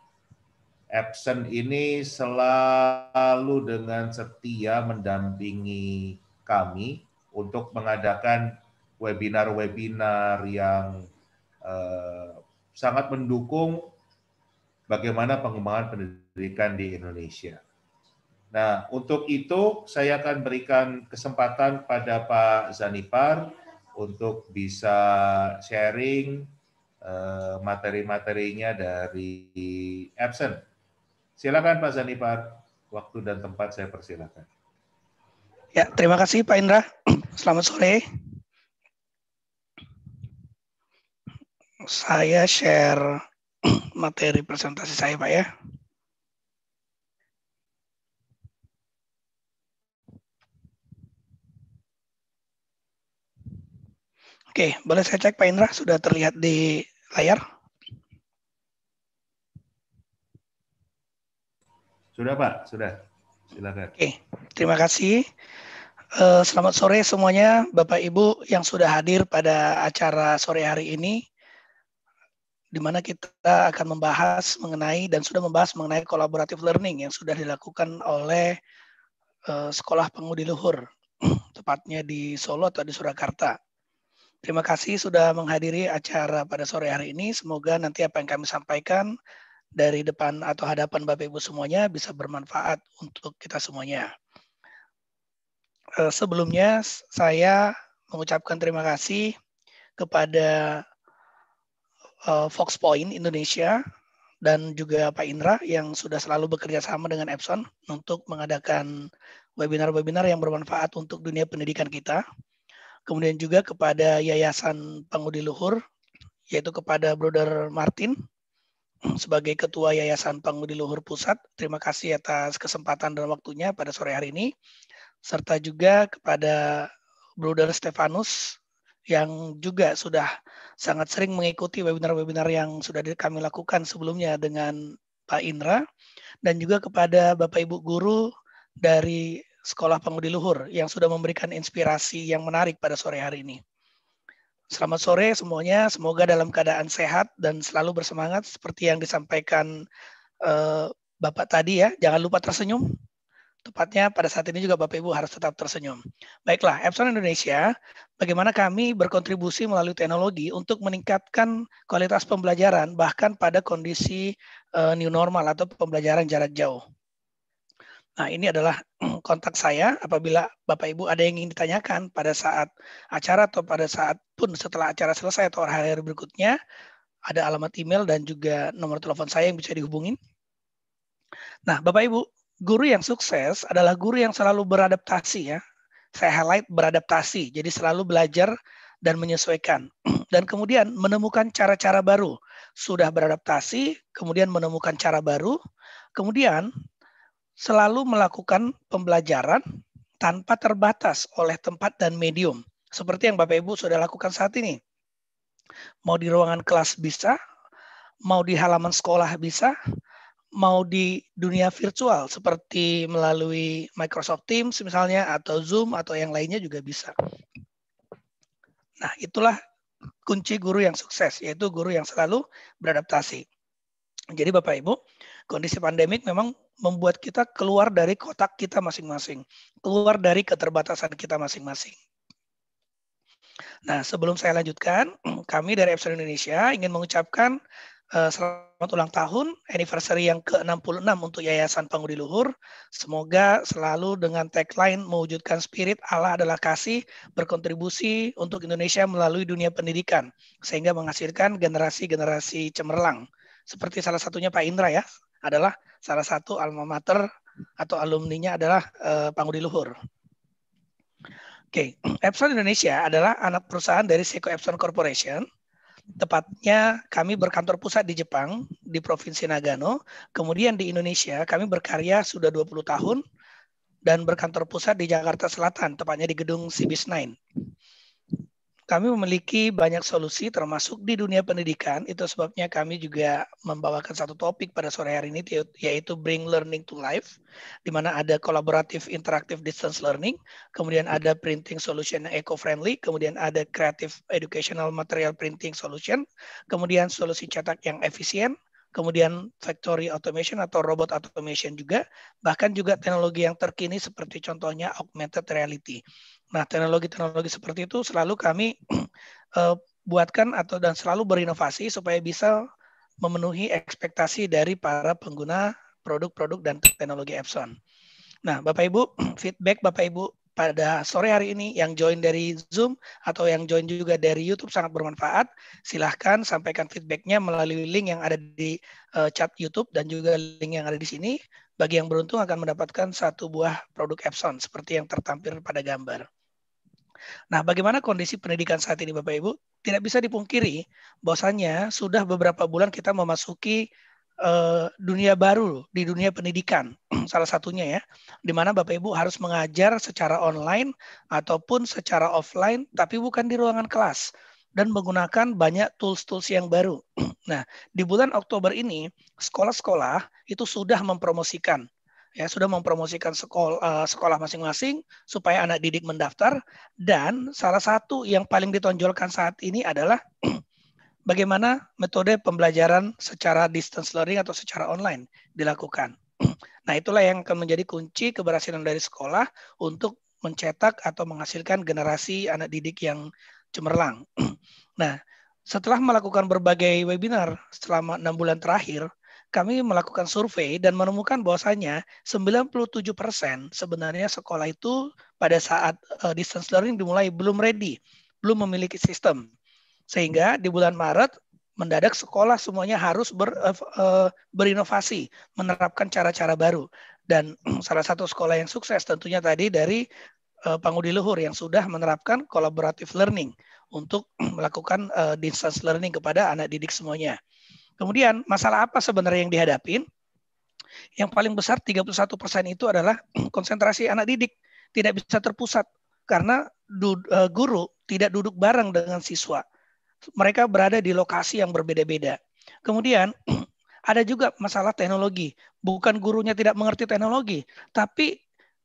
Epson ini selalu dengan setia mendampingi kami untuk mengadakan webinar-webinar yang eh, sangat mendukung bagaimana pengembangan pendidikan di Indonesia. Nah, untuk itu saya akan berikan kesempatan pada Pak Zanipar untuk bisa sharing uh, materi-materinya dari Epson. Silakan Pak Zanipar, waktu dan tempat saya persilakan. Ya, terima kasih Pak Indra. Selamat sore. Saya share materi presentasi saya Pak ya. Oke, boleh saya cek Pak Indra, sudah terlihat di layar? Sudah Pak, sudah. Silakan. Oke, terima kasih. Eh, selamat sore semuanya, Bapak Ibu yang sudah hadir pada acara sore hari ini, di mana kita akan membahas mengenai dan sudah membahas mengenai collaborative learning yang sudah dilakukan oleh uh, Sekolah Pengudi Luhur, tepatnya di Solo atau di Surakarta. Terima kasih sudah menghadiri acara pada sore hari ini. Semoga nanti apa yang kami sampaikan dari depan atau hadapan Bapak Ibu semuanya bisa bermanfaat untuk kita semuanya. Eh, sebelumnya saya mengucapkan terima kasih kepada eh, Fox Point Indonesia dan juga Pak Indra yang sudah selalu bekerja sama dengan Epson untuk mengadakan webinar-webinar yang bermanfaat untuk dunia pendidikan kita kemudian juga kepada Yayasan Pengudi Luhur, yaitu kepada Brother Martin sebagai Ketua Yayasan Pengudi Luhur Pusat. Terima kasih atas kesempatan dan waktunya pada sore hari ini, serta juga kepada Brother Stefanus yang juga sudah sangat sering mengikuti webinar-webinar yang sudah kami lakukan sebelumnya dengan Pak Indra, dan juga kepada Bapak Ibu Guru dari Sekolah Pengudi Luhur yang sudah memberikan inspirasi yang menarik pada sore hari ini. Selamat sore semuanya, semoga dalam keadaan sehat dan selalu bersemangat seperti yang disampaikan uh, Bapak tadi ya. Jangan lupa tersenyum. Tepatnya pada saat ini juga Bapak Ibu harus tetap tersenyum. Baiklah, Epson Indonesia, bagaimana kami berkontribusi melalui teknologi untuk meningkatkan kualitas pembelajaran bahkan pada kondisi uh, new normal atau pembelajaran jarak jauh. Nah, ini adalah kontak saya apabila Bapak Ibu ada yang ingin ditanyakan pada saat acara atau pada saat pun setelah acara selesai atau hari-hari berikutnya, ada alamat email dan juga nomor telepon saya yang bisa dihubungin. Nah, Bapak Ibu, guru yang sukses adalah guru yang selalu beradaptasi ya. Saya highlight beradaptasi, jadi selalu belajar dan menyesuaikan. Dan kemudian menemukan cara-cara baru. Sudah beradaptasi, kemudian menemukan cara baru, kemudian selalu melakukan pembelajaran tanpa terbatas oleh tempat dan medium. Seperti yang Bapak Ibu sudah lakukan saat ini. Mau di ruangan kelas bisa, mau di halaman sekolah bisa, mau di dunia virtual seperti melalui Microsoft Teams misalnya atau Zoom atau yang lainnya juga bisa. Nah, itulah kunci guru yang sukses yaitu guru yang selalu beradaptasi. Jadi Bapak Ibu, kondisi pandemik memang membuat kita keluar dari kotak kita masing-masing, keluar dari keterbatasan kita masing-masing. Nah, sebelum saya lanjutkan, kami dari Epson Indonesia ingin mengucapkan selamat ulang tahun, anniversary yang ke-66 untuk Yayasan Pangudi Luhur. Semoga selalu dengan tagline mewujudkan spirit Allah adalah kasih, berkontribusi untuk Indonesia melalui dunia pendidikan, sehingga menghasilkan generasi-generasi cemerlang. Seperti salah satunya Pak Indra ya, adalah salah satu alma mater atau alumninya adalah uh, Pangudi Luhur. Oke, okay. Epson Indonesia adalah anak perusahaan dari Seiko Epson Corporation Tepatnya kami berkantor pusat di Jepang, di Provinsi Nagano. Kemudian di Indonesia kami berkarya sudah 20 tahun dan berkantor pusat di Jakarta Selatan, tepatnya di gedung Cibis 9 kami memiliki banyak solusi termasuk di dunia pendidikan. Itu sebabnya kami juga membawakan satu topik pada sore hari ini yaitu Bring Learning to Life di mana ada kolaboratif interaktif distance learning, kemudian ada printing solution yang eco-friendly, kemudian ada creative educational material printing solution, kemudian solusi cetak yang efisien, kemudian factory automation atau robot automation juga, bahkan juga teknologi yang terkini seperti contohnya augmented reality. Nah, teknologi-teknologi seperti itu selalu kami uh, buatkan atau dan selalu berinovasi supaya bisa memenuhi ekspektasi dari para pengguna produk-produk dan teknologi Epson. Nah, Bapak Ibu, feedback Bapak Ibu pada sore hari ini yang join dari Zoom atau yang join juga dari YouTube sangat bermanfaat. Silahkan sampaikan feedbacknya melalui link yang ada di uh, chat YouTube dan juga link yang ada di sini. Bagi yang beruntung akan mendapatkan satu buah produk Epson seperti yang tertampil pada gambar. Nah, bagaimana kondisi pendidikan saat ini Bapak Ibu? Tidak bisa dipungkiri bahwasanya sudah beberapa bulan kita memasuki uh, dunia baru di dunia pendidikan. Salah satunya ya, di mana Bapak Ibu harus mengajar secara online ataupun secara offline tapi bukan di ruangan kelas dan menggunakan banyak tools-tools yang baru. Nah, di bulan Oktober ini sekolah-sekolah itu sudah mempromosikan ya sudah mempromosikan sekolah uh, sekolah masing-masing supaya anak didik mendaftar dan salah satu yang paling ditonjolkan saat ini adalah bagaimana metode pembelajaran secara distance learning atau secara online dilakukan. Nah, itulah yang akan menjadi kunci keberhasilan dari sekolah untuk mencetak atau menghasilkan generasi anak didik yang cemerlang. Nah, setelah melakukan berbagai webinar selama enam bulan terakhir, kami melakukan survei dan menemukan bahwasanya 97% sebenarnya sekolah itu pada saat uh, distance learning dimulai belum ready, belum memiliki sistem. Sehingga di bulan Maret mendadak sekolah semuanya harus ber, uh, berinovasi, menerapkan cara-cara baru. Dan salah satu sekolah yang sukses tentunya tadi dari uh, Pangudi Luhur yang sudah menerapkan collaborative learning untuk melakukan uh, distance learning kepada anak didik semuanya. Kemudian masalah apa sebenarnya yang dihadapin? Yang paling besar 31% itu adalah konsentrasi anak didik tidak bisa terpusat karena e, guru tidak duduk bareng dengan siswa. Mereka berada di lokasi yang berbeda-beda. Kemudian ada juga masalah teknologi. Bukan gurunya tidak mengerti teknologi, tapi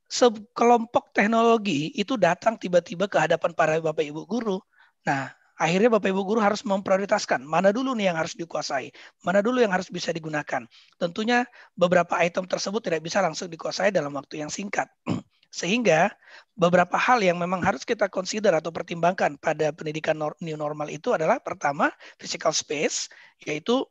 sekelompok teknologi itu datang tiba-tiba ke hadapan para bapak ibu guru. Nah, akhirnya Bapak Ibu guru harus memprioritaskan mana dulu nih yang harus dikuasai, mana dulu yang harus bisa digunakan. Tentunya beberapa item tersebut tidak bisa langsung dikuasai dalam waktu yang singkat. Sehingga beberapa hal yang memang harus kita consider atau pertimbangkan pada pendidikan new normal itu adalah pertama physical space, yaitu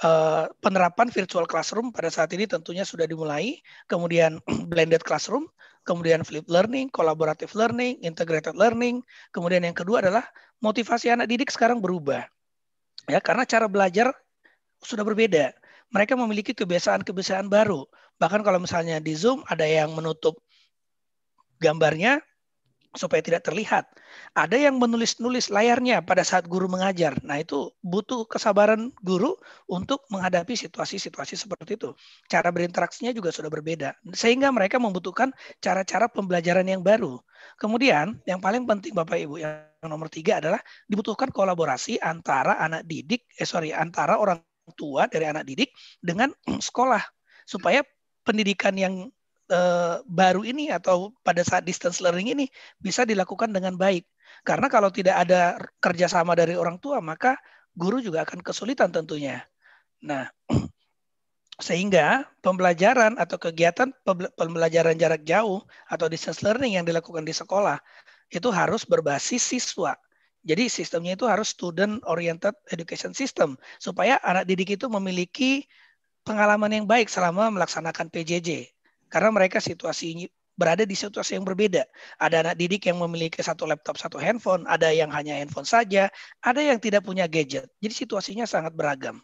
uh, penerapan virtual classroom pada saat ini tentunya sudah dimulai, kemudian blended classroom, kemudian flip learning, collaborative learning, integrated learning, kemudian yang kedua adalah motivasi anak didik sekarang berubah. Ya, karena cara belajar sudah berbeda. Mereka memiliki kebiasaan-kebiasaan baru. Bahkan kalau misalnya di Zoom ada yang menutup gambarnya supaya tidak terlihat. Ada yang menulis-nulis layarnya pada saat guru mengajar. Nah, itu butuh kesabaran guru untuk menghadapi situasi-situasi seperti itu. Cara berinteraksinya juga sudah berbeda. Sehingga mereka membutuhkan cara-cara pembelajaran yang baru. Kemudian, yang paling penting Bapak Ibu, yang nomor tiga adalah dibutuhkan kolaborasi antara anak didik, eh sorry, antara orang tua dari anak didik dengan sekolah. Supaya pendidikan yang uh, baru ini atau pada saat distance learning ini bisa dilakukan dengan baik. Karena kalau tidak ada kerjasama dari orang tua, maka guru juga akan kesulitan tentunya. Nah, sehingga pembelajaran atau kegiatan pembelajaran jarak jauh atau distance learning yang dilakukan di sekolah itu harus berbasis siswa. Jadi sistemnya itu harus student oriented education system supaya anak didik itu memiliki pengalaman yang baik selama melaksanakan PJJ karena mereka situasi berada di situasi yang berbeda. Ada anak didik yang memiliki satu laptop, satu handphone, ada yang hanya handphone saja, ada yang tidak punya gadget. Jadi situasinya sangat beragam.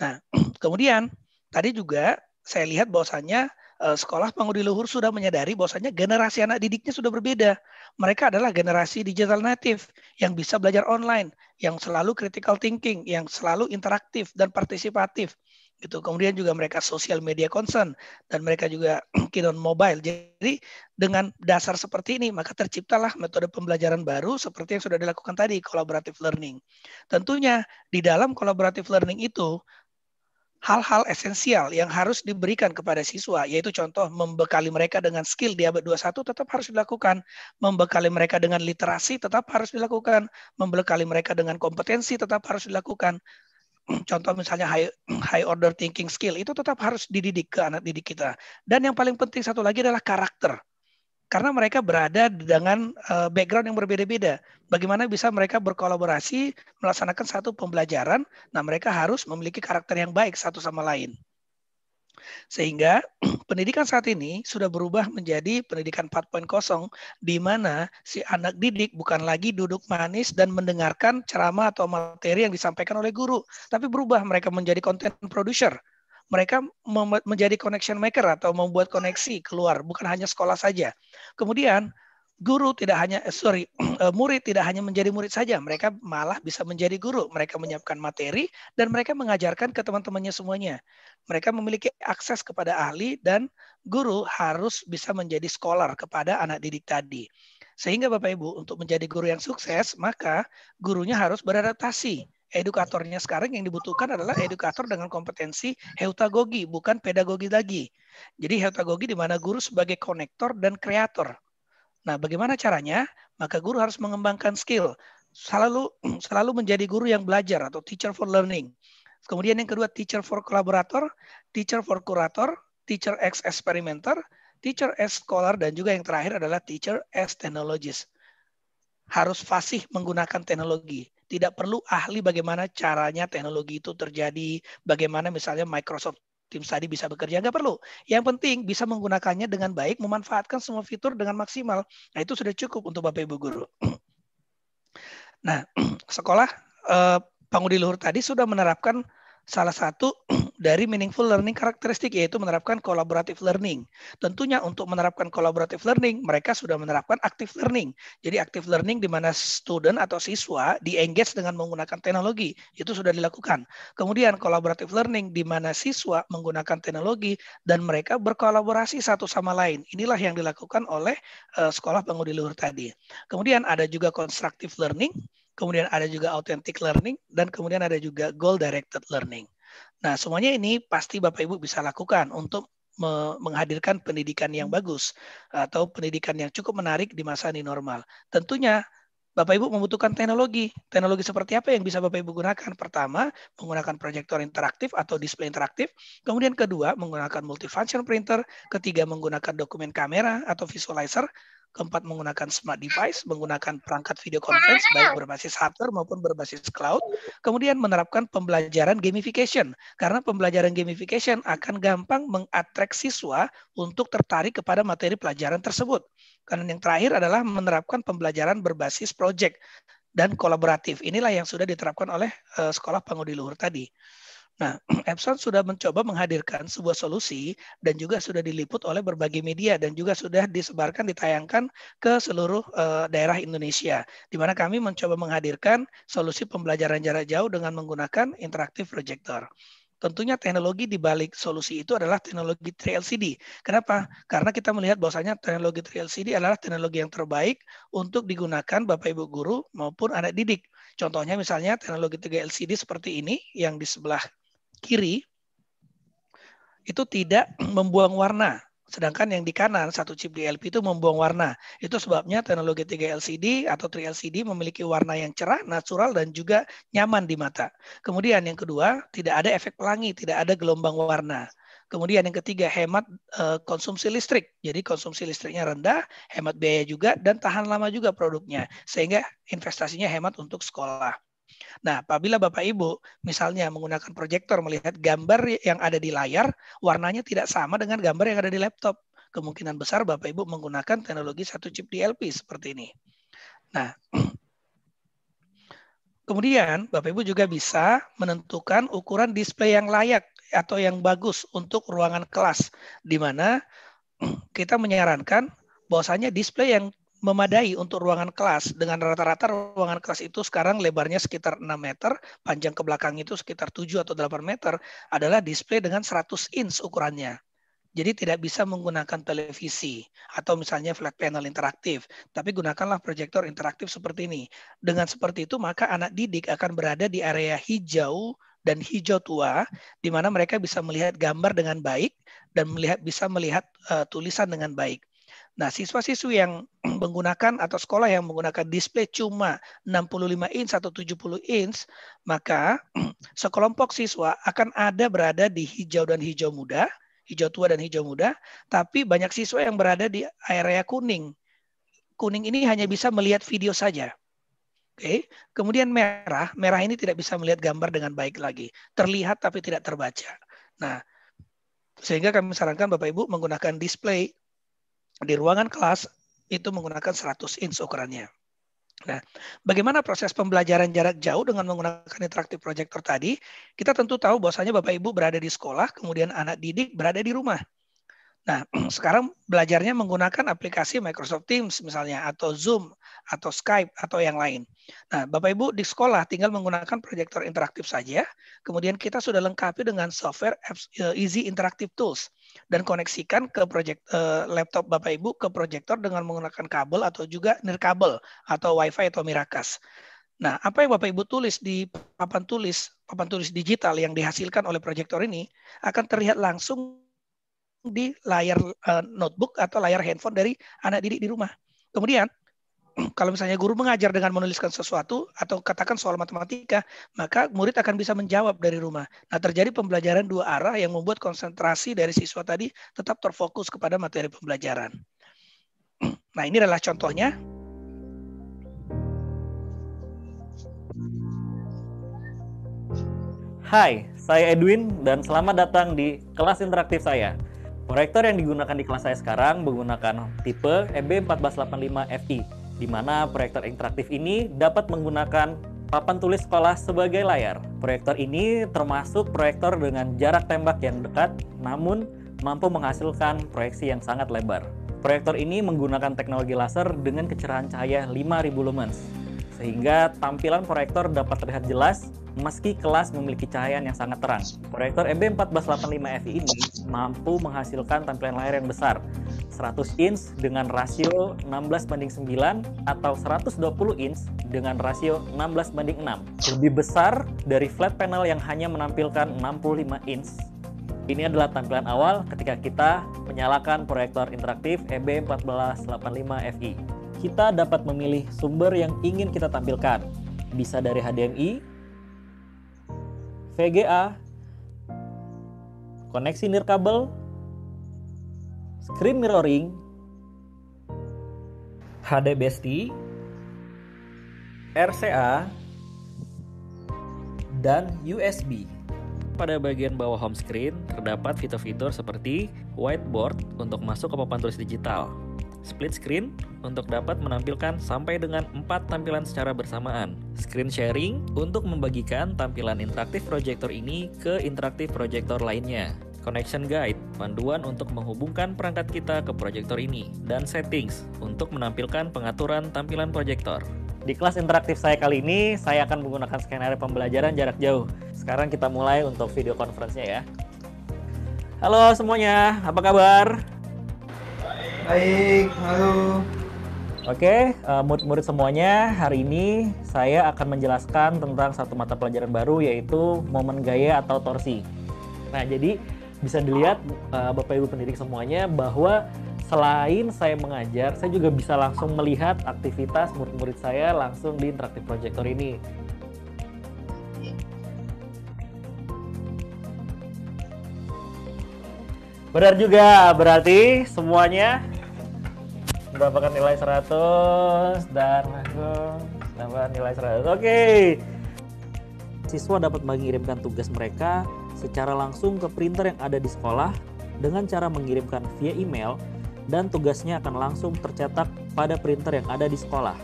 Nah, kemudian tadi juga saya lihat bahwasannya eh, sekolah pengudi luhur sudah menyadari bahwasannya generasi anak didiknya sudah berbeda. Mereka adalah generasi digital native yang bisa belajar online, yang selalu critical thinking, yang selalu interaktif dan partisipatif gitu. Kemudian juga mereka social media concern dan mereka juga keen on mobile. Jadi dengan dasar seperti ini maka terciptalah metode pembelajaran baru seperti yang sudah dilakukan tadi collaborative learning. Tentunya di dalam collaborative learning itu hal-hal esensial yang harus diberikan kepada siswa, yaitu contoh membekali mereka dengan skill di abad 21 tetap harus dilakukan, membekali mereka dengan literasi tetap harus dilakukan, membekali mereka dengan kompetensi tetap harus dilakukan, contoh misalnya high, high order thinking skill itu tetap harus dididik ke anak didik kita. Dan yang paling penting satu lagi adalah karakter. Karena mereka berada dengan uh, background yang berbeda-beda. Bagaimana bisa mereka berkolaborasi melaksanakan satu pembelajaran? Nah, mereka harus memiliki karakter yang baik satu sama lain. Sehingga pendidikan saat ini sudah berubah menjadi pendidikan 4.0 di mana si anak didik bukan lagi duduk manis dan mendengarkan ceramah atau materi yang disampaikan oleh guru, tapi berubah mereka menjadi content producer. Mereka menjadi connection maker atau membuat koneksi keluar, bukan hanya sekolah saja. Kemudian guru tidak hanya eh, sorry eh, murid tidak hanya menjadi murid saja mereka malah bisa menjadi guru. Mereka menyiapkan materi dan mereka mengajarkan ke teman-temannya semuanya. Mereka memiliki akses kepada ahli dan guru harus bisa menjadi scholar kepada anak didik tadi. Sehingga Bapak Ibu untuk menjadi guru yang sukses maka gurunya harus beradaptasi. Edukatornya sekarang yang dibutuhkan adalah edukator dengan kompetensi heutagogi bukan pedagogi lagi. Jadi heutagogi di mana guru sebagai konektor dan kreator Nah, bagaimana caranya? Maka guru harus mengembangkan skill. Selalu selalu menjadi guru yang belajar atau teacher for learning. Kemudian yang kedua teacher for collaborator, teacher for curator, teacher as experimenter, teacher as scholar dan juga yang terakhir adalah teacher as technologist. Harus fasih menggunakan teknologi. Tidak perlu ahli bagaimana caranya teknologi itu terjadi, bagaimana misalnya Microsoft tim tadi bisa bekerja nggak perlu. Yang penting bisa menggunakannya dengan baik, memanfaatkan semua fitur dengan maksimal. Nah itu sudah cukup untuk Bapak Ibu guru. Nah sekolah eh, Pangudi Luhur tadi sudah menerapkan salah satu dari meaningful learning karakteristik yaitu menerapkan collaborative learning. Tentunya untuk menerapkan collaborative learning, mereka sudah menerapkan active learning. Jadi active learning di mana student atau siswa di-engage dengan menggunakan teknologi, itu sudah dilakukan. Kemudian collaborative learning di mana siswa menggunakan teknologi dan mereka berkolaborasi satu sama lain. Inilah yang dilakukan oleh uh, sekolah pengudi luhur tadi. Kemudian ada juga constructive learning, kemudian ada juga authentic learning, dan kemudian ada juga goal directed learning. Nah, semuanya ini pasti Bapak Ibu bisa lakukan untuk menghadirkan pendidikan yang bagus atau pendidikan yang cukup menarik di masa ini normal. Tentunya Bapak Ibu membutuhkan teknologi. Teknologi seperti apa yang bisa Bapak Ibu gunakan? Pertama, menggunakan proyektor interaktif atau display interaktif. Kemudian kedua, menggunakan multifunction printer. Ketiga, menggunakan dokumen kamera atau visualizer. Keempat, menggunakan smart device, menggunakan perangkat video conference baik berbasis hardware maupun berbasis cloud. Kemudian menerapkan pembelajaran gamification. Karena pembelajaran gamification akan gampang mengatrek siswa untuk tertarik kepada materi pelajaran tersebut. Dan yang terakhir adalah menerapkan pembelajaran berbasis project dan kolaboratif. Inilah yang sudah diterapkan oleh uh, sekolah pangudi luhur tadi. Nah, Epson sudah mencoba menghadirkan sebuah solusi dan juga sudah diliput oleh berbagai media dan juga sudah disebarkan, ditayangkan ke seluruh uh, daerah Indonesia. Di mana kami mencoba menghadirkan solusi pembelajaran jarak jauh dengan menggunakan interaktif projector. Tentunya teknologi di balik solusi itu adalah teknologi 3LCD. Kenapa? Karena kita melihat bahwasanya teknologi 3LCD adalah teknologi yang terbaik untuk digunakan Bapak Ibu guru maupun anak didik. Contohnya misalnya teknologi 3LCD seperti ini yang di sebelah kiri itu tidak membuang warna. Sedangkan yang di kanan, satu chip DLP itu membuang warna. Itu sebabnya teknologi 3 LCD atau 3 LCD memiliki warna yang cerah, natural, dan juga nyaman di mata. Kemudian yang kedua, tidak ada efek pelangi, tidak ada gelombang warna. Kemudian yang ketiga, hemat uh, konsumsi listrik. Jadi konsumsi listriknya rendah, hemat biaya juga, dan tahan lama juga produknya. Sehingga investasinya hemat untuk sekolah. Nah, apabila Bapak Ibu misalnya menggunakan proyektor melihat gambar yang ada di layar, warnanya tidak sama dengan gambar yang ada di laptop. Kemungkinan besar Bapak Ibu menggunakan teknologi satu chip DLP seperti ini. Nah, kemudian Bapak Ibu juga bisa menentukan ukuran display yang layak atau yang bagus untuk ruangan kelas, di mana kita menyarankan bahwasanya display yang memadai untuk ruangan kelas. Dengan rata-rata ruangan kelas itu sekarang lebarnya sekitar 6 meter, panjang ke belakang itu sekitar 7 atau 8 meter, adalah display dengan 100 inch ukurannya. Jadi tidak bisa menggunakan televisi atau misalnya flat panel interaktif, tapi gunakanlah proyektor interaktif seperti ini. Dengan seperti itu maka anak didik akan berada di area hijau dan hijau tua, di mana mereka bisa melihat gambar dengan baik dan melihat bisa melihat uh, tulisan dengan baik. Nah, siswa-siswi yang menggunakan atau sekolah yang menggunakan display cuma 65 inch atau 70 inch, maka sekelompok siswa akan ada berada di hijau dan hijau muda, hijau tua dan hijau muda, tapi banyak siswa yang berada di area kuning. Kuning ini hanya bisa melihat video saja. Oke, kemudian merah, merah ini tidak bisa melihat gambar dengan baik lagi, terlihat tapi tidak terbaca. Nah, sehingga kami sarankan Bapak Ibu menggunakan display di ruangan kelas itu menggunakan 100 inch ukurannya. Nah, bagaimana proses pembelajaran jarak jauh dengan menggunakan interaktif proyektor tadi? Kita tentu tahu bahwasanya Bapak Ibu berada di sekolah, kemudian anak didik berada di rumah. Nah, sekarang belajarnya menggunakan aplikasi Microsoft Teams misalnya, atau Zoom, atau Skype, atau yang lain. Nah, Bapak Ibu di sekolah tinggal menggunakan proyektor interaktif saja, kemudian kita sudah lengkapi dengan software eh, Easy Interactive Tools, dan koneksikan ke project uh, laptop Bapak Ibu ke proyektor dengan menggunakan kabel atau juga nirkabel atau WiFi atau Miracast. Nah, apa yang Bapak Ibu tulis di papan tulis, papan tulis digital yang dihasilkan oleh proyektor ini akan terlihat langsung di layar uh, notebook atau layar handphone dari anak didik di rumah. Kemudian kalau misalnya guru mengajar dengan menuliskan sesuatu atau katakan soal matematika, maka murid akan bisa menjawab dari rumah. Nah, terjadi pembelajaran dua arah yang membuat konsentrasi dari siswa tadi tetap terfokus kepada materi pembelajaran. Nah, ini adalah contohnya. Hai, saya Edwin dan selamat datang di kelas interaktif saya. Proyektor yang digunakan di kelas saya sekarang menggunakan tipe EB1485FI, di mana proyektor interaktif ini dapat menggunakan papan tulis sekolah sebagai layar. Proyektor ini termasuk proyektor dengan jarak tembak yang dekat, namun mampu menghasilkan proyeksi yang sangat lebar. Proyektor ini menggunakan teknologi laser dengan kecerahan cahaya 5000 lumens, sehingga tampilan proyektor dapat terlihat jelas meski kelas memiliki cahaya yang sangat terang. Proyektor EB1485FI ini mampu menghasilkan tampilan layar yang besar, 100 inch dengan rasio 16 banding 9 atau 120 inch dengan rasio 16 banding 6. Lebih besar dari flat panel yang hanya menampilkan 65 inch. Ini adalah tampilan awal ketika kita menyalakan proyektor interaktif EB1485FI. kita dapat memilih sumber yang ingin kita tampilkan. Bisa dari HDMI, VGA, koneksi nirkabel, screen mirroring, HDBaseT, RCA, dan USB. Pada bagian bawah home screen terdapat fitur-fitur seperti whiteboard untuk masuk ke papan tulis digital, split screen untuk dapat menampilkan sampai dengan 4 tampilan secara bersamaan, screen sharing untuk membagikan tampilan interaktif proyektor ini ke interaktif proyektor lainnya, connection guide, panduan untuk menghubungkan perangkat kita ke proyektor ini, dan settings untuk menampilkan pengaturan tampilan proyektor. Di kelas interaktif saya kali ini, saya akan menggunakan skenario pembelajaran jarak jauh. Sekarang kita mulai untuk video conference-nya ya. Halo semuanya, apa kabar? Baik, halo. Oke, uh, murid-murid semuanya, hari ini saya akan menjelaskan tentang satu mata pelajaran baru yaitu momen gaya atau torsi. Nah, jadi bisa dilihat uh, Bapak Ibu pendidik semuanya bahwa selain saya mengajar, saya juga bisa langsung melihat aktivitas murid-murid saya langsung di interaktif projector ini. Benar juga, berarti semuanya mendapatkan nilai 100 dan dapat nilai 100. Oke. Siswa dapat mengirimkan tugas mereka secara langsung ke printer yang ada di sekolah dengan cara mengirimkan via email dan tugasnya akan langsung tercetak pada printer yang ada di sekolah.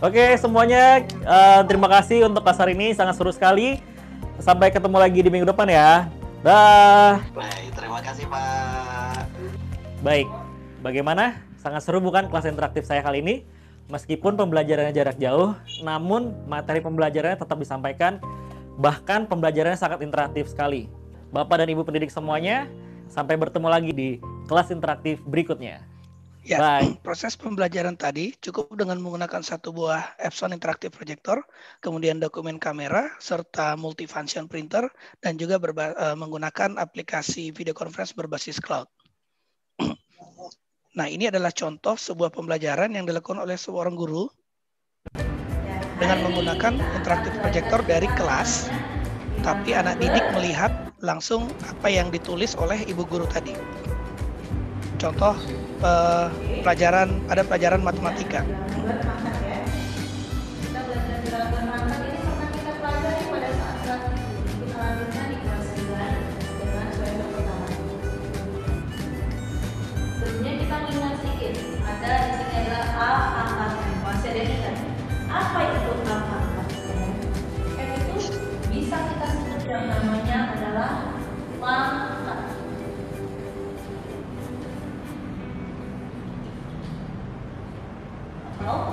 Oke semuanya, uh, terima kasih untuk kasar ini sangat seru sekali. Sampai ketemu lagi di minggu depan ya. Dah. Baik, terima kasih Pak. Baik, bagaimana? Sangat seru bukan kelas interaktif saya kali ini? Meskipun pembelajarannya jarak jauh, namun materi pembelajarannya tetap disampaikan, bahkan pembelajarannya sangat interaktif sekali. Bapak dan Ibu pendidik semuanya. Sampai bertemu lagi di kelas interaktif berikutnya. Ya, Bye. proses pembelajaran tadi cukup dengan menggunakan satu buah Epson Interactive Projector, kemudian dokumen kamera, serta multifunction printer, dan juga uh, menggunakan aplikasi video conference berbasis cloud. nah, ini adalah contoh sebuah pembelajaran yang dilakukan oleh seorang guru dengan menggunakan Interactive Projector dari kelas, tapi anak didik melihat langsung apa yang ditulis oleh ibu guru tadi. Contoh eh, pelajaran ada pelajaran matematika. Atau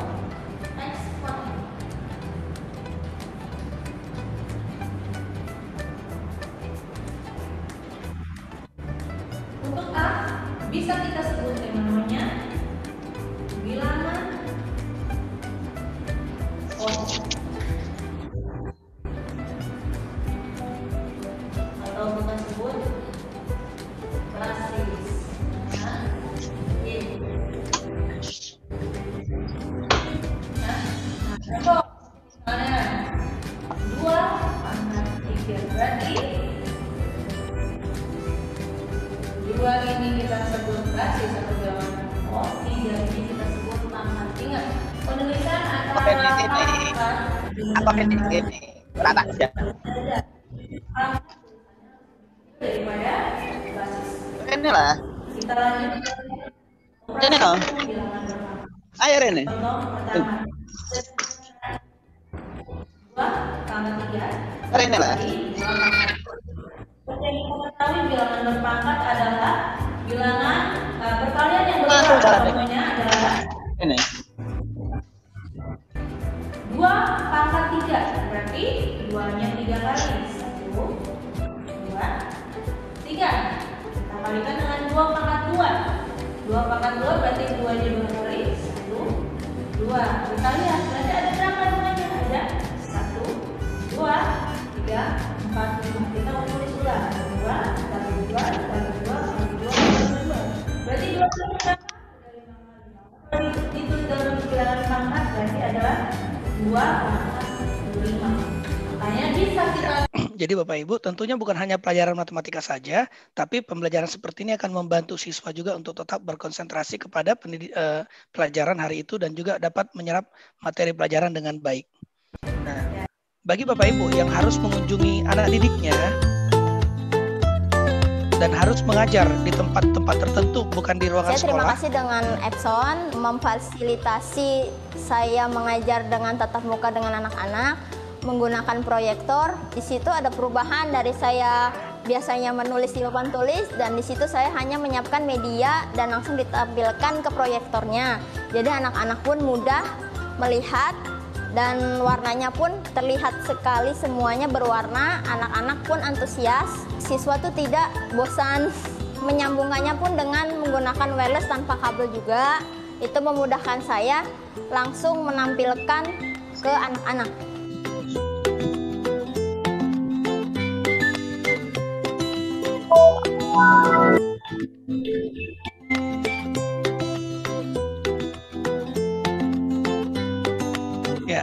Bapak Ibu, tentunya bukan hanya pelajaran matematika saja, tapi pembelajaran seperti ini akan membantu siswa juga untuk tetap berkonsentrasi kepada pendidi- eh, pelajaran hari itu dan juga dapat menyerap materi pelajaran dengan baik. Nah, bagi Bapak Ibu yang harus mengunjungi anak didiknya dan harus mengajar di tempat-tempat tertentu, bukan di ruangan Saya terima sekolah. kasih dengan Epson memfasilitasi saya mengajar dengan tatap muka dengan anak-anak menggunakan proyektor. Di situ ada perubahan dari saya biasanya menulis di papan tulis dan di situ saya hanya menyiapkan media dan langsung ditampilkan ke proyektornya. Jadi anak-anak pun mudah melihat dan warnanya pun terlihat sekali semuanya berwarna. Anak-anak pun antusias. Siswa tuh tidak bosan menyambungkannya pun dengan menggunakan wireless tanpa kabel juga. Itu memudahkan saya langsung menampilkan ke anak-anak. Ya,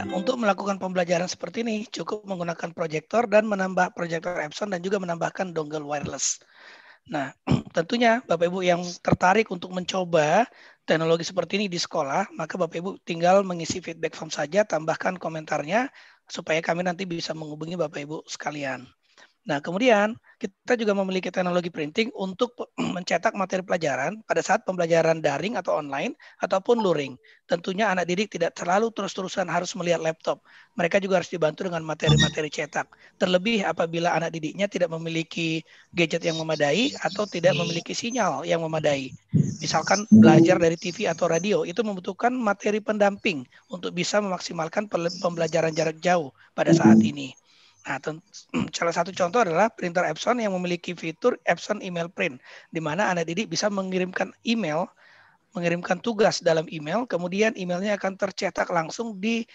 untuk melakukan pembelajaran seperti ini cukup menggunakan proyektor dan menambah proyektor Epson dan juga menambahkan dongle wireless. Nah, tentunya Bapak Ibu yang tertarik untuk mencoba teknologi seperti ini di sekolah, maka Bapak Ibu tinggal mengisi feedback form saja, tambahkan komentarnya supaya kami nanti bisa menghubungi Bapak Ibu sekalian. Nah, kemudian kita juga memiliki teknologi printing untuk mencetak materi pelajaran pada saat pembelajaran daring atau online ataupun luring. Tentunya anak didik tidak terlalu terus-terusan harus melihat laptop. Mereka juga harus dibantu dengan materi-materi cetak. Terlebih apabila anak didiknya tidak memiliki gadget yang memadai atau tidak memiliki sinyal yang memadai. Misalkan belajar dari TV atau radio, itu membutuhkan materi pendamping untuk bisa memaksimalkan pembelajaran jarak jauh pada saat ini. Nah, salah satu contoh adalah printer Epson yang memiliki fitur Epson Email Print, di mana anak didik bisa mengirimkan email, mengirimkan tugas dalam email, kemudian emailnya akan tercetak langsung di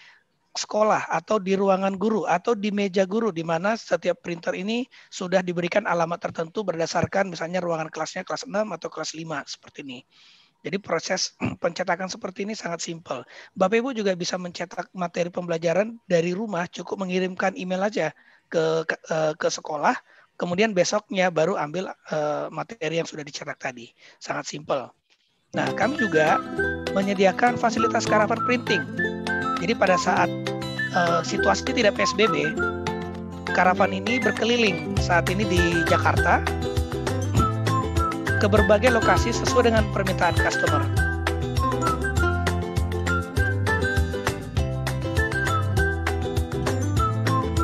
sekolah atau di ruangan guru atau di meja guru, di mana setiap printer ini sudah diberikan alamat tertentu berdasarkan misalnya ruangan kelasnya kelas 6 atau kelas 5, seperti ini. Jadi proses pencetakan seperti ini sangat simpel. Bapak Ibu juga bisa mencetak materi pembelajaran dari rumah, cukup mengirimkan email aja ke ke, eh, ke sekolah, kemudian besoknya baru ambil eh, materi yang sudah dicetak tadi. Sangat simpel. Nah, kami juga menyediakan fasilitas caravan printing. Jadi pada saat eh, situasi tidak PSBB, karavan ini berkeliling saat ini di Jakarta ke berbagai lokasi sesuai dengan permintaan customer.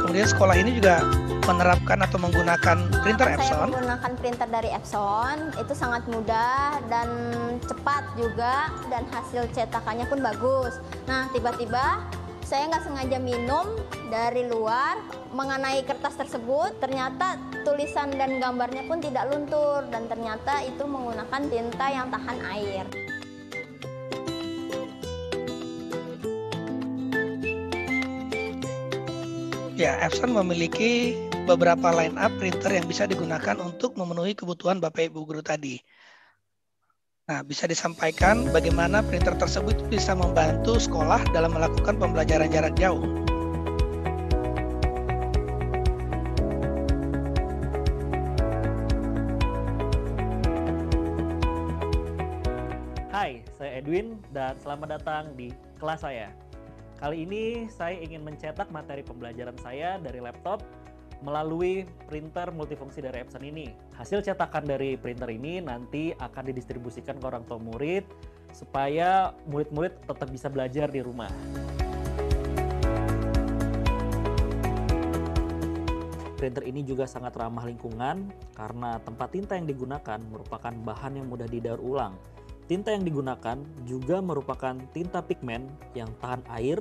Kemudian sekolah ini juga menerapkan atau menggunakan printer Saya Epson. menggunakan printer dari Epson, itu sangat mudah dan cepat juga dan hasil cetakannya pun bagus. Nah, tiba-tiba saya nggak sengaja minum dari luar mengenai kertas tersebut, ternyata tulisan dan gambarnya pun tidak luntur dan ternyata itu menggunakan tinta yang tahan air. Ya, Epson memiliki beberapa line up printer yang bisa digunakan untuk memenuhi kebutuhan Bapak Ibu guru tadi. Nah, bisa disampaikan bagaimana printer tersebut bisa membantu sekolah dalam melakukan pembelajaran jarak jauh. Hai, saya Edwin dan selamat datang di kelas saya. Kali ini saya ingin mencetak materi pembelajaran saya dari laptop melalui printer multifungsi dari Epson ini. Hasil cetakan dari printer ini nanti akan didistribusikan ke orang tua murid supaya murid-murid tetap bisa belajar di rumah. Printer ini juga sangat ramah lingkungan karena tempat tinta yang digunakan merupakan bahan yang mudah didaur ulang. Tinta yang digunakan juga merupakan tinta pigmen yang tahan air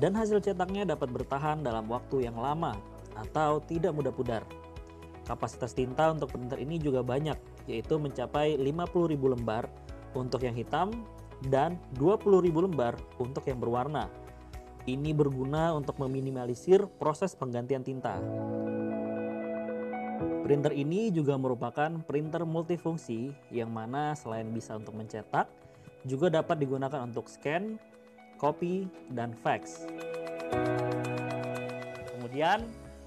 dan hasil cetaknya dapat bertahan dalam waktu yang lama atau tidak mudah pudar. Kapasitas tinta untuk printer ini juga banyak, yaitu mencapai 50.000 lembar untuk yang hitam dan 20.000 lembar untuk yang berwarna. Ini berguna untuk meminimalisir proses penggantian tinta. Printer ini juga merupakan printer multifungsi yang mana selain bisa untuk mencetak, juga dapat digunakan untuk scan, copy, dan fax. Kemudian,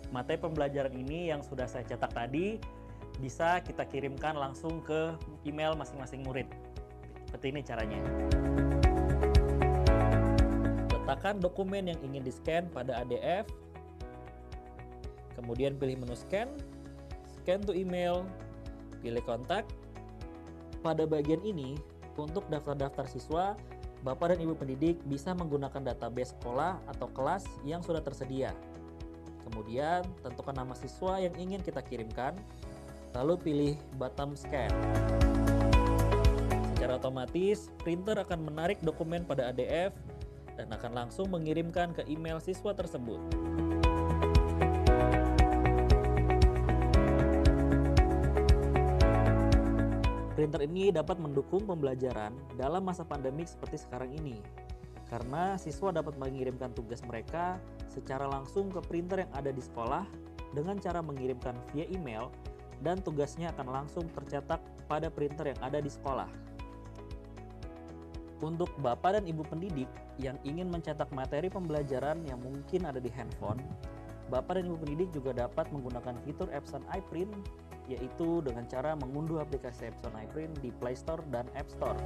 materi pembelajaran ini yang sudah saya cetak tadi bisa kita kirimkan langsung ke email masing-masing murid. Seperti ini caranya. Letakkan dokumen yang ingin di-scan pada ADF. Kemudian pilih menu scan, scan to email, pilih kontak. Pada bagian ini, untuk daftar-daftar siswa, Bapak dan Ibu pendidik bisa menggunakan database sekolah atau kelas yang sudah tersedia. Kemudian, tentukan nama siswa yang ingin kita kirimkan, lalu pilih button scan. Secara otomatis, printer akan menarik dokumen pada ADF dan akan langsung mengirimkan ke email siswa tersebut. Printer ini dapat mendukung pembelajaran dalam masa pandemik seperti sekarang ini, karena siswa dapat mengirimkan tugas mereka secara langsung ke printer yang ada di sekolah dengan cara mengirimkan via email dan tugasnya akan langsung tercetak pada printer yang ada di sekolah. Untuk Bapak dan Ibu pendidik yang ingin mencetak materi pembelajaran yang mungkin ada di handphone, Bapak dan Ibu pendidik juga dapat menggunakan fitur Epson iPrint yaitu dengan cara mengunduh aplikasi Epson iPrint di Play Store dan App Store.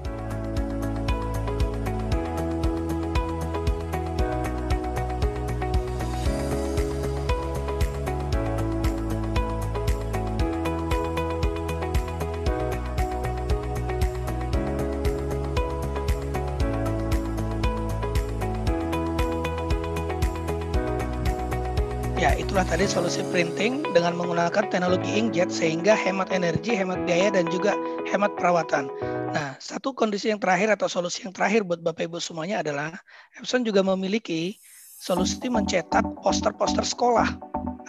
Itulah tadi solusi printing dengan menggunakan teknologi inkjet sehingga hemat energi, hemat biaya, dan juga hemat perawatan. Nah, satu kondisi yang terakhir atau solusi yang terakhir buat Bapak Ibu semuanya adalah Epson juga memiliki solusi mencetak poster-poster sekolah.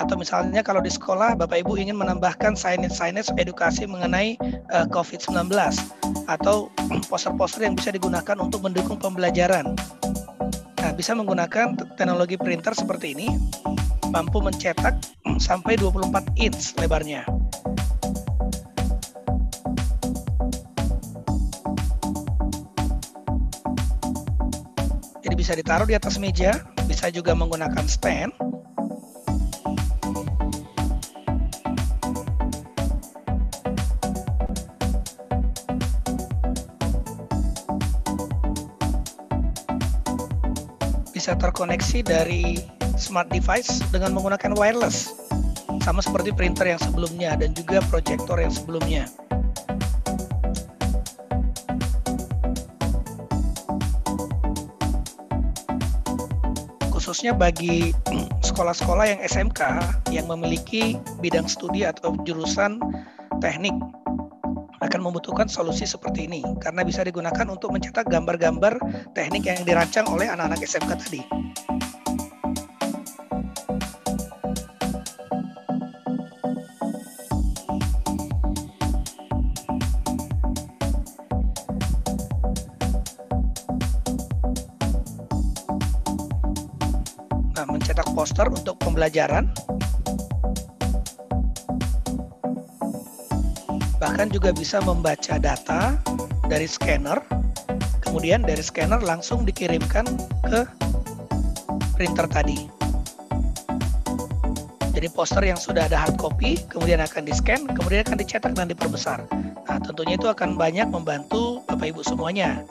Atau misalnya kalau di sekolah Bapak Ibu ingin menambahkan signage-signage edukasi mengenai uh, eh, COVID-19 atau poster-poster yang bisa digunakan untuk mendukung pembelajaran. Nah, bisa menggunakan teknologi printer seperti ini mampu mencetak sampai 24 inch lebarnya. Jadi bisa ditaruh di atas meja, bisa juga menggunakan stand. Terkoneksi dari smart device dengan menggunakan wireless, sama seperti printer yang sebelumnya dan juga proyektor yang sebelumnya. Khususnya bagi sekolah-sekolah yang SMK yang memiliki bidang studi atau jurusan teknik akan membutuhkan solusi seperti ini karena bisa digunakan untuk mencetak gambar-gambar teknik yang dirancang oleh anak-anak SMK tadi. poster untuk pembelajaran. Juga bisa membaca data dari scanner, kemudian dari scanner langsung dikirimkan ke printer tadi. Jadi poster yang sudah ada hard copy, kemudian akan di-scan, kemudian akan dicetak dan diperbesar. Nah, tentunya itu akan banyak membantu Bapak Ibu semuanya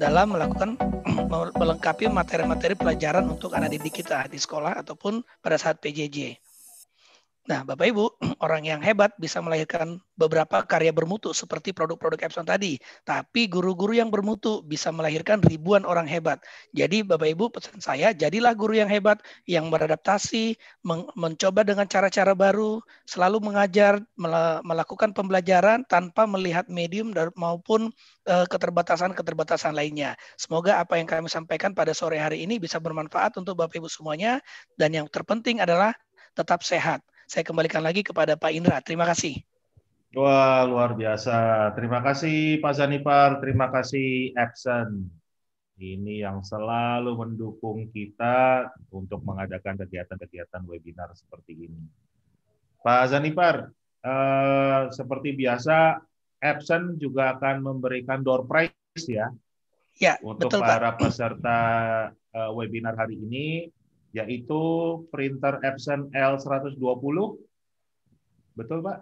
dalam melakukan melengkapi materi-materi pelajaran untuk anak didik kita di sekolah ataupun pada saat PJJ. Nah, Bapak Ibu, orang yang hebat bisa melahirkan beberapa karya bermutu seperti produk-produk Epson tadi. Tapi guru-guru yang bermutu bisa melahirkan ribuan orang hebat. Jadi Bapak Ibu pesan saya, jadilah guru yang hebat yang beradaptasi, men mencoba dengan cara-cara baru, selalu mengajar, melakukan pembelajaran tanpa melihat medium maupun eh, keterbatasan-keterbatasan lainnya. Semoga apa yang kami sampaikan pada sore hari ini bisa bermanfaat untuk Bapak Ibu semuanya. Dan yang terpenting adalah tetap sehat. Saya kembalikan lagi kepada Pak Indra. Terima kasih. Wah, luar biasa. Terima kasih Pak Zanipar, terima kasih Epson. Ini yang selalu mendukung kita untuk mengadakan kegiatan-kegiatan webinar seperti ini. Pak Zanipar, eh, seperti biasa Epson juga akan memberikan door prize ya. Ya, untuk betul, Pak. para peserta uh, webinar hari ini yaitu printer Epson L120. Betul, Pak?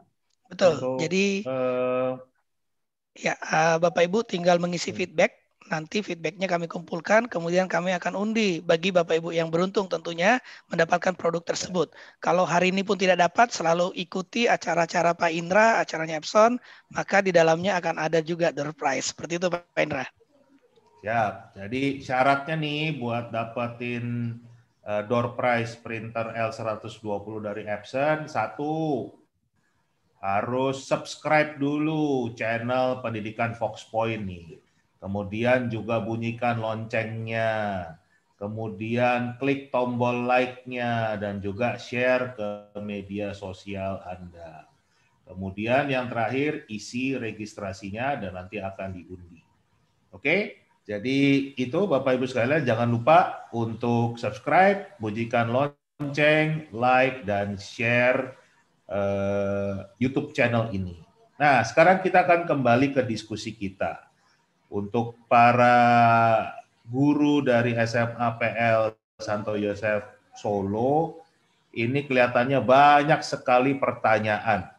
Betul. Untuk, Jadi uh, ya uh, Bapak Ibu tinggal mengisi feedback. Nanti feedbacknya kami kumpulkan, kemudian kami akan undi bagi Bapak Ibu yang beruntung tentunya mendapatkan produk tersebut. Kalau hari ini pun tidak dapat, selalu ikuti acara-acara Pak Indra, acaranya Epson, maka di dalamnya akan ada juga door prize. Seperti itu Pak Indra. Siap. Jadi syaratnya nih buat dapetin door prize printer L120 dari Epson, satu harus subscribe dulu channel Pendidikan Fox Point nih. Kemudian juga bunyikan loncengnya. Kemudian klik tombol like-nya dan juga share ke media sosial Anda. Kemudian yang terakhir isi registrasinya dan nanti akan diundi. Oke? Jadi itu Bapak Ibu sekalian jangan lupa untuk subscribe, bunyikan lonceng, like dan share uh, YouTube channel ini. Nah, sekarang kita akan kembali ke diskusi kita untuk para guru dari SMA PL Santo Yosef Solo, ini kelihatannya banyak sekali pertanyaan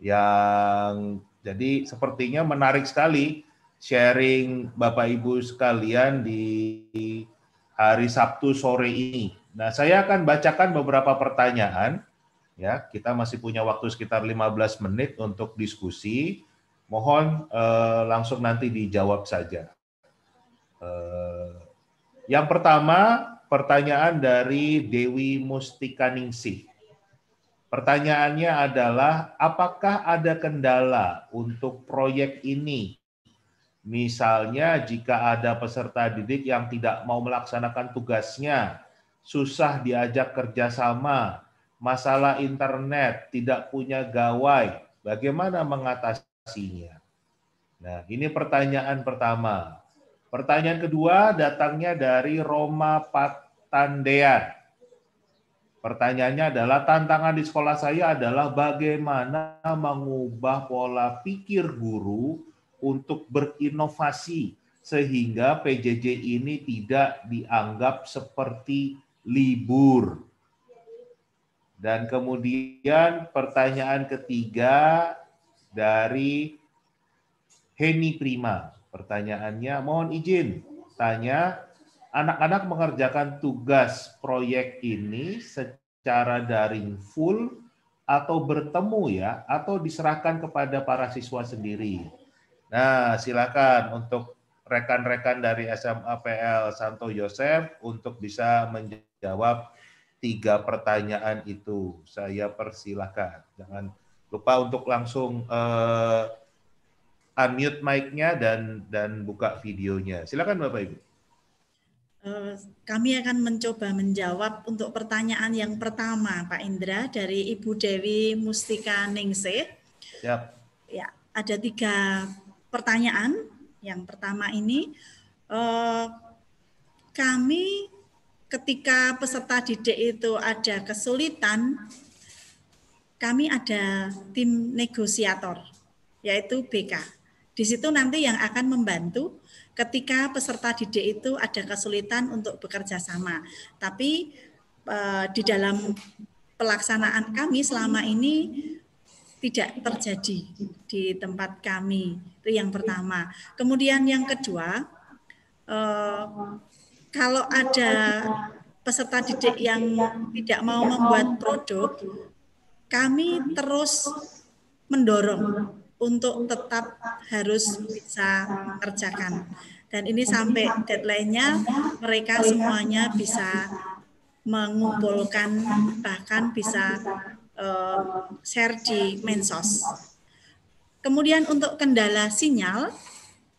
yang jadi sepertinya menarik sekali sharing Bapak Ibu sekalian di hari Sabtu sore ini. Nah, saya akan bacakan beberapa pertanyaan ya. Kita masih punya waktu sekitar 15 menit untuk diskusi Mohon eh, langsung nanti dijawab saja. Eh, yang pertama, pertanyaan dari Dewi Mustikaningsih. Pertanyaannya adalah, apakah ada kendala untuk proyek ini? Misalnya jika ada peserta didik yang tidak mau melaksanakan tugasnya, susah diajak kerjasama, masalah internet, tidak punya gawai, bagaimana mengatasi investasinya. Nah, ini pertanyaan pertama. Pertanyaan kedua datangnya dari Roma Patandean. Pertanyaannya adalah tantangan di sekolah saya adalah bagaimana mengubah pola pikir guru untuk berinovasi sehingga PJJ ini tidak dianggap seperti libur. Dan kemudian pertanyaan ketiga dari Heni Prima. Pertanyaannya, mohon izin tanya, anak-anak mengerjakan tugas proyek ini secara daring full atau bertemu ya, atau diserahkan kepada para siswa sendiri. Nah, silakan untuk rekan-rekan dari SMA PL Santo Yosef untuk bisa menjawab tiga pertanyaan itu. Saya persilahkan. Jangan lupa untuk langsung uh, unmute mic-nya dan dan buka videonya. Silakan Bapak Ibu. Uh, kami akan mencoba menjawab untuk pertanyaan yang pertama Pak Indra dari Ibu Dewi Mustika Ningsih. Siap. Ya, ada tiga pertanyaan. Yang pertama ini uh, kami ketika peserta didik itu ada kesulitan kami ada tim negosiator, yaitu BK. Di situ nanti yang akan membantu ketika peserta didik itu ada kesulitan untuk bekerja sama. Tapi eh, di dalam pelaksanaan kami selama ini tidak terjadi di tempat kami. Itu yang pertama. Kemudian yang kedua, eh, kalau ada peserta didik yang tidak mau membuat produk, kami terus mendorong untuk tetap harus bisa mengerjakan. Dan ini sampai deadline-nya mereka semuanya bisa mengumpulkan bahkan bisa uh, share di mensos. Kemudian untuk kendala sinyal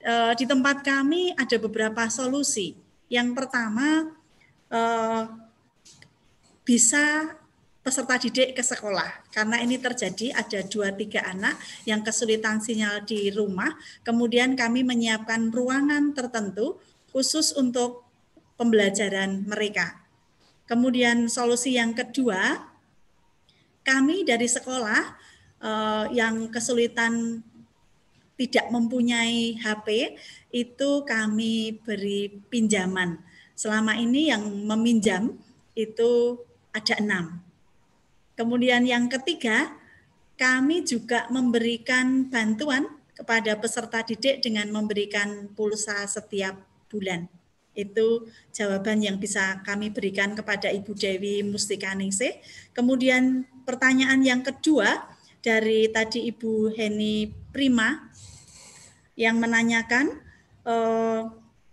uh, di tempat kami ada beberapa solusi. Yang pertama uh, bisa peserta didik ke sekolah karena ini terjadi ada dua tiga anak yang kesulitan sinyal di rumah kemudian kami menyiapkan ruangan tertentu khusus untuk pembelajaran mereka kemudian solusi yang kedua kami dari sekolah eh, yang kesulitan tidak mempunyai HP itu kami beri pinjaman. Selama ini yang meminjam itu ada enam. Kemudian yang ketiga, kami juga memberikan bantuan kepada peserta didik dengan memberikan pulsa setiap bulan. Itu jawaban yang bisa kami berikan kepada Ibu Dewi Mustika Ningsih. Kemudian pertanyaan yang kedua dari tadi Ibu Heni Prima yang menanyakan eh,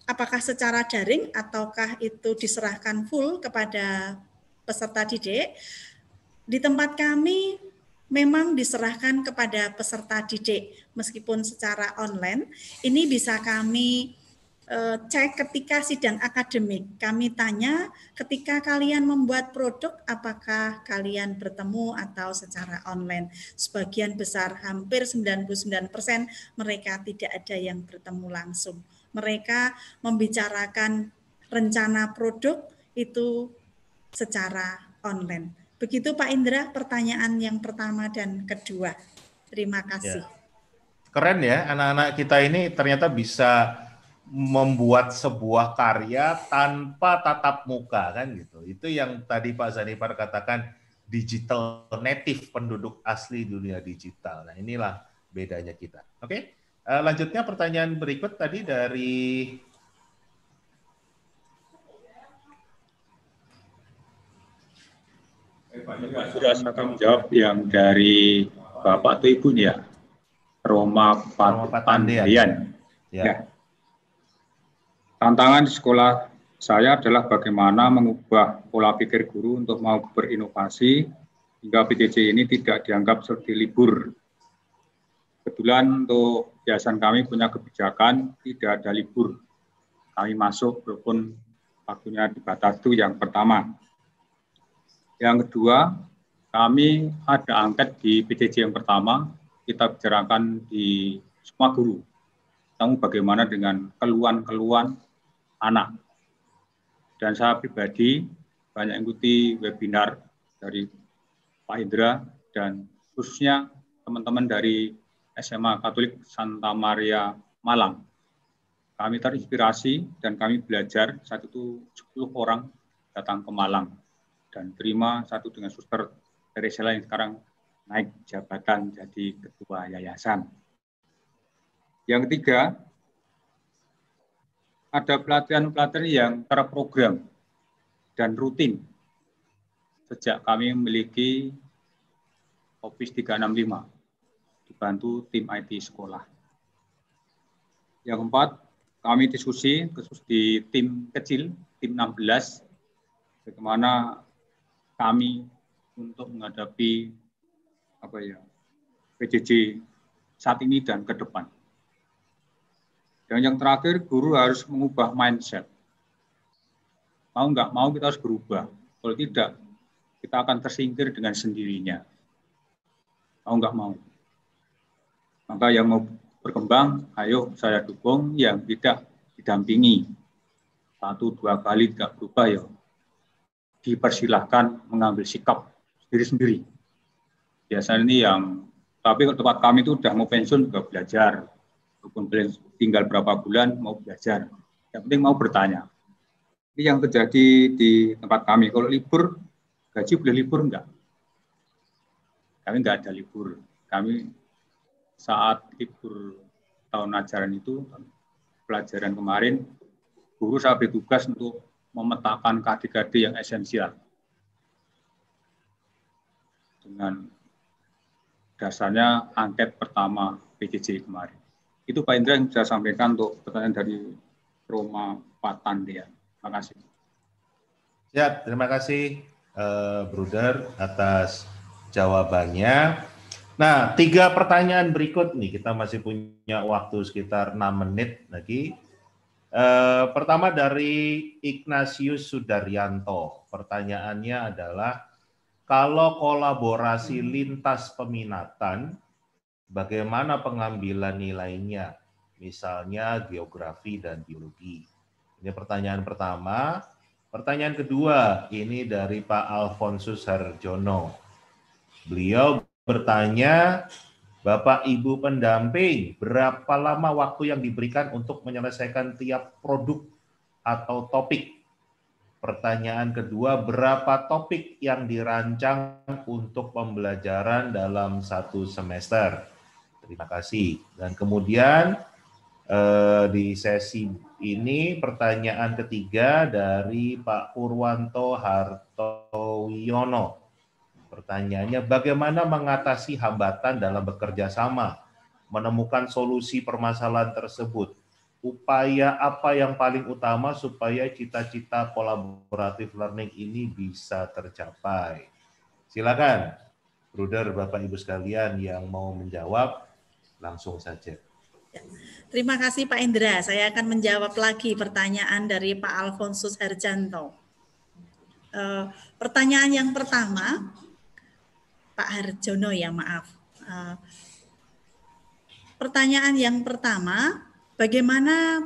apakah secara daring ataukah itu diserahkan full kepada peserta didik. Di tempat kami memang diserahkan kepada peserta didik meskipun secara online. Ini bisa kami cek ketika sidang akademik. Kami tanya ketika kalian membuat produk apakah kalian bertemu atau secara online. Sebagian besar hampir 99% mereka tidak ada yang bertemu langsung. Mereka membicarakan rencana produk itu secara online. Begitu Pak Indra pertanyaan yang pertama dan kedua. Terima kasih. Ya. Keren ya anak-anak kita ini ternyata bisa membuat sebuah karya tanpa tatap muka kan gitu. Itu yang tadi Pak Zanipar katakan digital native penduduk asli dunia digital. Nah, inilah bedanya kita. Oke. Eh, lanjutnya pertanyaan berikut tadi dari sudah saya menjawab yang dari Bapak atau Ibu nih ya. Roma Patandian. Ya. ya. Tantangan di sekolah saya adalah bagaimana mengubah pola pikir guru untuk mau berinovasi hingga PJJ ini tidak dianggap seperti libur. Kebetulan untuk yayasan kami punya kebijakan tidak ada libur. Kami masuk walaupun waktunya dibatasi itu yang pertama. Yang kedua, kami ada angket di PJJ yang pertama, kita bicarakan di semua guru. Tentang bagaimana dengan keluhan-keluhan anak. Dan saya pribadi banyak ikuti webinar dari Pak Indra dan khususnya teman-teman dari SMA Katolik Santa Maria Malang. Kami terinspirasi dan kami belajar saat itu 10 orang datang ke Malang dan terima satu dengan suster Teresela yang sekarang naik jabatan jadi ketua yayasan. Yang ketiga, ada pelatihan-pelatihan yang terprogram dan rutin sejak kami memiliki Office 365 dibantu tim IT sekolah. Yang keempat, kami diskusi khusus di tim kecil, tim 16, bagaimana kami untuk menghadapi apa ya PJJ saat ini dan ke depan. Dan yang terakhir, guru harus mengubah mindset. Mau nggak mau kita harus berubah. Kalau tidak, kita akan tersingkir dengan sendirinya. Mau nggak mau. Maka yang mau berkembang, ayo saya dukung. Yang tidak didampingi. Satu, dua kali tidak berubah, ya dipersilahkan mengambil sikap sendiri-sendiri. Biasanya ini yang, tapi tempat kami itu sudah mau pensiun juga belajar, walaupun tinggal berapa bulan mau belajar. Yang penting mau bertanya. Ini yang terjadi di tempat kami. Kalau libur, gaji boleh libur enggak? Kami enggak ada libur. Kami saat libur tahun ajaran itu, pelajaran kemarin, guru saya beri tugas untuk memetakan KD-KD yang esensial. Dengan dasarnya angket pertama PJJ kemarin. Itu Pak Indra yang saya sampaikan untuk pertanyaan dari Roma Patandia. Terima kasih. Ya, terima kasih uh, Bruder atas jawabannya. Nah, tiga pertanyaan berikut nih, kita masih punya waktu sekitar 6 menit lagi. Eh, pertama dari Ignatius Sudaryanto. Pertanyaannya adalah kalau kolaborasi lintas peminatan, bagaimana pengambilan nilainya? Misalnya geografi dan biologi. Ini pertanyaan pertama. Pertanyaan kedua, ini dari Pak Alfonsus Harjono. Beliau bertanya, Bapak Ibu pendamping, berapa lama waktu yang diberikan untuk menyelesaikan tiap produk atau topik? Pertanyaan kedua, berapa topik yang dirancang untuk pembelajaran dalam satu semester? Terima kasih. Dan kemudian eh, di sesi ini pertanyaan ketiga dari Pak Purwanto Hartoyono. Pertanyaannya, bagaimana mengatasi hambatan dalam bekerja sama, menemukan solusi permasalahan tersebut? Upaya apa yang paling utama supaya cita-cita kolaboratif learning ini bisa tercapai? Silakan, Bruder, Bapak Ibu sekalian yang mau menjawab, langsung saja. Terima kasih Pak Indra. Saya akan menjawab lagi pertanyaan dari Pak Alfonsus Herjanto. Uh, pertanyaan yang pertama, Pak Harjono ya maaf. Uh, pertanyaan yang pertama, bagaimana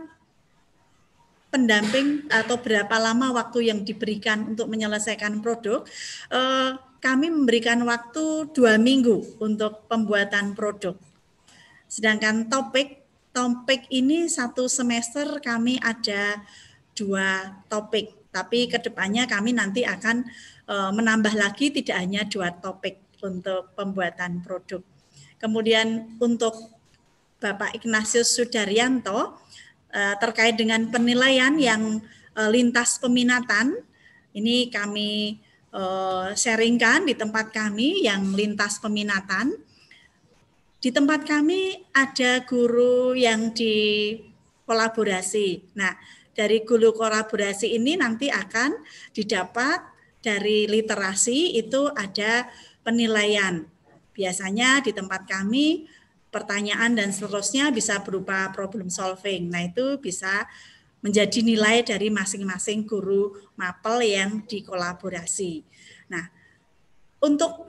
pendamping atau berapa lama waktu yang diberikan untuk menyelesaikan produk? Uh, kami memberikan waktu dua minggu untuk pembuatan produk. Sedangkan topik topik ini satu semester kami ada dua topik, tapi ke depannya kami nanti akan menambah lagi tidak hanya dua topik untuk pembuatan produk. Kemudian untuk Bapak Ignatius Sudaryanto eh, terkait dengan penilaian yang eh, lintas peminatan, ini kami eh, sharingkan di tempat kami yang lintas peminatan. Di tempat kami ada guru yang di kolaborasi. Nah, dari guru kolaborasi ini nanti akan didapat dari literasi itu ada penilaian. Biasanya di tempat kami pertanyaan dan seterusnya bisa berupa problem solving. Nah, itu bisa menjadi nilai dari masing-masing guru mapel yang dikolaborasi. Nah, untuk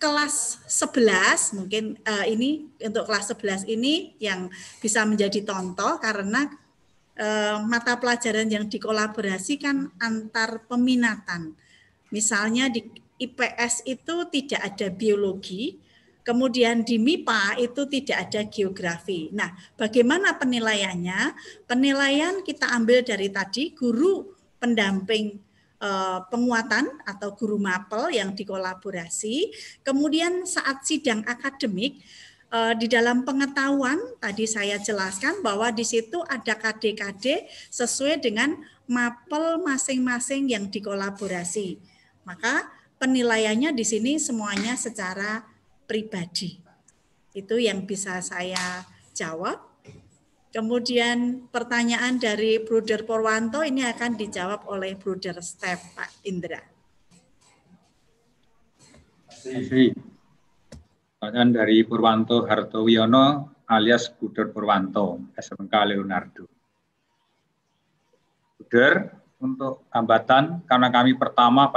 kelas 11 mungkin uh, ini untuk kelas 11 ini yang bisa menjadi contoh karena uh, mata pelajaran yang dikolaborasikan antar peminatan. Misalnya di IPS itu tidak ada biologi, kemudian di MIPA itu tidak ada geografi. Nah, bagaimana penilaiannya? Penilaian kita ambil dari tadi guru pendamping eh, penguatan atau guru mapel yang dikolaborasi. Kemudian saat sidang akademik eh, di dalam pengetahuan tadi saya jelaskan bahwa di situ ada KD-KD sesuai dengan mapel masing-masing yang dikolaborasi. Maka penilaiannya di sini semuanya secara pribadi. Itu yang bisa saya jawab. Kemudian pertanyaan dari Bruder Porwanto ini akan dijawab oleh Bruder Steph Pak Indra. Pertanyaan dari Purwanto Hartowiono alias Bruder Purwanto, SMK Leonardo. Bruder, untuk hambatan karena kami pertama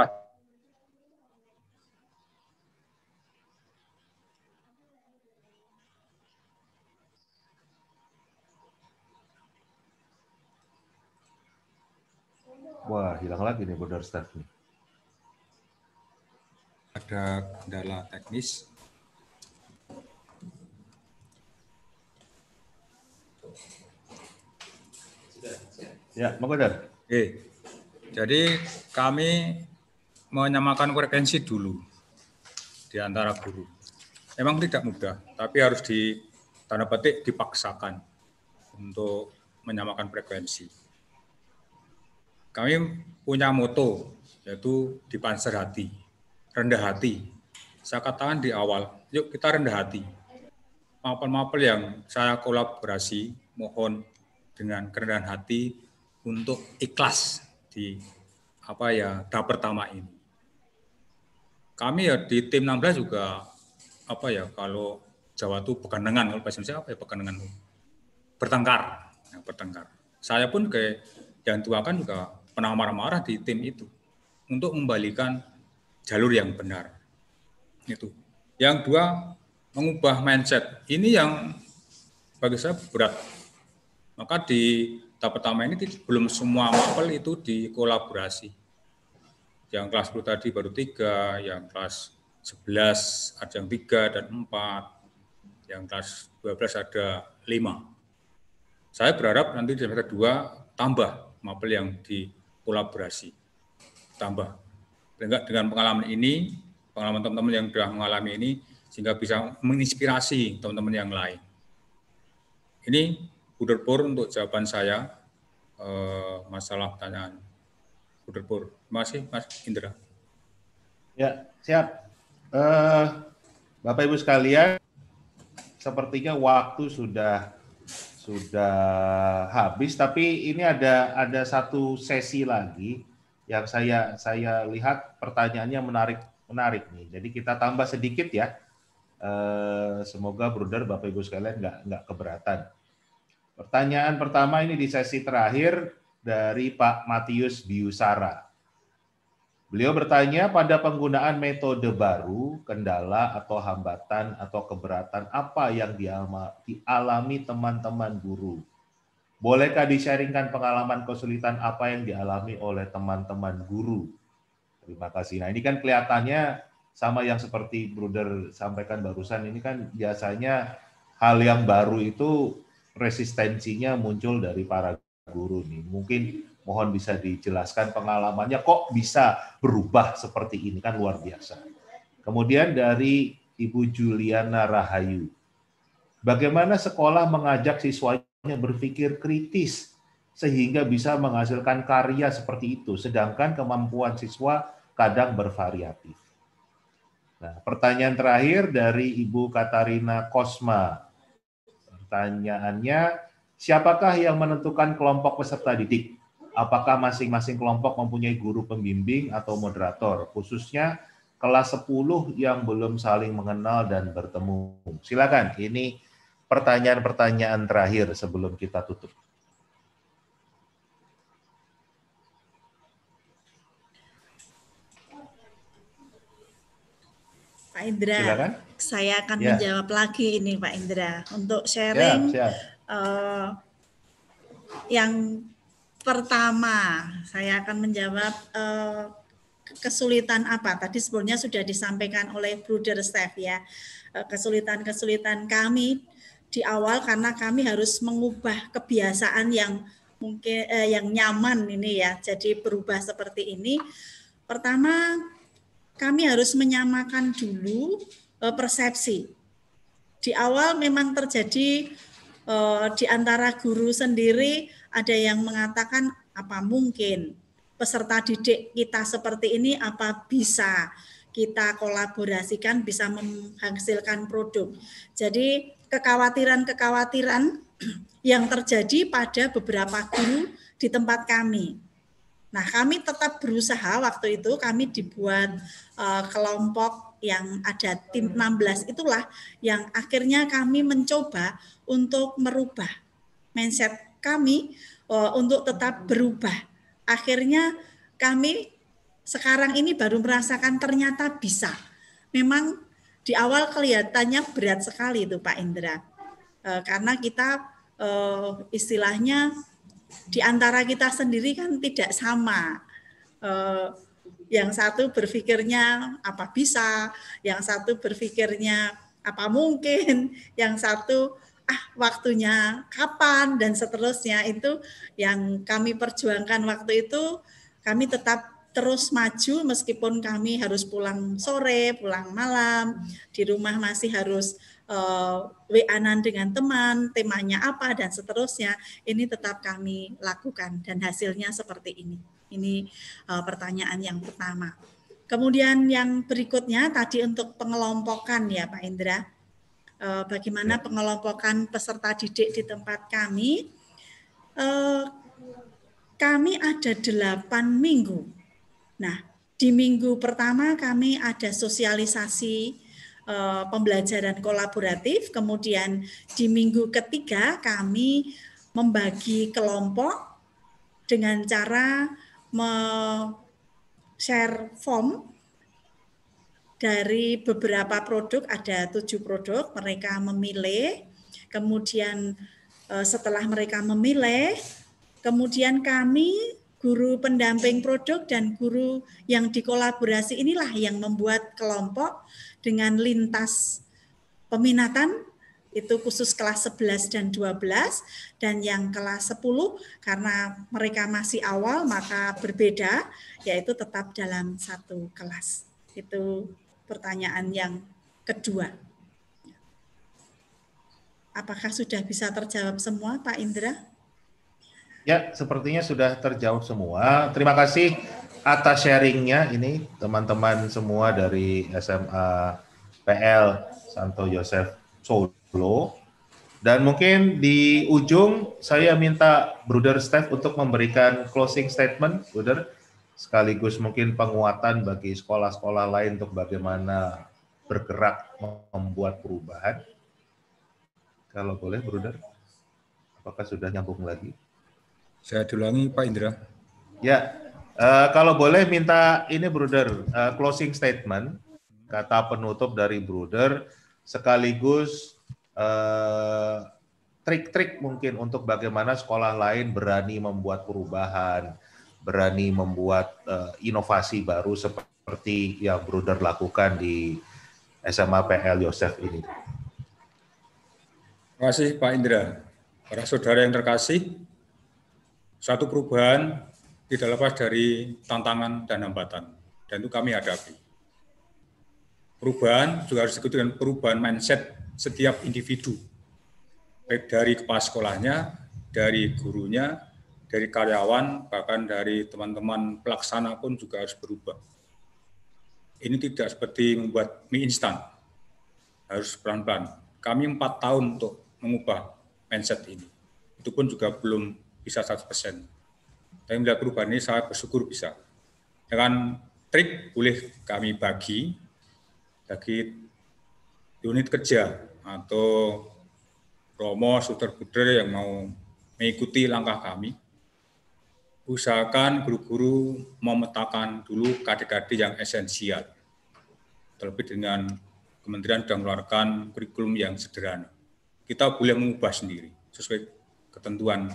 Wah, hilang lagi nih border staff nih. Ada kendala teknis. Ya, mau Dar. Oke. Jadi kami menyamakan frekuensi dulu di antara guru. Memang tidak mudah, tapi harus di tanda petik dipaksakan untuk menyamakan frekuensi kami punya moto yaitu di panser hati, rendah hati. Saya katakan di awal, yuk kita rendah hati. Mapel-mapel yang saya kolaborasi, mohon dengan kerendahan hati untuk ikhlas di apa ya tahap pertama ini. Kami ya di tim 16 juga apa ya kalau Jawa itu pegandengan kalau bahasa Indonesia apa ya pegandengan bertengkar, ya, bertengkar. Saya pun kayak yang tua kan juga pernah marah-marah di tim itu untuk membalikan jalur yang benar. Itu. Yang dua, mengubah mindset. Ini yang bagi saya berat. Maka di tahap pertama ini belum semua mapel itu dikolaborasi. Yang kelas 10 tadi baru tiga, yang kelas 11 ada yang 3 dan 4, yang kelas 12 ada 5. Saya berharap nanti di semester 2 tambah mapel yang dikolaborasi. Tambah. Enggak dengan pengalaman ini, pengalaman teman-teman yang sudah mengalami ini, sehingga bisa menginspirasi teman-teman yang lain. Ini Buderpur untuk jawaban saya eh, masalah pertanyaan Buderpur. Terima kasih Mas Indra. Ya, siap. Uh, Bapak Ibu sekalian, sepertinya waktu sudah sudah habis, tapi ini ada ada satu sesi lagi yang saya saya lihat pertanyaannya menarik menarik nih. Jadi kita tambah sedikit ya. Eh, semoga Bruder Bapak Ibu sekalian nggak nggak keberatan. Pertanyaan pertama ini di sesi terakhir dari Pak Matius Biusara. Beliau bertanya pada penggunaan metode baru, kendala atau hambatan atau keberatan apa yang dialami teman-teman guru. Bolehkah disharingkan pengalaman kesulitan apa yang dialami oleh teman-teman guru? Terima kasih. Nah ini kan kelihatannya sama yang seperti Bruder sampaikan barusan, ini kan biasanya hal yang baru itu resistensinya muncul dari para guru nih. Mungkin Mohon bisa dijelaskan pengalamannya kok bisa berubah seperti ini kan luar biasa. Kemudian dari Ibu Juliana Rahayu. Bagaimana sekolah mengajak siswanya berpikir kritis sehingga bisa menghasilkan karya seperti itu sedangkan kemampuan siswa kadang bervariatif. Nah, pertanyaan terakhir dari Ibu Katarina Kosma. Pertanyaannya, siapakah yang menentukan kelompok peserta didik? Apakah masing-masing kelompok mempunyai guru pembimbing atau moderator, khususnya kelas 10 yang belum saling mengenal dan bertemu. Silakan, ini pertanyaan-pertanyaan terakhir sebelum kita tutup. Pak Indra, Silakan. saya akan ya. menjawab lagi ini Pak Indra untuk sharing siap, siap. Uh, yang pertama saya akan menjawab uh, kesulitan apa? Tadi sebelumnya sudah disampaikan oleh Bruder Steph ya. Eh, kesulitan-kesulitan kami di awal karena kami harus mengubah kebiasaan yang mungkin eh, yang nyaman ini ya. Jadi berubah seperti ini. Pertama kami harus menyamakan dulu eh, persepsi. Di awal memang terjadi di antara guru sendiri ada yang mengatakan apa mungkin peserta didik kita seperti ini apa bisa kita kolaborasikan bisa menghasilkan produk. Jadi kekhawatiran-kekhawatiran yang terjadi pada beberapa guru di tempat kami. Nah, kami tetap berusaha waktu itu kami dibuat uh, kelompok yang ada tim 16 itulah yang akhirnya kami mencoba untuk merubah mindset kami uh, untuk tetap berubah. Akhirnya kami sekarang ini baru merasakan ternyata bisa. Memang di awal kelihatannya berat sekali itu Pak Indra. Uh, karena kita uh, istilahnya di antara kita sendiri kan tidak sama. Uh, yang satu berpikirnya apa bisa, yang satu berpikirnya apa mungkin, yang satu ah waktunya kapan dan seterusnya itu yang kami perjuangkan waktu itu kami tetap terus maju meskipun kami harus pulang sore, pulang malam, di rumah masih harus uh, WA-an dengan teman, temanya apa dan seterusnya. Ini tetap kami lakukan dan hasilnya seperti ini. Ini uh, pertanyaan yang pertama. Kemudian yang berikutnya tadi untuk pengelompokan ya Pak Indra. Eh, bagaimana ya. pengelompokan peserta didik di tempat kami. Eh, kami ada delapan minggu. Nah, di minggu pertama kami ada sosialisasi eh, pembelajaran kolaboratif, kemudian di minggu ketiga kami membagi kelompok dengan cara share form dari beberapa produk ada tujuh produk mereka memilih. Kemudian eh, setelah mereka memilih kemudian kami guru pendamping produk dan guru yang dikolaborasi inilah yang membuat kelompok dengan lintas peminatan. Itu khusus kelas 11 dan 12 dan yang kelas 10 karena mereka masih awal maka berbeda yaitu tetap dalam satu kelas. Itu pertanyaan yang kedua. Apakah sudah bisa terjawab semua Pak Indra? Ya, sepertinya sudah terjawab semua. Terima kasih atas sharingnya ini teman-teman semua dari SMA PL Santo Yosef Solo. Dan mungkin di ujung saya minta Bruder Steph untuk memberikan closing statement, Bruder, sekaligus mungkin penguatan bagi sekolah-sekolah lain untuk bagaimana bergerak membuat perubahan. Kalau boleh, Bruder. Apakah sudah nyambung lagi? Saya diulangi Pak Indra. Ya, uh, kalau boleh minta ini Bruder uh, closing statement kata penutup dari Bruder sekaligus uh, trik-trik mungkin untuk bagaimana sekolah lain berani membuat perubahan, berani membuat uh, inovasi baru seperti yang Bruder lakukan di SMA PL Yosef ini. Terima kasih Pak Indra. Para saudara yang terkasih, satu perubahan tidak lepas dari tantangan dan hambatan, dan itu kami hadapi. Perubahan juga harus diikuti dengan perubahan mindset setiap individu, baik dari kepala sekolahnya, dari gurunya, dari karyawan, bahkan dari teman-teman pelaksana pun juga harus berubah. Ini tidak seperti membuat mie instan, harus pelan-pelan. Kami empat tahun untuk mengubah mindset ini. Itu pun juga belum bisa 100%. Tapi melihat perubahan ini saya bersyukur bisa. Dengan trik boleh kami bagi bagi unit kerja atau Romo, Suter yang mau mengikuti langkah kami, usahakan guru-guru memetakan dulu kader-kader yang esensial. Terlebih dengan Kementerian sudah mengeluarkan kurikulum yang sederhana. Kita boleh mengubah sendiri sesuai ketentuan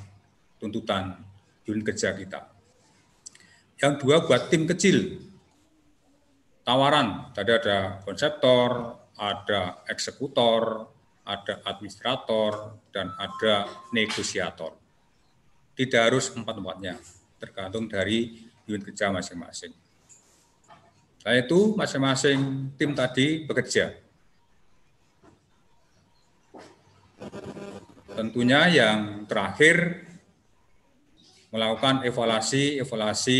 tuntutan unit kerja kita. Yang dua buat tim kecil. Tawaran, tadi ada konseptor, ada eksekutor, ada administrator, dan ada negosiator. Tidak harus empat-empatnya, tergantung dari unit kerja masing-masing. Nah itu masing-masing tim tadi bekerja. Tentunya yang terakhir melakukan evaluasi-evaluasi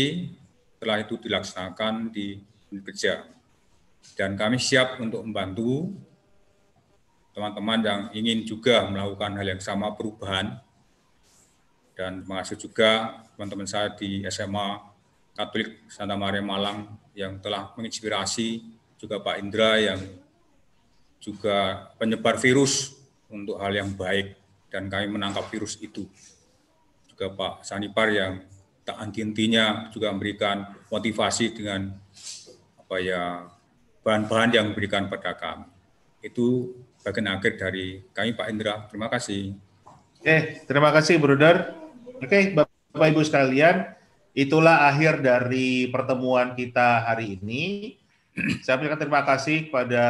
setelah itu dilaksanakan di unit kerja. Dan kami siap untuk membantu teman-teman yang ingin juga melakukan hal yang sama perubahan. Dan terima kasih juga teman-teman saya di SMA Katolik Santa Maria Malang yang telah menginspirasi juga Pak Indra yang juga penyebar virus untuk hal yang baik dan kami menangkap virus itu ke Pak Sanipar yang tak henti-hentinya juga memberikan motivasi dengan apa ya bahan-bahan yang diberikan pada kami. Itu bagian akhir dari kami Pak Indra. Terima kasih. Oke, terima kasih Bruder. Oke, Bapak Ibu sekalian, itulah akhir dari pertemuan kita hari ini. Saya mengucapkan terima kasih kepada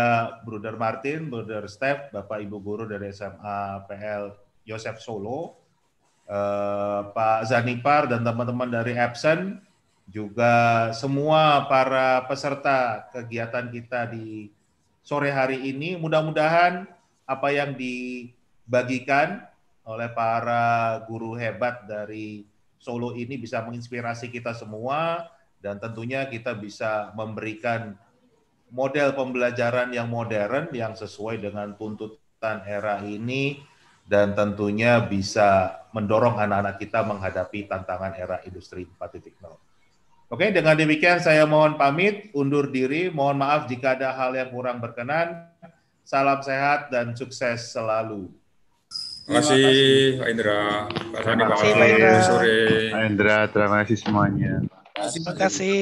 Bruder Martin, Bruder Steph, Bapak Ibu guru dari SMA PL Yosef Solo, Eh, Pak Zanipar dan teman-teman dari Epson, juga semua para peserta kegiatan kita di sore hari ini. Mudah-mudahan apa yang dibagikan oleh para guru hebat dari Solo ini bisa menginspirasi kita semua dan tentunya kita bisa memberikan model pembelajaran yang modern yang sesuai dengan tuntutan era ini dan tentunya bisa mendorong anak-anak kita menghadapi tantangan era industri 4.0. Oke, dengan demikian saya mohon pamit, undur diri. Mohon maaf jika ada hal yang kurang berkenan. Salam sehat dan sukses selalu. Terima kasih Pak Indra, Pak Sani, Pak Sore. Pak Indra, terima kasih semuanya. Terima kasih.